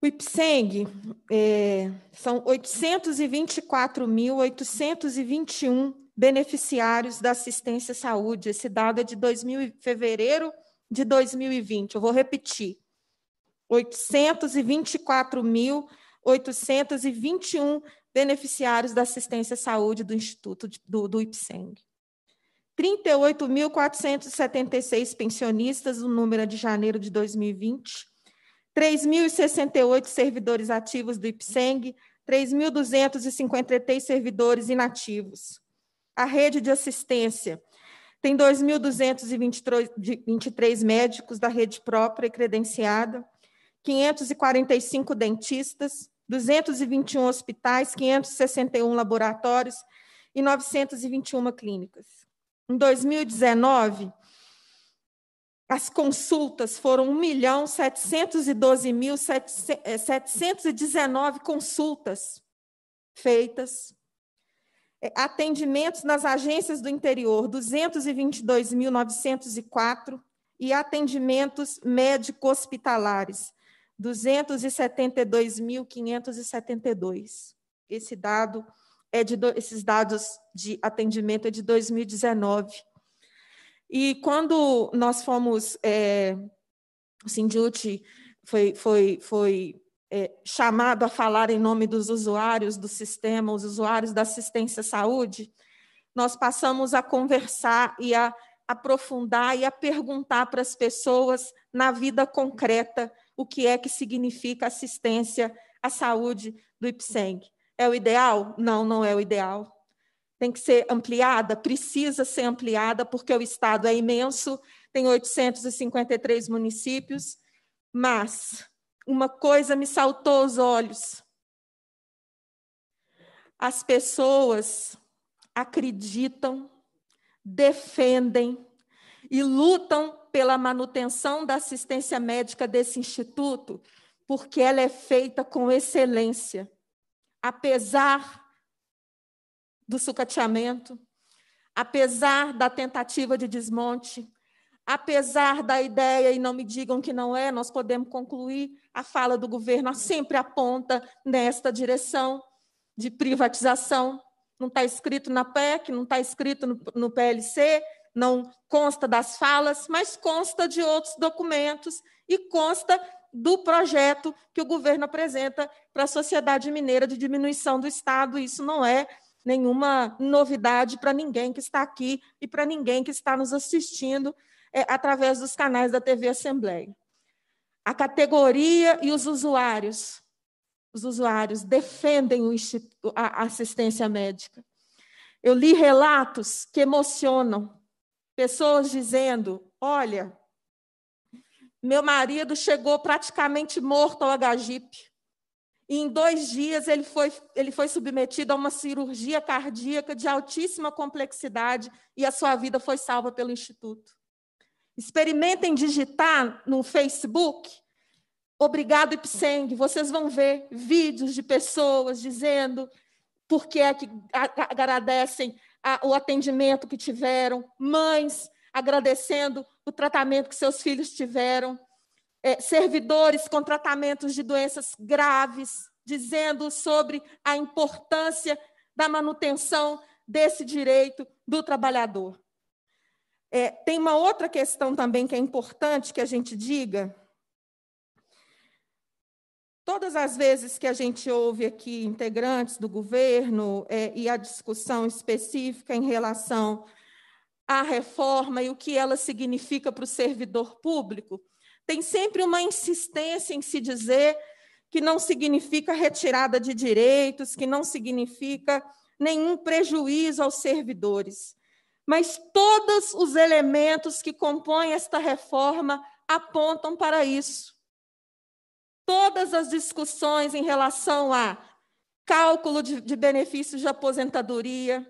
O IPSENG é, são 824.821 beneficiários da assistência à saúde. Esse dado é de 2000, fevereiro de 2020. Eu vou repetir. 824.821 beneficiários da assistência à saúde do Instituto do, do IPSENG. 38.476 pensionistas, o número é de janeiro de 2020. 3.068 servidores ativos do IPSENG, 3.253 servidores inativos. A rede de assistência tem 2.223 médicos da rede própria e credenciada, 545 dentistas, 221 hospitais, 561 laboratórios e 921 clínicas. Em 2019, as consultas foram 1 milhão 712 mil 719 consultas feitas. É, atendimentos nas agências do interior, 222.904, e atendimentos médico-hospitalares, 272.572. Esse dado é de esses dados de atendimento é de 2019. E quando nós fomos, é, o Sindut foi, foi, foi é, chamado a falar em nome dos usuários do sistema, os usuários da assistência à saúde, nós passamos a conversar e a aprofundar e a perguntar para as pessoas na vida concreta o que é que significa assistência à saúde do IPSENG. É o ideal? Não, não é o ideal. Tem que ser ampliada? Precisa ser ampliada, porque o Estado é imenso, tem 853 municípios, mas uma coisa me saltou aos olhos. As pessoas acreditam, defendem e lutam pela manutenção da assistência médica desse instituto, porque ela é feita com excelência, apesar do sucateamento, apesar da tentativa de desmonte, apesar da ideia, e não me digam que não é, nós podemos concluir, a fala do governo sempre aponta nesta direção de privatização. Não está escrito na PEC, não está escrito no, no PLC, não consta das falas, mas consta de outros documentos e consta do projeto que o governo apresenta para a sociedade mineira de diminuição do Estado. Isso não é nenhuma novidade para ninguém que está aqui e para ninguém que está nos assistindo é, através dos canais da TV Assembleia. A categoria e os usuários, os usuários defendem a assistência médica. Eu li relatos que emocionam, pessoas dizendo: olha, meu marido chegou praticamente morto ao HGIP. E em dois dias ele foi, ele foi submetido a uma cirurgia cardíaca de altíssima complexidade e a sua vida foi salva pelo Instituto. Experimentem digitar no Facebook, obrigado Ipseng, vocês vão ver vídeos de pessoas dizendo por que é que agradecem o atendimento que tiveram, mães agradecendo o tratamento que seus filhos tiveram é, servidores com tratamentos de doenças graves, dizendo sobre a importância da manutenção desse direito do trabalhador. É, tem uma outra questão também que é importante que a gente diga. Todas as vezes que a gente ouve aqui integrantes do governo é, e a discussão específica em relação à reforma e o que ela significa para o servidor público, tem sempre uma insistência em se dizer que não significa retirada de direitos, que não significa nenhum prejuízo aos servidores. Mas todos os elementos que compõem esta reforma apontam para isso. Todas as discussões em relação a cálculo de, de benefícios de aposentadoria,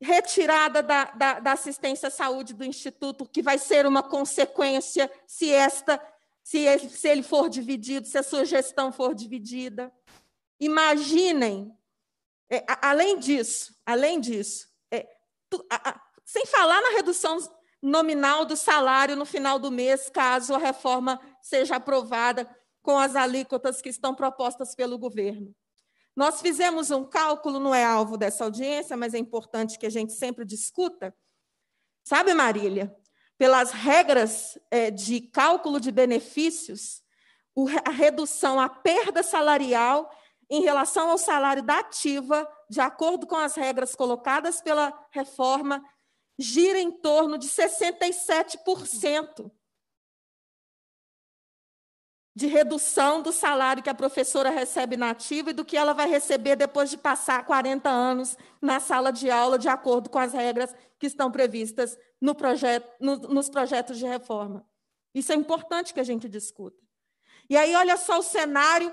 retirada da, da, da, assistência à saúde do Instituto, que vai ser uma consequência se esta, se ele, se ele for dividido, se a sua gestão for dividida. Imaginem, é, além disso, além disso, é, tu, a, a, sem falar na redução nominal do salário no final do mês, caso a reforma seja aprovada com as alíquotas que estão propostas pelo governo. Nós fizemos um cálculo, não é alvo dessa audiência, mas é importante que a gente sempre discuta. Sabe, Marília, pelas regras é, de cálculo de benefícios, a redução, a perda salarial em relação ao salário da ativa, de acordo com as regras colocadas pela reforma, gira em torno de 67% de redução do salário que a professora recebe na ativa e do que ela vai receber depois de passar 40 anos na sala de aula, de acordo com as regras que estão previstas no projeto, no, nos projetos de reforma. Isso é importante que a gente discuta. E aí, olha só o cenário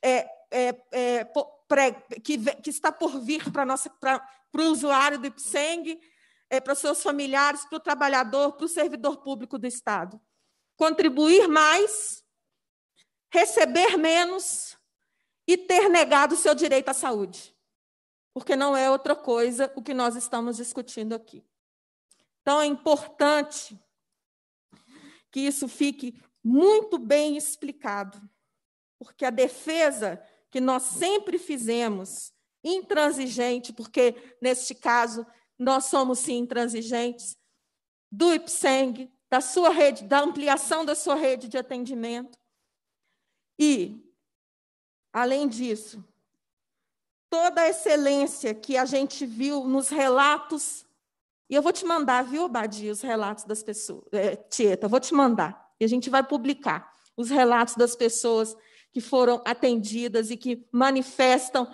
é, é, é, pré, que, que, está por vir para o usuário do IPSENG, é, para os seus familiares, para o trabalhador, para o servidor público do Estado. Contribuir mais receber menos e ter negado o seu direito à saúde. Porque não é outra coisa o que nós estamos discutindo aqui. Então, é importante que isso fique muito bem explicado, porque a defesa que nós sempre fizemos, intransigente, porque neste caso nós somos sim intransigentes, do IPSENG, da sua rede, da ampliação da sua rede de atendimento, e, além disso, toda a excelência que a gente viu nos relatos, e eu vou te mandar, viu, Badia, os relatos das pessoas, é, Tieta, vou te mandar, e a gente vai publicar os relatos das pessoas que foram atendidas e que manifestam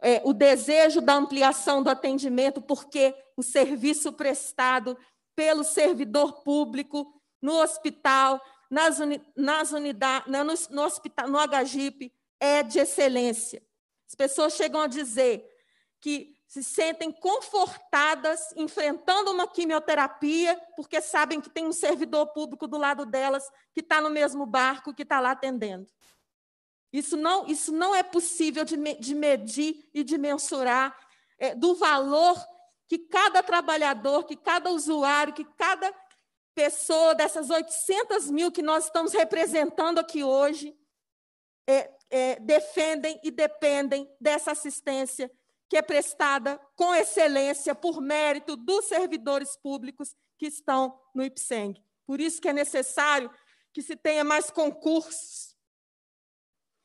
é, o desejo da ampliação do atendimento, porque o serviço prestado pelo servidor público no hospital, nas, uni, nas unidades, no, no, hospital, no HGIP, é de excelência. As pessoas chegam a dizer que se sentem confortadas enfrentando uma quimioterapia, porque sabem que tem um servidor público do lado delas que está no mesmo barco, que está lá atendendo. Isso não, isso não é possível de, de medir e de mensurar é, do valor que cada trabalhador, que cada usuário, que cada pessoa dessas 800 mil que nós estamos representando aqui hoje é, é, defendem e dependem dessa assistência que é prestada com excelência por mérito dos servidores públicos que estão no IPSENG. Por isso que é necessário que se tenha mais concursos,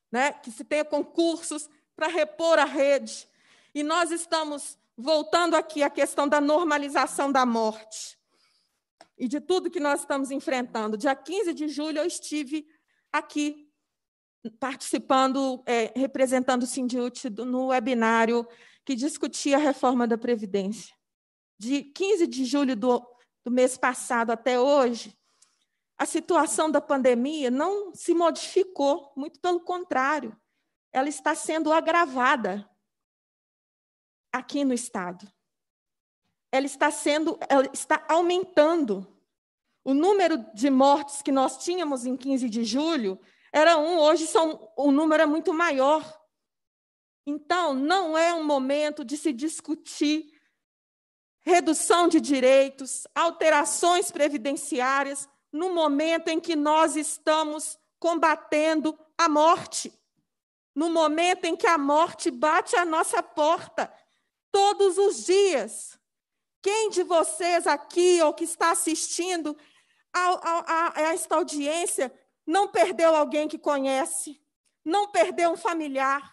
né? que se tenha concursos para repor a rede. E nós estamos voltando aqui à questão da normalização da morte e de tudo que nós estamos enfrentando. Dia 15 de julho eu estive aqui participando, é, representando o Sindiut no webinário que discutia a reforma da Previdência. De 15 de julho do, do mês passado até hoje, a situação da pandemia não se modificou, muito pelo contrário, ela está sendo agravada aqui no Estado. Ela está sendo, ela está aumentando. O número de mortes que nós tínhamos em 15 de julho era um, hoje são, o número é muito maior. Então, não é um momento de se discutir redução de direitos, alterações previdenciárias, no momento em que nós estamos combatendo a morte, no momento em que a morte bate à nossa porta todos os dias. Quem de vocês aqui ou que está assistindo a, a, a, esta audiência não perdeu alguém que conhece, não perdeu um familiar,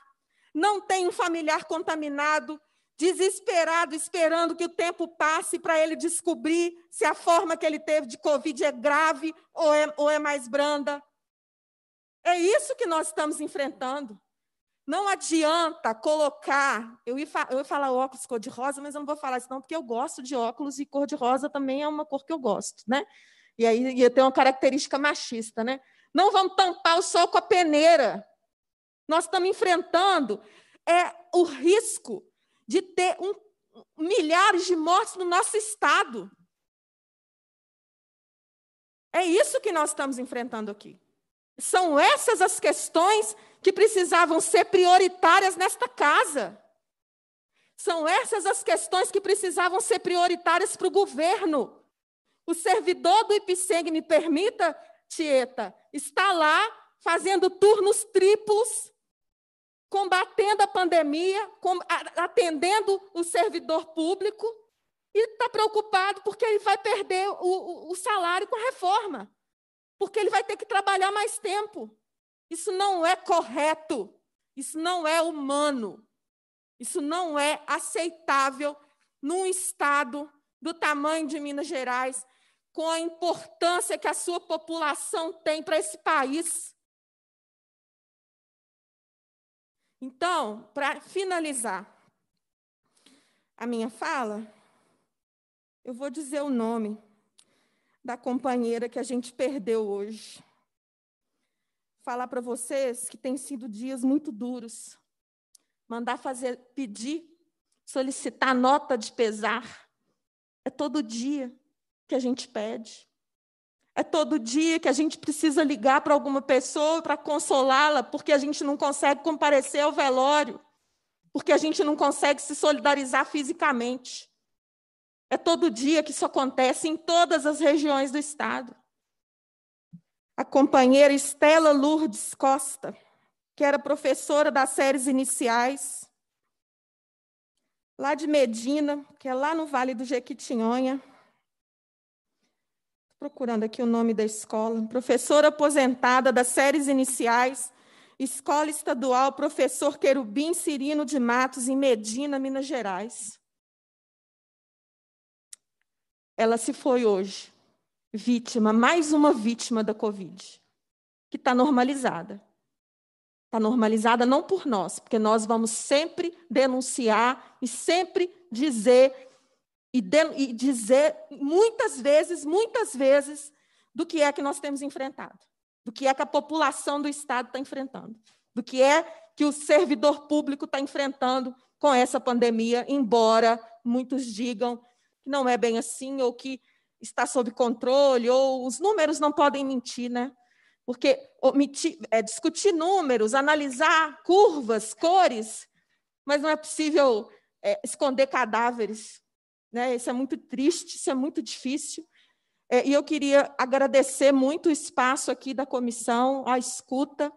não tem um familiar contaminado, desesperado, esperando que o tempo passe para ele descobrir se a forma que ele teve de Covid é grave ou é, ou é mais branda. É isso que nós estamos enfrentando. Não adianta colocar. Eu ia, eu ia falar óculos cor-de-rosa, mas eu não vou falar isso, não, porque eu gosto de óculos e cor-de-rosa também é uma cor que eu gosto, né? E aí ia ter uma característica machista, né? Não vamos tampar o sol com a peneira. Nós estamos enfrentando é o risco de ter um, milhares de mortes no nosso estado. É isso que nós estamos enfrentando aqui. São essas as questões que precisavam ser prioritárias nesta casa. São essas as questões que precisavam ser prioritárias para o governo. O servidor do IPSEG, me permita, Tieta, está lá fazendo turnos triplos combatendo a pandemia, atendendo o servidor público, e está preocupado porque ele vai perder o, o, o salário com a reforma, porque ele vai ter que trabalhar mais tempo. Isso não é correto, isso não é humano, isso não é aceitável num Estado do tamanho de Minas Gerais, com a importância que a sua população tem para esse país. Então, para finalizar a minha fala, eu vou dizer o nome da companheira que a gente perdeu hoje. Falar para vocês que tem sido dias muito duros. Mandar fazer, pedir, solicitar nota de pesar. É todo dia que a gente pede. É todo dia que a gente precisa ligar para alguma pessoa para consolá-la, porque a gente não consegue comparecer ao velório, porque a gente não consegue se solidarizar fisicamente. É todo dia que isso acontece em todas as regiões do Estado. A companheira Estela Lourdes Costa, que era professora das séries iniciais, lá de Medina, que é lá no Vale do Jequitinhonha, procurando aqui o nome da escola. Professora aposentada das séries iniciais, Escola Estadual Professor Querubim Cirino de Matos, em Medina, Minas Gerais. Ela se foi hoje, vítima, mais uma vítima da Covid, que está normalizada. Está normalizada não por nós, porque nós vamos sempre denunciar e sempre dizer e, de, e dizer muitas vezes, muitas vezes, do que é que nós temos enfrentado, do que é que a população do Estado está enfrentando, do que é que o servidor público está enfrentando com essa pandemia, embora muitos digam que não é bem assim, ou que está sob controle, ou os números não podem mentir, né? Porque omitir, é, discutir números, analisar curvas, cores, mas não é possível é, esconder cadáveres. Né? Isso é muito triste, isso é muito difícil. É, e eu queria agradecer muito o espaço aqui da comissão, a escuta,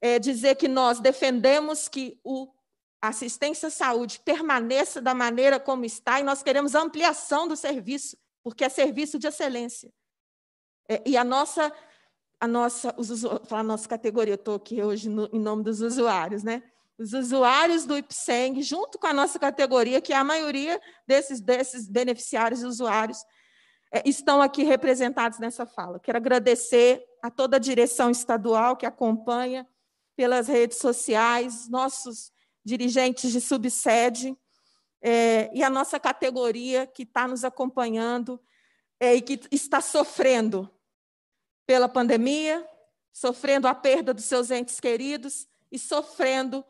é, dizer que nós defendemos que o assistência à saúde permaneça da maneira como está e nós queremos ampliação do serviço, porque é serviço de excelência. É, e a nossa, a nossa, os, a nossa categoria, eu estou aqui hoje no, em nome dos usuários, né? Os usuários do IPSENG, junto com a nossa categoria, que é a maioria desses, desses beneficiários e usuários, é, estão aqui representados nessa fala. Quero agradecer a toda a direção estadual que acompanha pelas redes sociais, nossos dirigentes de subsede, é, e a nossa categoria que está nos acompanhando é, e que está sofrendo pela pandemia, sofrendo a perda dos seus entes queridos e sofrendo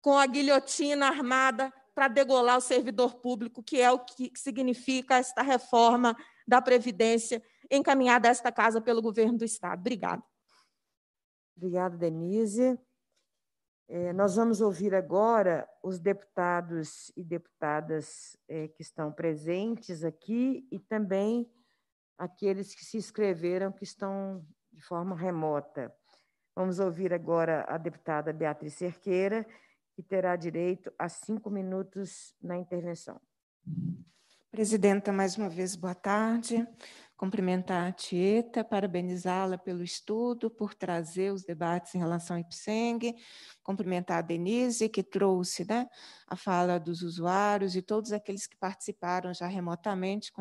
com a guilhotina armada para degolar o servidor público, que é o que significa esta reforma da Previdência encaminhada a esta casa pelo governo do Estado. Obrigada. Obrigada, Denise. É, nós vamos ouvir agora os deputados e deputadas é, que estão presentes aqui e também aqueles que se inscreveram, que estão de forma remota. Vamos ouvir agora a deputada Beatriz Cerqueira, que terá direito a cinco minutos na intervenção. Presidenta, mais uma vez, boa tarde. Cumprimentar a Tieta, parabenizá-la pelo estudo, por trazer os debates em relação ao IPSENG, cumprimentar a Denise, que trouxe né, a fala dos usuários e todos aqueles que participaram já remotamente,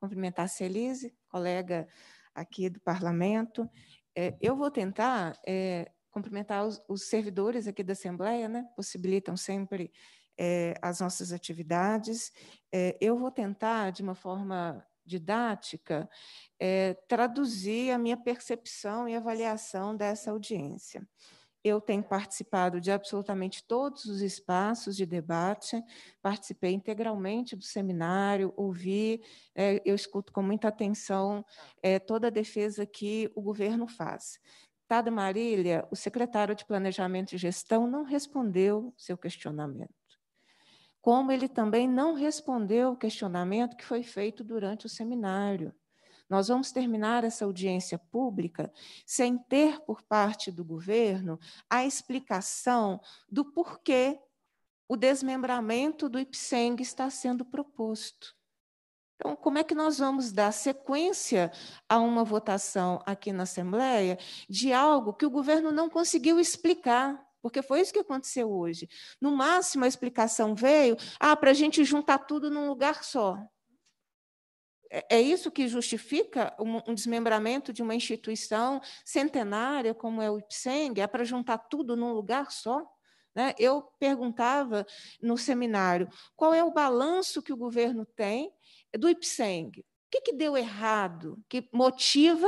cumprimentar a Celise, colega aqui do parlamento. É, eu vou tentar é, cumprimentar os, os, servidores aqui da Assembleia, né, possibilitam sempre é, as nossas atividades. É, eu vou tentar, de uma forma didática, é, traduzir a minha percepção e avaliação dessa audiência. Eu tenho participado de absolutamente todos os espaços de debate, participei integralmente do seminário, ouvi, é, eu escuto com muita atenção é, toda a defesa que o governo faz. Tada Marília, o secretário de Planejamento e Gestão não respondeu seu questionamento como ele também não respondeu o questionamento que foi feito durante o seminário. Nós vamos terminar essa audiência pública sem ter, por parte do governo, a explicação do porquê o desmembramento do IPSENG está sendo proposto. Então, como é que nós vamos dar sequência a uma votação aqui na Assembleia de algo que o governo não conseguiu explicar? Porque foi isso que aconteceu hoje. No máximo, a explicação veio ah, para a gente juntar tudo num lugar só. É, é isso que justifica um, desmembramento de uma instituição centenária como é o IPSENG? É para juntar tudo num lugar só? Né? Eu perguntava no seminário qual é o balanço que o governo tem do IPSENG. O que, que deu errado que motiva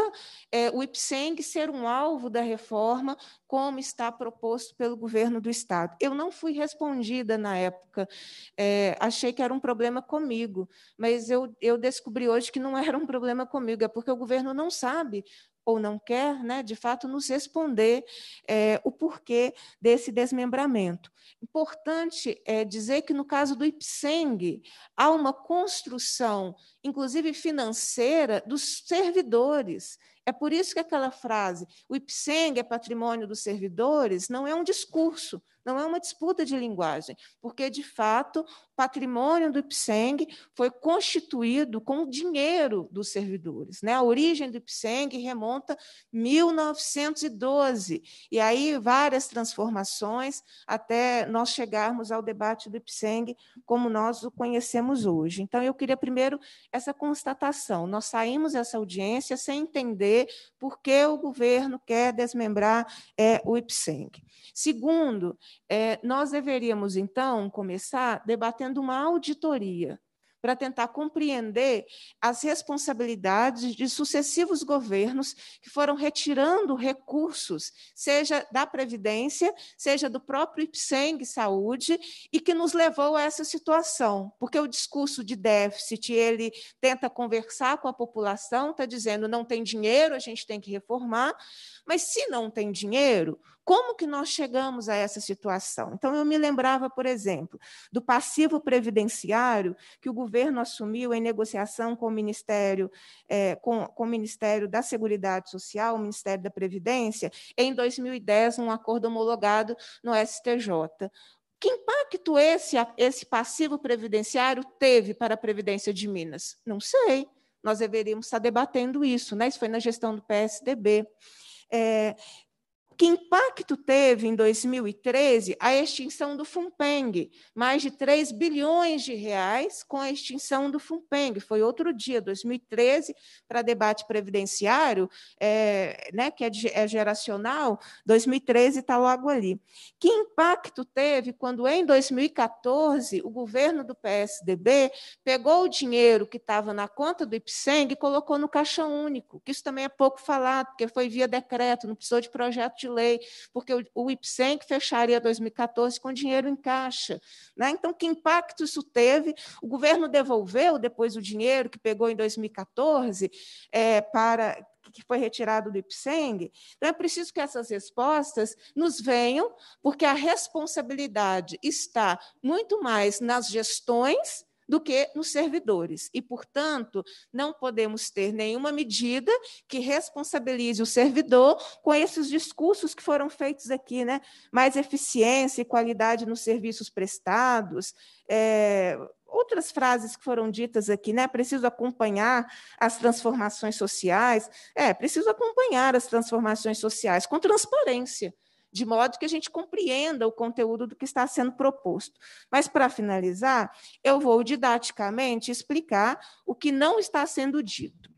é, o IPSENG ser um alvo da reforma, como está proposto pelo governo do Estado? Eu não fui respondida na época, é, achei que era um problema comigo, mas eu, eu descobri hoje que não (laughs) era um problema comigo, é porque o governo não sabe ou não quer, né, de fato, nos responder é, o porquê desse desmembramento. Importante é dizer que, no caso do IPSENG, há uma construção, inclusive financeira, dos servidores. É por isso que aquela frase, o IPSENG é patrimônio dos servidores, não é um discurso, não é uma disputa de linguagem, porque, de fato, o patrimônio do IPSENG foi constituído com o dinheiro dos servidores. Né? A origem do IPSENG remonta 1912, e aí várias transformações até nós chegarmos ao debate do IPSENG como nós o conhecemos hoje. Então, eu queria primeiro essa constatação. Nós saímos dessa audiência sem entender por que o governo quer desmembrar é, o IPSENG. Segundo, é, nós deveríamos, então, começar debatendo uma auditoria, para tentar compreender as responsabilidades de sucessivos governos que foram retirando recursos, seja da Previdência, seja do próprio IPSENG Saúde, e que nos levou a essa situação, porque o discurso de déficit, ele tenta conversar com a população, está dizendo não tem dinheiro, a gente tem que reformar, mas se não tem dinheiro, como que nós chegamos a essa situação? Então, eu me lembrava, por exemplo, do passivo previdenciário que o governo assumiu em negociação com o Ministério, é, com, com, o Ministério da Seguridade Social, o Ministério da Previdência, em 2010, um acordo homologado no STJ. Que impacto esse, esse passivo previdenciário teve para a Previdência de Minas? Não sei. Nós deveríamos estar debatendo isso, né? Isso foi na gestão do PSDB. É, que impacto teve em 2013 a extinção do FUNPENG? Mais de 3 bilhões de reais com a extinção do FUNPENG. Foi outro dia, 2013, para debate previdenciário, é, né, que é, é geracional, 2013 está logo ali. Que impacto teve quando, em 2014, o governo do PSDB pegou o dinheiro que estava na conta do IPSENG e colocou no Caixa Único? Que isso também é pouco falado, porque foi via decreto, não precisou de projeto de de lei, porque o, o fecharia 2014 com dinheiro em caixa. Né? Então, que impacto isso teve? O governo devolveu depois o dinheiro que pegou em 2014 é, para que foi retirado do IPSENG. Então, é preciso que essas respostas nos venham, porque a responsabilidade está muito mais nas gestões do que nos servidores. E, portanto, não podemos ter nenhuma medida que responsabilize o servidor com esses discursos que foram feitos aqui, né? mais eficiência e qualidade nos serviços prestados. É, outras frases que foram ditas aqui, né? Preciso acompanhar as transformações sociais. É, preciso acompanhar as transformações sociais com transparência de modo que a gente compreenda o conteúdo do que está sendo proposto. Mas, para finalizar, eu vou didaticamente explicar o que não está sendo dito.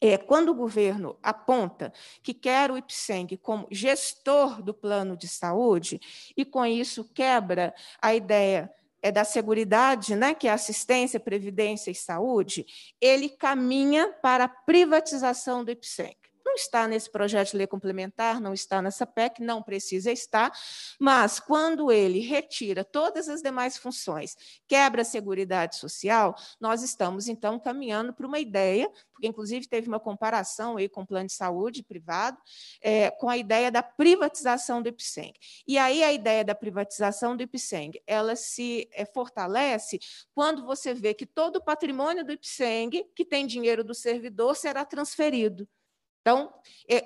É, quando o governo aponta que quer o IPSENG como gestor do plano de saúde, e com isso quebra a ideia é da seguridade, né, que é assistência, previdência e saúde, ele caminha para a privatização do IPSENG não está nesse projeto de lei complementar, não está nessa PEC, não precisa estar, mas quando ele retira todas as demais funções, quebra a Seguridade Social, nós estamos, então, caminhando para uma ideia, porque, inclusive, teve uma comparação aí com o plano de saúde privado, é, com a ideia da privatização do IPSENG. E aí a ideia da privatização do IPSENG, ela se é, fortalece quando você vê que todo o patrimônio do IPSENG, que tem dinheiro do servidor, será transferido. Então,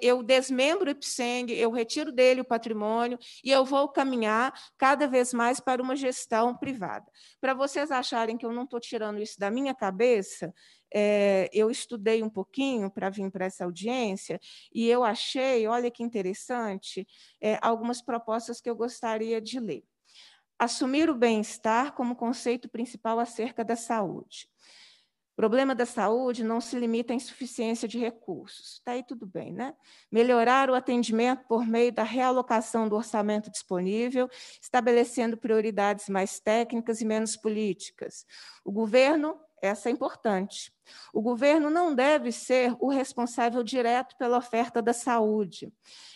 eu desmembro o IPSENG, eu retiro dele o patrimônio e eu vou caminhar cada vez mais para uma gestão privada. Para vocês acharem que eu não estou tirando isso da minha cabeça, é, eu estudei um pouquinho para vir para essa audiência e eu achei, olha que interessante, é, algumas propostas que eu gostaria de ler. Assumir o bem-estar como conceito principal acerca da saúde. Problema da saúde não se limita à insuficiência de recursos. Está aí tudo bem, né? Melhorar o atendimento por meio da realocação do orçamento disponível, estabelecendo prioridades mais técnicas e menos políticas. O governo essa é importante. O governo não deve ser o responsável direto pela oferta da saúde.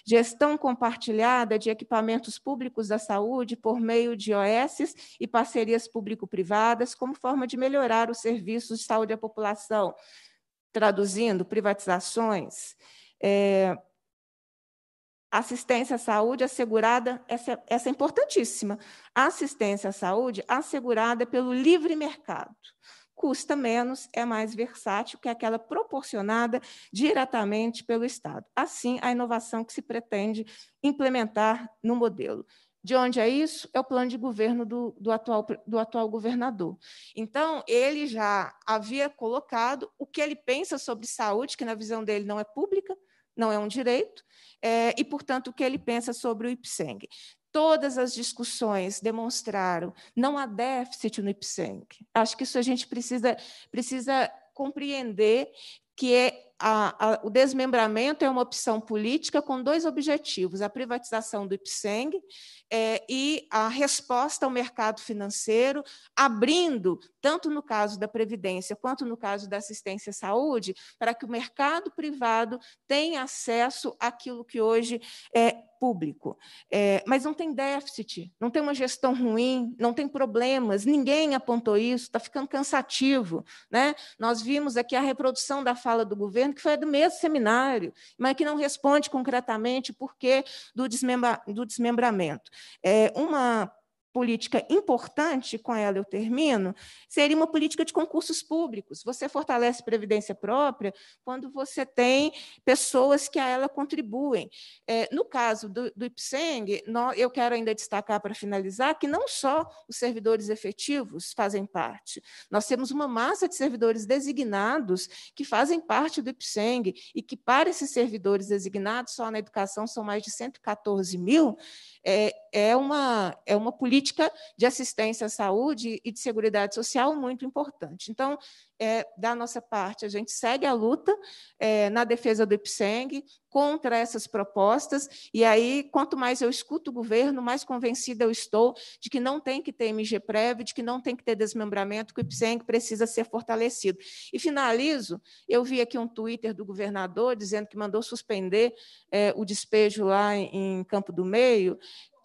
Gestão compartilhada de equipamentos públicos da saúde por meio de OS e parcerias público-privadas, como forma de melhorar os serviços de saúde à população. Traduzindo, privatizações. É, assistência à saúde assegurada, essa, essa é importantíssima. Assistência à saúde assegurada pelo livre mercado custa menos, é mais versátil que aquela proporcionada diretamente pelo Estado. Assim, a inovação que se pretende implementar no modelo. De onde é isso? É o plano de governo do, do, atual, do atual governador. Então, ele já havia colocado o que ele pensa sobre saúde, que na visão dele não é pública, não é um direito, é, e, portanto, o que ele pensa sobre o IPSENG. Todas as discussões demonstraram não há déficit no IPSENC. Acho que isso a gente precisa, precisa compreender que é a, a, o desmembramento é uma opção política com dois objetivos: a privatização do IPSENG é, e a resposta ao mercado financeiro, abrindo, tanto no caso da Previdência quanto no caso da assistência à saúde, para que o mercado privado tenha acesso àquilo que hoje é público. É, mas não tem déficit, não tem uma gestão ruim, não tem problemas, ninguém apontou isso, está ficando cansativo. Né? Nós vimos aqui a reprodução da fala do governo, que foi do mesmo seminário, mas que não responde concretamente por que do, desmembra, do desmembramento. É, uma política importante, com ela eu termino, seria uma política de concursos públicos. Você fortalece previdência própria quando você tem pessoas que a ela contribuem. É, no caso do, do IPSENG, eu quero ainda destacar, para finalizar, que não só os servidores efetivos fazem parte, nós temos uma massa de servidores designados que fazem parte do IPSENG e que, para esses servidores designados, só na educação são mais de 114 mil, é, é, uma, é uma política de assistência à saúde e de segurança social muito importante. Então, é, da nossa parte, a gente segue a luta é, na defesa do IPSENG contra essas propostas, e aí, quanto mais eu escuto o governo, mais convencida eu estou de que não tem que ter MGPREV, de que não tem que ter desmembramento, que o IPSENG precisa ser fortalecido. E finalizo, eu vi aqui um Twitter do governador dizendo que mandou suspender é, o despejo lá em, em Campo do Meio,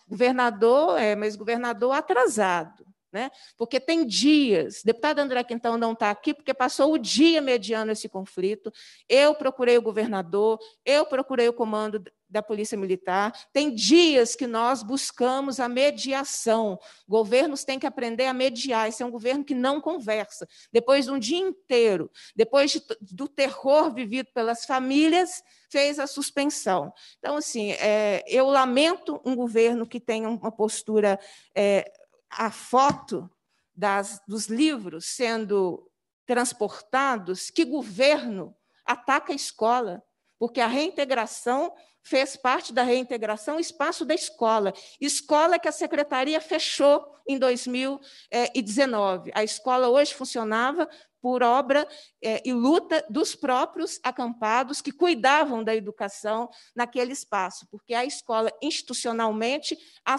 governador, é, mas governador atrasado. Né? Porque tem dias, deputado André Quintão não está aqui porque passou o dia mediando esse conflito. Eu procurei o governador, eu procurei o comando da Polícia Militar. Tem dias que nós buscamos a mediação. Governos têm que aprender a mediar. Esse é um governo que não conversa. Depois de um dia inteiro, depois de, do terror vivido pelas famílias, fez a suspensão. Então, assim, é, eu lamento um governo que tenha uma postura. É, a foto das, dos livros sendo transportados, que governo ataca a escola? Porque a reintegração fez parte da reintegração espaço da escola. Escola que a secretaria fechou em 2019. A escola hoje funcionava por obra é, e luta dos próprios acampados que cuidavam da educação naquele espaço, porque a escola, institucionalmente, a,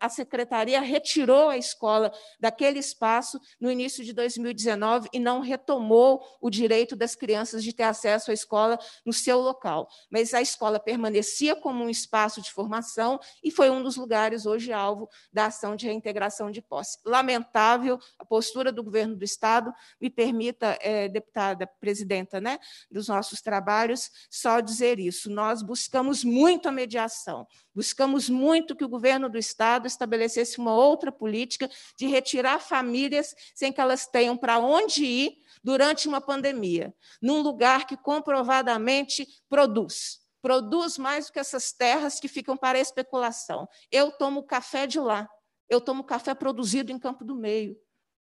a secretaria retirou a escola daquele espaço no início de 2019 e não retomou o direito das crianças de ter acesso à escola no seu local. Mas a escola permanecia como um espaço de formação e foi um dos lugares hoje alvo da ação de reintegração de posse. Lamentável a postura do governo do Estado, me permita, é, deputada presidenta, né, dos nossos trabalhos, só dizer isso. Nós buscamos muito a mediação, buscamos muito que o governo do Estado estabelecesse uma outra política de retirar famílias sem que elas tenham para onde ir durante uma pandemia, num lugar que comprovadamente produz. Produz mais do que essas terras que ficam para especulação. Eu tomo café de lá, eu tomo café produzido em Campo do Meio.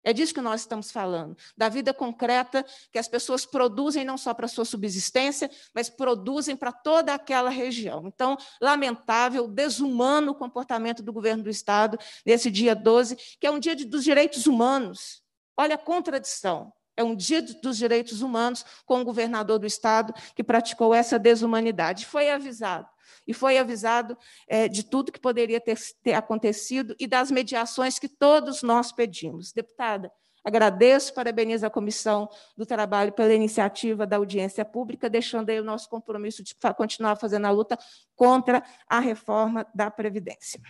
É disso que nós estamos falando, da vida concreta que as pessoas produzem não só para sua subsistência, mas produzem para toda aquela região. Então, lamentável, desumano o comportamento do governo do Estado nesse dia 12, que é um dia dos direitos humanos. Olha a contradição. É um dia dos direitos humanos com o governador do Estado que praticou essa desumanidade. Foi avisado e foi avisado é, de tudo que poderia ter, ter acontecido e das mediações que todos nós pedimos. Deputada, agradeço, parabenizo a Comissão do Trabalho pela iniciativa da audiência pública, deixando aí o nosso compromisso de continuar fazendo a luta contra a reforma da Previdência.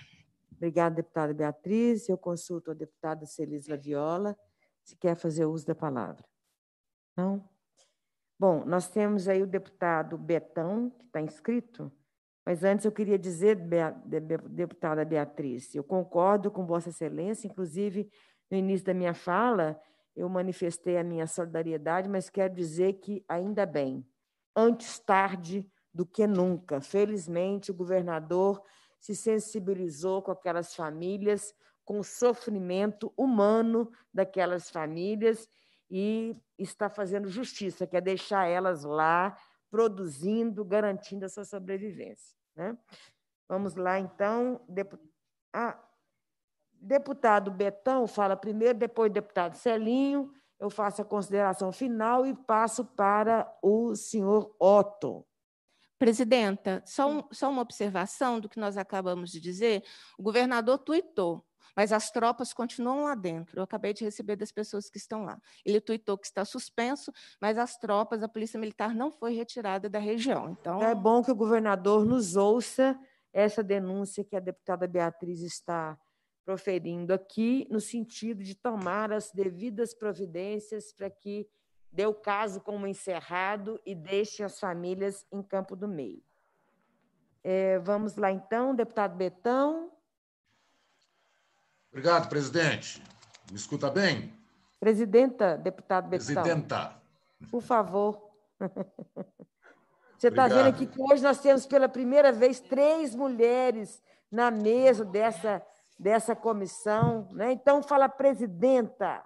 Obrigada, deputada Beatriz. Eu consulto a deputada Celisla Viola, se quer fazer uso da palavra. Não? Bom, nós temos aí o deputado Betão, que está inscrito. Mas antes eu queria dizer, deputada Beatriz, eu concordo com Vossa Excelência, inclusive no início da minha fala, eu manifestei a minha solidariedade, mas quero dizer que ainda bem, antes tarde do que nunca. Felizmente, o governador se sensibilizou com aquelas famílias, com o sofrimento humano daquelas famílias e está fazendo justiça, que é deixar elas lá produzindo, garantindo a sua sobrevivência. Né? Vamos lá, então. Depu... Ah, deputado Betão fala primeiro, depois deputado Celinho, eu faço a consideração final e passo para o senhor Otto. Presidenta, só, um, só uma observação do que nós acabamos de dizer. O governador tuitou, mas as tropas continuam lá dentro. Eu acabei de receber das pessoas que estão lá. Ele tuitou que está suspenso, mas as tropas, a Polícia Militar não foi retirada da região. Então É bom que o governador nos ouça essa denúncia que a deputada Beatriz está proferindo aqui, no sentido de tomar as devidas providências para que dê o caso como encerrado e deixe as famílias em Campo do Meio. É, vamos lá, então, deputado Betão. Obrigado, presidente. Me escuta bem? Presidenta, deputado Betão. Presidenta. Por favor. Você está vendo aqui que hoje nós temos pela primeira vez três mulheres na mesa dessa dessa comissão. Né? Então, fala presidenta.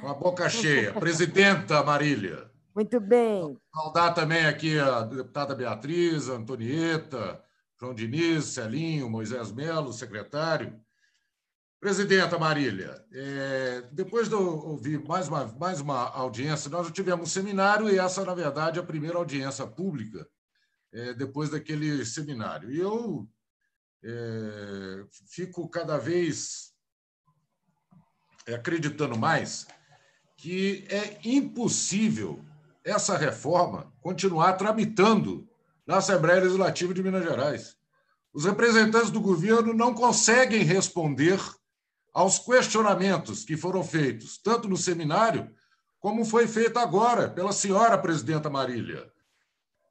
Com a boca cheia. Presidenta Marília. Muito bem. Saudar também aqui a deputada Beatriz, a Antonieta, João Diniz, Celinho, Moisés Melo, secretário. Presidenta Marília, é, depois de ouvir mais uma, mais uma audiência, nós já tivemos um seminário e essa, na verdade, é a primeira audiência pública é, depois daquele seminário. E eu é, fico cada vez acreditando mais que é impossível essa reforma continuar tramitando na Assembleia Legislativa de Minas Gerais. Os representantes do governo não conseguem responder aos questionamentos que foram feitos, tanto no seminário, como foi feito agora pela senhora presidenta Marília,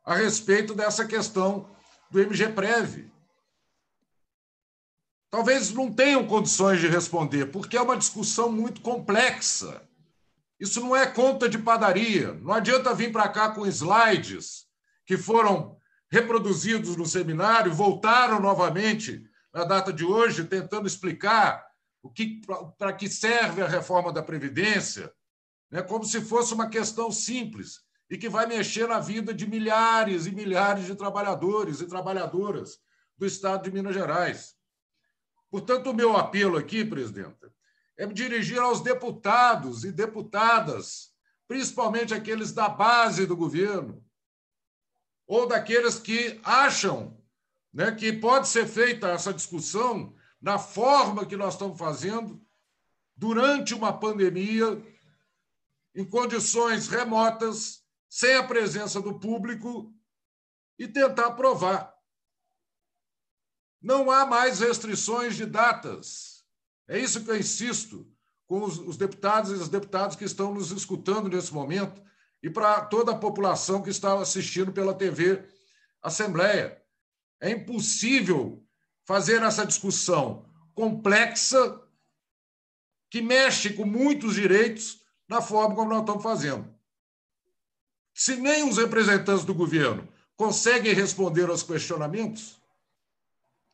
a respeito dessa questão do MGPREV. Talvez não tenham condições de responder, porque é uma discussão muito complexa. Isso não é conta de padaria. Não adianta vir para cá com slides que foram reproduzidos no seminário, voltaram novamente na data de hoje, tentando explicar o que para que serve a reforma da Previdência, né, como se fosse uma questão simples e que vai mexer na vida de milhares e milhares de trabalhadores e trabalhadoras do Estado de Minas Gerais. Portanto, o meu apelo aqui, presidenta, é me dirigir aos deputados e deputadas, principalmente aqueles da base do governo, ou daqueles que acham né, que pode ser feita essa discussão na forma que nós estamos fazendo, durante uma pandemia, em condições remotas, sem a presença do público, e tentar provar não há mais restrições de datas. É isso que eu insisto com os, os deputados e as deputadas que estão nos escutando nesse momento e para toda a população que está assistindo pela TV Assembleia. É impossível fazer essa discussão complexa que mexe com muitos direitos na forma como nós estamos fazendo. Se nem os representantes do governo conseguem responder aos questionamentos,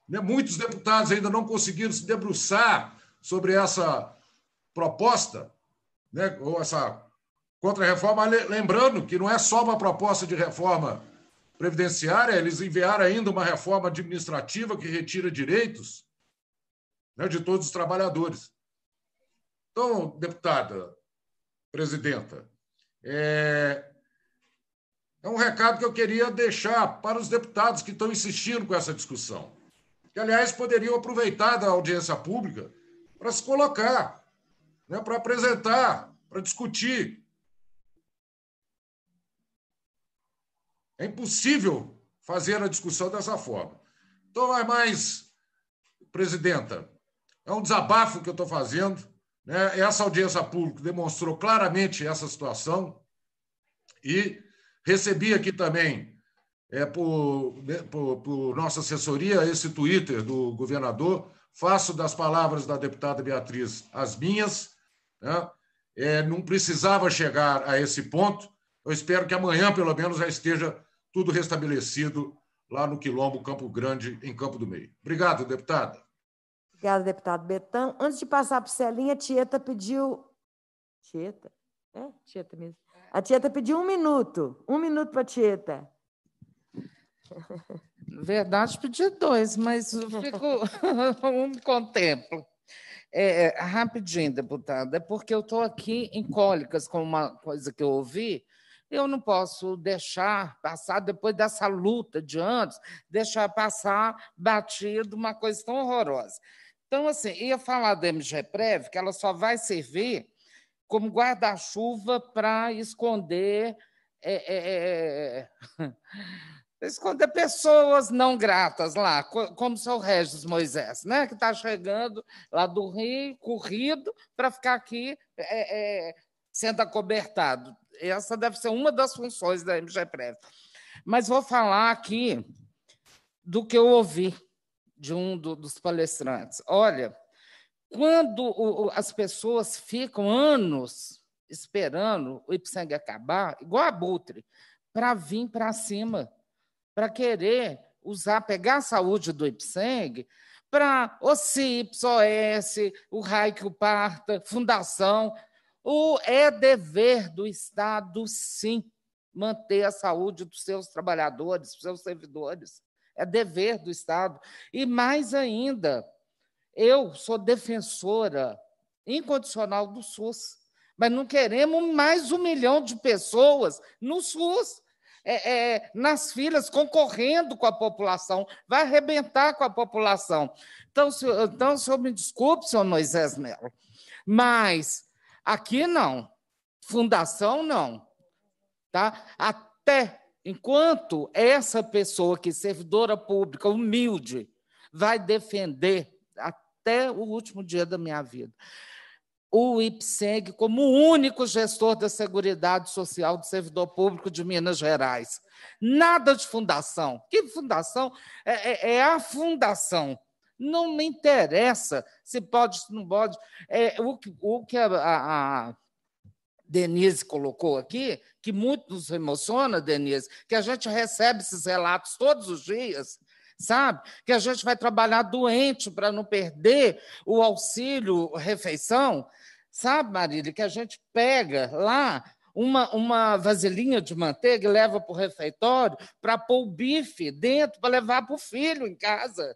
né? Muitos deputados ainda não conseguiram se debruçar sobre essa proposta, né? ou essa contra-reforma, lembrando que não é só uma proposta de reforma previdenciária, eles enviaram ainda uma reforma administrativa que retira direitos né, de todos os trabalhadores. Então, deputada, presidenta, é, é um recado que eu queria deixar para os deputados que estão insistindo com essa discussão que, aliás, poderiam aproveitar da audiência pública para se colocar, né, para apresentar, para discutir. É impossível fazer a discussão dessa forma. Então, é mais, presidenta, é um desabafo que eu estou fazendo. Né? Essa audiência pública demonstrou claramente essa situação e recebi aqui também é, por, né, por, por nossa assessoria, esse Twitter do governador. Faço das palavras da deputada Beatriz as minhas. Né? É, não precisava chegar a esse ponto. Eu espero que amanhã, pelo menos, já esteja tudo restabelecido lá no Quilombo Campo Grande, em Campo do Meio. Obrigado, deputada. Obrigada, deputado Betão. Antes de passar para o Celinha, a Tieta pediu. Tieta? É, Tieta mesmo. A Tieta pediu um minuto. Um minuto para a Tieta. Verdade, pedi dois, mas eu fico (laughs) um contemplo. É, é, rapidinho, deputada, é porque eu estou aqui em cólicas, com uma coisa que eu ouvi, eu não posso deixar passar, depois dessa luta de anos, deixar passar batido uma coisa tão horrorosa. Então, assim, ia falar da MGPrev, que ela só vai servir como guarda-chuva para esconder. É, é, é, (laughs) esconder pessoas não gratas lá, como seu Regis Moisés, né? que está chegando lá do Rio, corrido, para ficar aqui é, é, sendo acobertado. Essa deve ser uma das funções da MGPrev. Mas vou falar aqui do que eu ouvi de um do, dos palestrantes. Olha, quando o, as pessoas ficam anos esperando o Ipseng acabar, igual a Butre, para vir para cima, para querer usar, pegar a saúde do Ipseng para o CIPS, OS, o RAIC, o Parta, Fundação. O, é dever do Estado, sim, manter a saúde dos seus trabalhadores, dos seus servidores. É dever do Estado. E mais ainda, eu sou defensora incondicional do SUS, mas não queremos mais um milhão de pessoas no SUS. É, é, nas filas, concorrendo com a população, vai arrebentar com a população. Então, então, senhor me desculpe, senhor Moisés Melo, mas aqui não, fundação não. Tá? Até enquanto essa pessoa que é servidora pública, humilde, vai defender até o último dia da minha vida o IPSEG como o único gestor da Seguridade Social do servidor público de Minas Gerais. Nada de fundação. Que fundação? É, é, é a fundação. Não me interessa se pode, se não pode. É, o, o que a, a, a Denise colocou aqui, que muito nos emociona, Denise, que a gente recebe esses relatos todos os dias, sabe? Que a gente vai trabalhar doente para não perder o auxílio refeição, sabe, Marília? Que a gente pega lá uma, uma vasilhinha de manteiga e leva para o refeitório para pôr o bife dentro para levar para o filho em casa.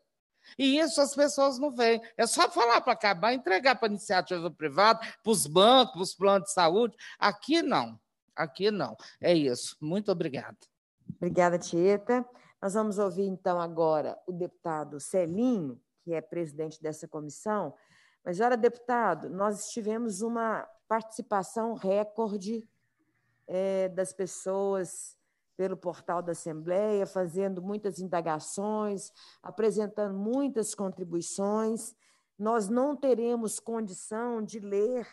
E isso as pessoas não veem. É só falar para acabar, entregar para a iniciativa privada, para os bancos, para os planos de saúde. Aqui não. Aqui não. É isso. Muito obrigada. Obrigada, Tieta. Nós vamos ouvir, então, agora o deputado Celinho, que é presidente dessa comissão. Mas, olha, deputado, nós tivemos uma participação recorde é, das pessoas pelo portal da Assembleia, fazendo muitas indagações, apresentando muitas contribuições. Nós não teremos condição de ler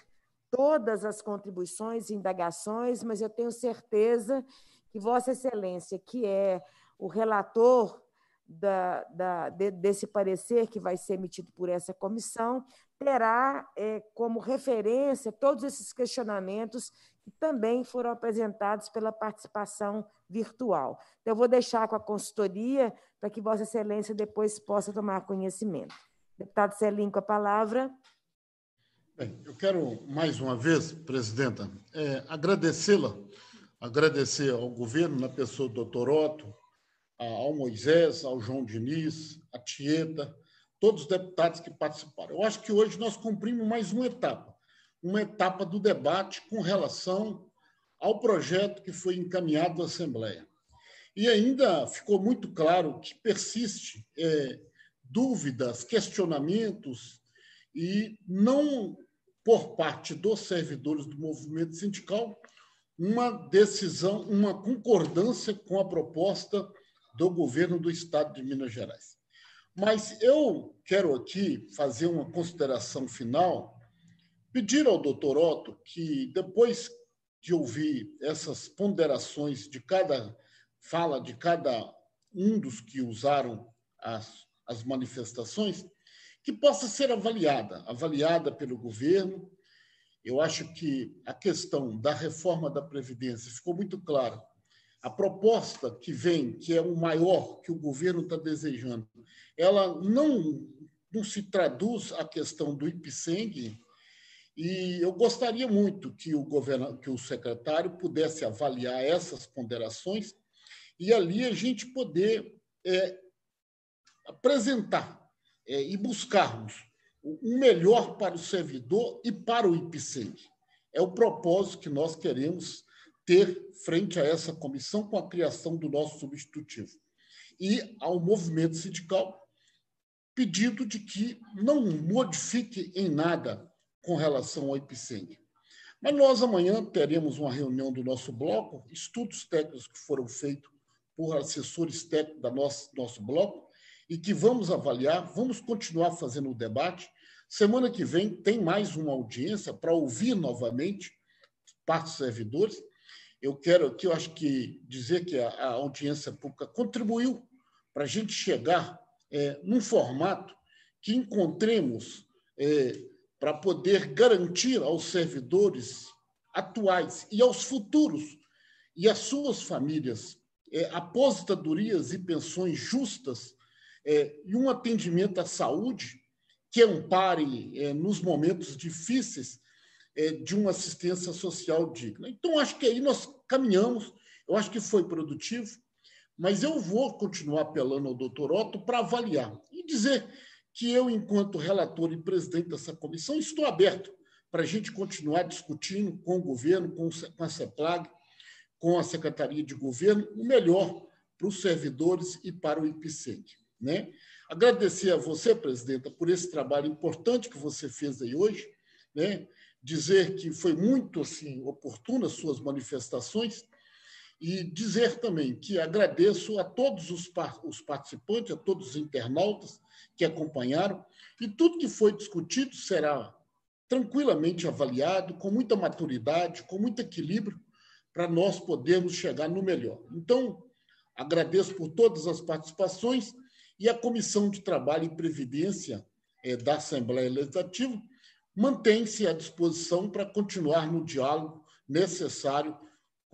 todas as contribuições e indagações, mas eu tenho certeza que Vossa Excelência, que é o relator da, da, de, desse parecer que vai ser emitido por essa comissão, terá é, como referência todos esses questionamentos que também foram apresentados pela participação virtual. Então, eu vou deixar com a consultoria para que Vossa Excelência depois possa tomar conhecimento. Deputado Celim, com a palavra. Bem, eu quero mais uma vez, presidenta, é, agradecê-la, agradecer ao governo, na pessoa do doutor Otto, ao Moisés, ao João Diniz, à Tieta, todos os deputados que participaram. Eu acho que hoje nós cumprimos mais uma etapa, uma etapa do debate com relação ao projeto que foi encaminhado à Assembleia. E ainda ficou muito claro que persiste é, dúvidas, questionamentos, e não por parte dos servidores do movimento sindical uma decisão, uma concordância com a proposta do governo do Estado de Minas Gerais. Mas eu quero aqui fazer uma consideração final, pedir ao doutor Otto que, depois de ouvir essas ponderações de cada fala, de cada um dos que usaram as, as manifestações, que possa ser avaliada, avaliada pelo governo. Eu acho que a questão da reforma da Previdência ficou muito clara a proposta que vem, que é o maior que o governo está desejando, ela não, não se traduz a questão do IPSENG, e eu gostaria muito que o, governo, que o secretário pudesse avaliar essas ponderações e ali a gente poder é, apresentar é, e buscarmos o melhor para o servidor e para o IPCENG. É o propósito que nós queremos ter frente a essa comissão com a criação do nosso substitutivo. E ao movimento sindical, pedido de que não modifique em nada com relação ao IPCENG. Mas nós amanhã teremos uma reunião do nosso bloco, estudos técnicos que foram feitos por assessores técnicos da nosso, nosso bloco, e que vamos avaliar, vamos continuar fazendo o debate. Semana que vem tem mais uma audiência para ouvir novamente partes servidores. Eu quero aqui, eu acho que dizer que a, a audiência pública contribuiu para a gente chegar é, num formato que encontremos é, para poder garantir aos servidores atuais e aos futuros e às suas famílias é, aposentadorias e pensões justas é, e um atendimento à saúde que ampare é, nos momentos difíceis é, de uma assistência social digna. Então, acho que aí nós caminhamos, eu acho que foi produtivo, mas eu vou continuar apelando ao doutor Otto para avaliar e dizer que eu, enquanto relator e presidente dessa comissão, estou aberto para a gente continuar discutindo com o governo, com a CEPLAG, com a Secretaria de Governo, o melhor para os servidores e para o IPCENG. Né? Agradecer a você, presidenta, por esse trabalho importante que você fez aí hoje, né? dizer que foi muito assim oportuna as suas manifestações e dizer também que agradeço a todos os, os participantes, a todos os internautas que acompanharam, e tudo que foi discutido será tranquilamente avaliado, com muita maturidade, com muito equilíbrio, para nós podermos chegar no melhor. Então, agradeço por todas as participações e a Comissão de Trabalho e Previdência é, da Assembleia Legislativa mantém-se à disposição para continuar no diálogo necessário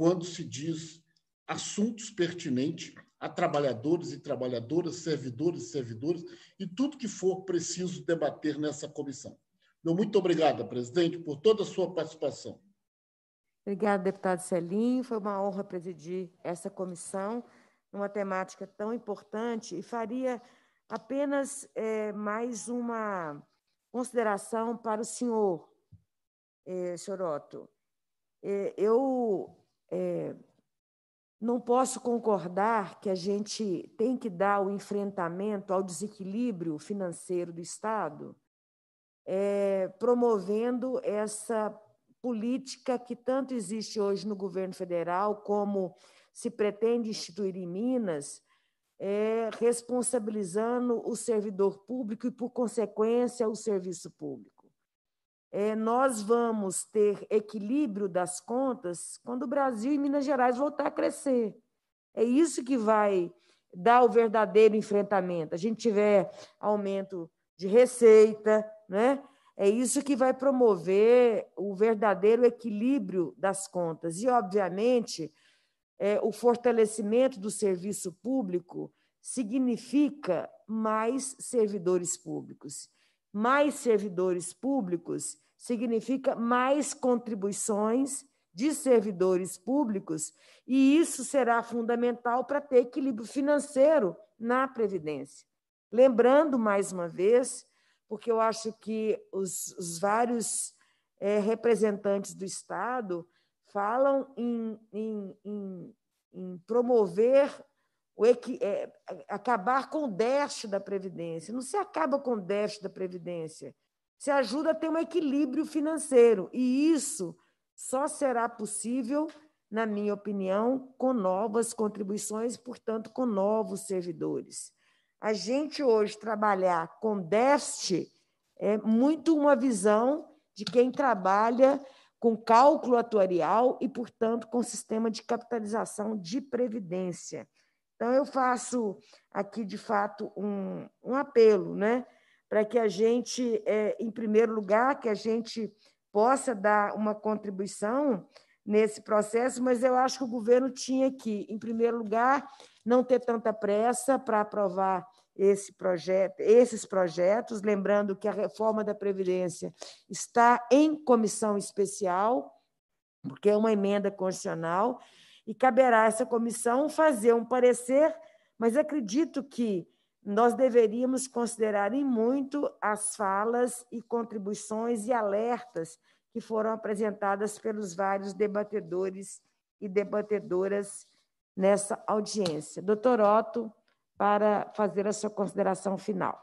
quando se diz assuntos pertinentes a trabalhadores e trabalhadoras, servidores e servidoras, e tudo que for preciso debater nessa comissão. Meu muito obrigado, presidente, por toda a sua participação. Obrigada, deputado Celinho. Foi uma honra presidir essa comissão numa temática tão importante e faria apenas é, mais uma consideração para o senhor, é, Choroto. É, eu é, não posso concordar que a gente tem que dar o enfrentamento ao desequilíbrio financeiro do Estado, é, promovendo essa política que tanto existe hoje no governo federal, como se pretende instituir em Minas, é, responsabilizando o servidor público e, por consequência, o serviço público. É, nós vamos ter equilíbrio das contas quando o Brasil e Minas Gerais voltar a crescer. É isso que vai dar o verdadeiro enfrentamento. A gente tiver aumento de receita, né? É isso que vai promover o verdadeiro equilíbrio das contas. E, obviamente, é, o fortalecimento do serviço público significa mais servidores públicos. Mais servidores públicos significa mais contribuições de servidores públicos, e isso será fundamental para ter equilíbrio financeiro na Previdência. Lembrando, mais uma vez, porque eu acho que os, os vários é, representantes do Estado falam em, em, em, em promover o é, acabar com o déficit da Previdência. Não se acaba com o déficit da Previdência, se ajuda a ter um equilíbrio financeiro. E isso só será possível, na minha opinião, com novas contribuições, portanto, com novos servidores. A gente hoje trabalhar com déficit é muito uma visão de quem trabalha com cálculo atuarial e, portanto, com sistema de capitalização de previdência. Então, eu faço aqui, de fato, um, um apelo, né? para que a gente, é, em primeiro lugar, que a gente possa dar uma contribuição nesse processo, mas eu acho que o governo tinha que, em primeiro lugar, não ter tanta pressa para aprovar esse projeto, esses projetos, lembrando que a reforma da Previdência está em comissão especial, porque é uma emenda constitucional, e caberá a essa comissão fazer um parecer, mas acredito que nós deveríamos considerar em muito as falas e contribuições e alertas que foram apresentadas pelos vários debatedores e debatedoras nessa audiência. Doutor Otto, para fazer a sua consideração final.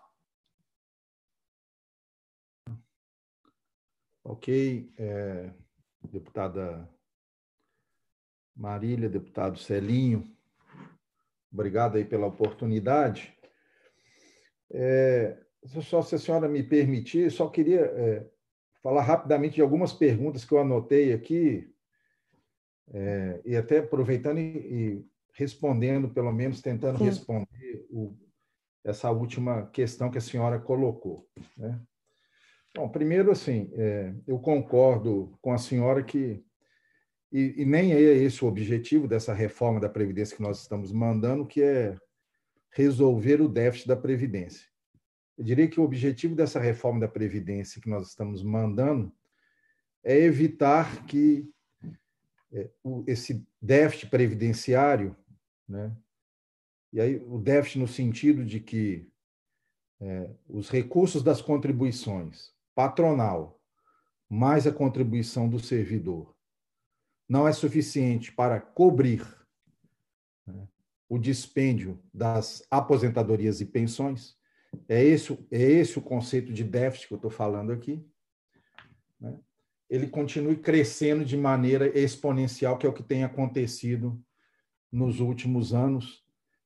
Ok, é, deputada Marília, deputado Celinho, obrigado aí pela oportunidade. É, só se a senhora me permitir, só queria é, falar rapidamente de algumas perguntas que eu anotei aqui, é, e até aproveitando e, e, respondendo, pelo menos tentando Sim. responder o, essa última questão que a senhora colocou. Né? Bom, primeiro, assim, é, eu concordo com a senhora que, e, e, nem é esse o objetivo dessa reforma da Previdência que nós estamos mandando, que é resolver o déficit da Previdência. Eu diria que o objetivo dessa reforma da Previdência que nós estamos mandando é evitar que é, esse déficit previdenciário, né, e aí o déficit no sentido de que é, os recursos das contribuições patronal mais a contribuição do servidor não é suficiente para cobrir né, o dispêndio das aposentadorias e pensões, é esse, é esse o conceito de déficit que eu estou falando aqui. Né? Ele continue crescendo de maneira exponencial, que é o que tem acontecido nos últimos anos,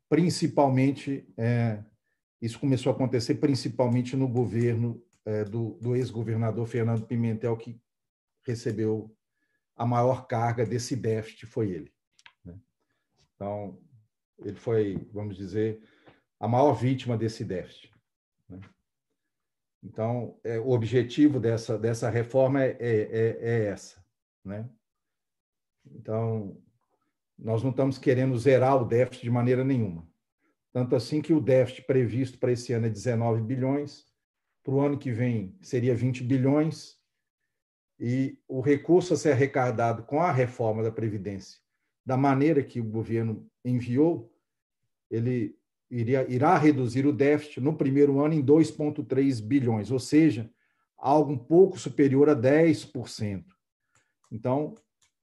principalmente, é, isso começou a acontecer principalmente no governo é, do, do ex-governador Fernando Pimentel, que recebeu a maior carga desse déficit, foi ele. Né? Então, ele foi, vamos dizer, a maior vítima desse déficit. Né? Então, é, o objetivo dessa, dessa reforma é, é, é, é essa. Né? Então, nós não estamos querendo zerar o déficit de maneira nenhuma. Tanto assim que o déficit previsto para esse ano é 19 bilhões, para o ano que vem seria 20 bilhões, e o recurso a ser arrecadado com a reforma da Previdência, da maneira que o governo enviou, ele iria, irá reduzir o déficit no primeiro ano em 2,3 bilhões, ou seja, algo um pouco superior a 10%. Então,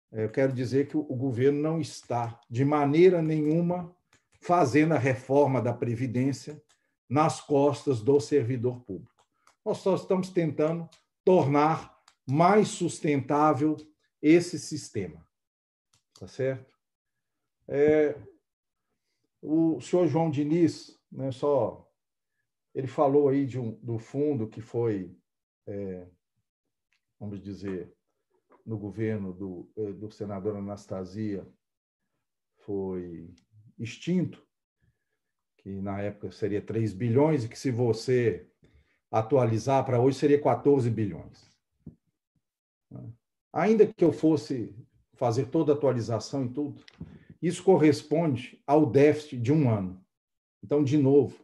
eu quero dizer que o governo não está, de maneira nenhuma, fazendo a reforma da Previdência nas costas do servidor público. Nós só estamos tentando tornar mais sustentável esse sistema. Tá certo? É, o senhor João Diniz, né, só ele falou aí de um, do fundo que foi, é, vamos dizer, no governo do, é, do senador Anastasia, foi extinto, que na época seria 3 bilhões, e que se você atualizar para hoje seria 14 bilhões. Ainda que eu fosse fazer toda a atualização e tudo, isso corresponde ao déficit de um ano. Então, de novo,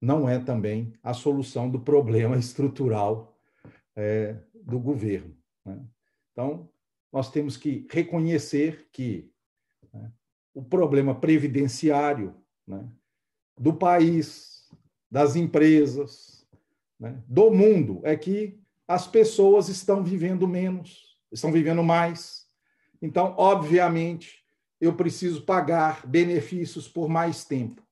não é também a solução do problema (laughs) estrutural é, do governo. Né? Então, nós temos que reconhecer que né, o problema previdenciário né, do país, das empresas, né, do mundo, é que as pessoas estão vivendo menos, estão vivendo mais. Então, obviamente, eu preciso pagar benefícios por mais tempo.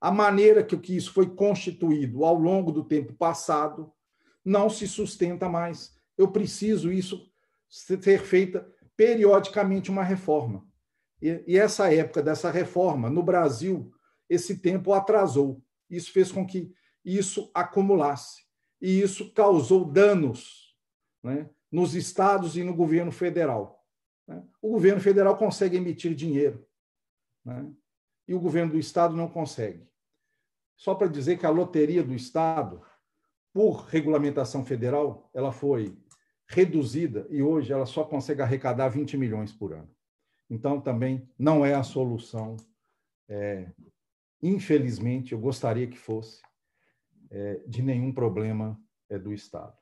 A maneira que isso foi constituído ao longo do tempo passado não se sustenta mais. Eu preciso isso ser feita periodicamente uma reforma. E, e essa época dessa reforma no Brasil, esse tempo atrasou. Isso fez com que isso acumulasse e isso causou danos né, nos estados e no governo federal. Né? O governo federal consegue emitir dinheiro né? e o governo do estado não consegue. Só para dizer que a loteria do estado, por regulamentação federal, ela foi reduzida e hoje ela só consegue arrecadar 20 milhões por ano. Então, também não é a solução. É, infelizmente, eu gostaria que fosse é, de nenhum problema é, do Estado.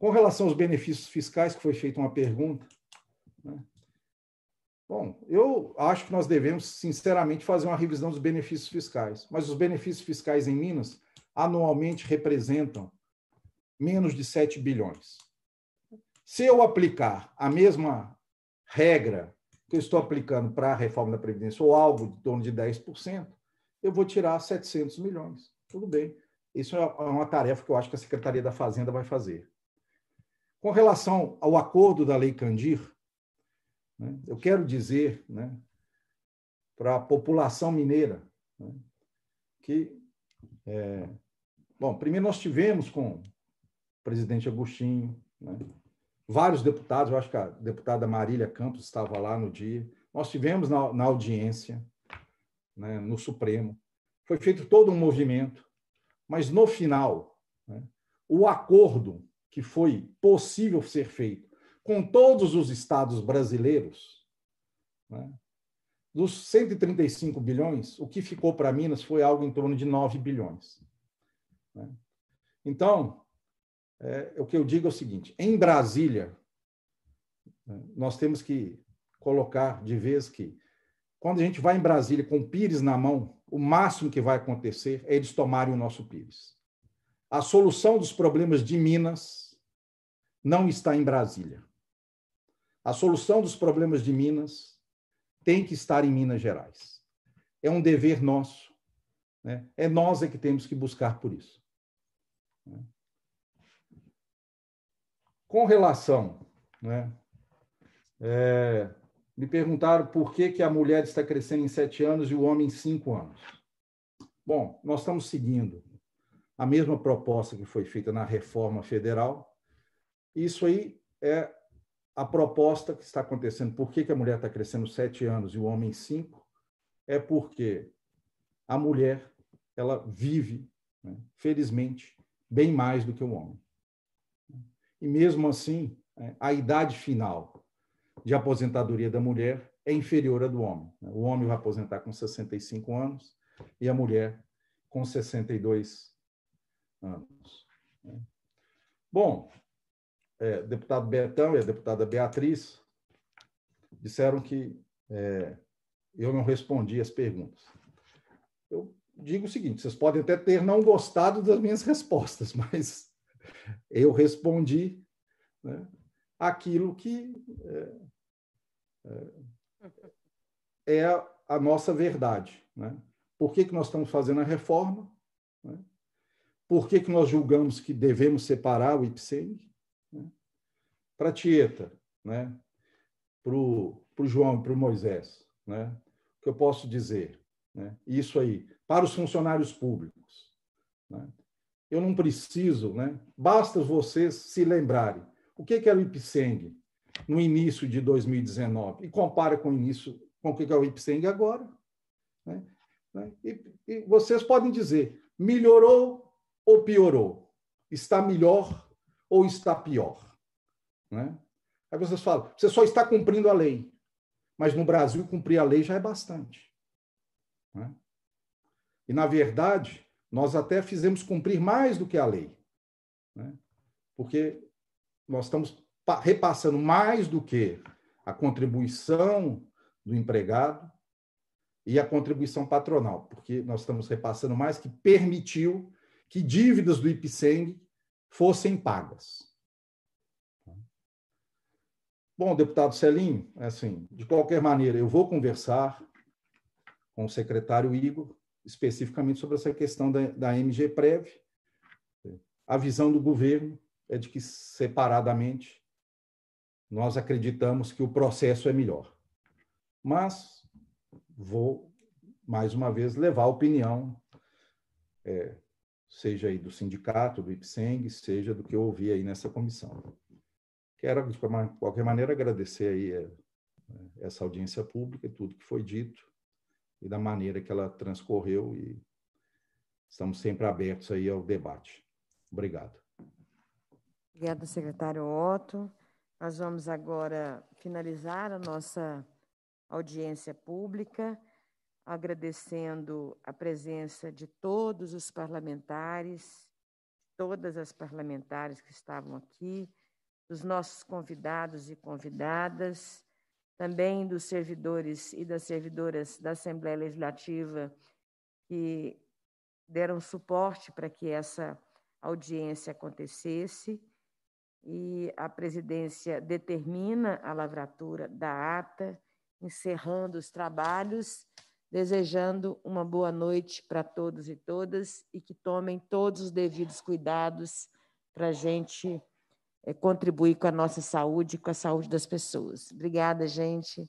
Com relação aos benefícios fiscais, que foi feita uma pergunta, né? Bom, eu acho que nós devemos, sinceramente, fazer uma revisão dos benefícios fiscais. Mas os benefícios fiscais em Minas anualmente representam menos de 7 bilhões. Se eu aplicar a mesma regra que eu estou aplicando para a reforma da Previdência, ou algo de torno de 10%, eu vou tirar 700 milhões. Tudo bem. Isso é uma tarefa que eu acho que a Secretaria da Fazenda vai fazer. Com relação ao acordo da Lei Candir, né, eu quero dizer né, para a população mineira né, que, é, bom, primeiro nós tivemos com o presidente Agostinho, né, vários deputados, eu acho que a deputada Marília Campos estava lá no dia, nós tivemos na, na audiência, né, no Supremo, foi feito todo um movimento, mas no final, né, o acordo que foi possível ser feito com todos os estados brasileiros, né, dos 135 bilhões, o que ficou para Minas foi algo em torno de 9 bilhões. Né? Então, é, o que eu digo é o seguinte: em Brasília, né, nós temos que colocar de vez que, quando a gente vai em Brasília com o Pires na mão, o máximo que vai acontecer é eles tomarem o nosso Pires. A solução dos problemas de Minas não está em Brasília. A solução dos problemas de Minas tem que estar em Minas Gerais. É um dever nosso. Né? É nós é que temos que buscar por isso. Com relação, né, é, me perguntaram por que, que a mulher está crescendo em sete anos e o homem em cinco anos. Bom, nós estamos seguindo a mesma proposta que foi feita na reforma federal. Isso aí é a proposta que está acontecendo. Por que, que a mulher está crescendo sete anos e o homem cinco? É porque a mulher ela vive, né, felizmente, bem mais do que o homem. E mesmo assim, é, a idade final de aposentadoria da mulher é inferior à do homem. Né? O homem vai aposentar com 65 anos e a mulher com 62 anos. Né? Bom, é, deputado Betão e a deputada Beatriz disseram que é, eu não respondi as perguntas. Eu digo o seguinte: vocês podem até ter não gostado das minhas (laughs) respostas, mas eu respondi né, aquilo que é, é, é a nossa verdade. Né? Por que, que nós estamos fazendo a reforma? Né? Por que, que nós julgamos que devemos separar o IPSENG? Para Tieta, né? para o João, para o Moisés. Né? O que eu posso dizer? Né? Isso aí, para os funcionários públicos. Né? Eu não preciso, né? basta vocês se lembrarem. O que, era o IPSENG no início de 2019 e compara com o início, com o que é o IPSENG agora? Né? Né? E, e vocês podem dizer, melhorou ou piorou? Está melhor ou está pior? Né? Aí vocês falam, você só está cumprindo a lei. Mas no Brasil, cumprir a lei já é bastante. Né? E, na verdade, nós até fizemos cumprir mais do que a lei. Né? Porque nós estamos repassando mais do que a contribuição do empregado, e a contribuição patronal, porque nós estamos repassando mais que permitiu que dívidas do IPSENG fossem pagas. Bom, deputado Celinho, é assim, de qualquer maneira, eu vou conversar com o secretário Igor, especificamente sobre essa questão da, da MG Prev. A visão do governo é de que, separadamente, nós acreditamos que o processo é melhor. Mas vou, mais uma vez, levar a opinião, é, seja aí do sindicato, do IPSENG, seja do que eu ouvi aí nessa comissão. Quero, de qualquer maneira, agradecer aí é, essa audiência pública e tudo que foi dito e da maneira que ela transcorreu e estamos sempre abertos aí ao debate. Obrigado. Obrigada, secretário Otto. Nós vamos agora finalizar a nossa audiência pública, agradecendo a presença de todos os parlamentares, todas as parlamentares que estavam aqui, dos nossos convidados e convidadas, também dos servidores e das servidoras da Assembleia Legislativa que deram suporte para que essa audiência acontecesse. E a presidência determina a lavratura da ata, encerrando os trabalhos, desejando uma boa noite para todos e todas e que tomem todos os devidos cuidados para a gente contribuir com a nossa saúde, com a saúde das pessoas. Obrigada, gente.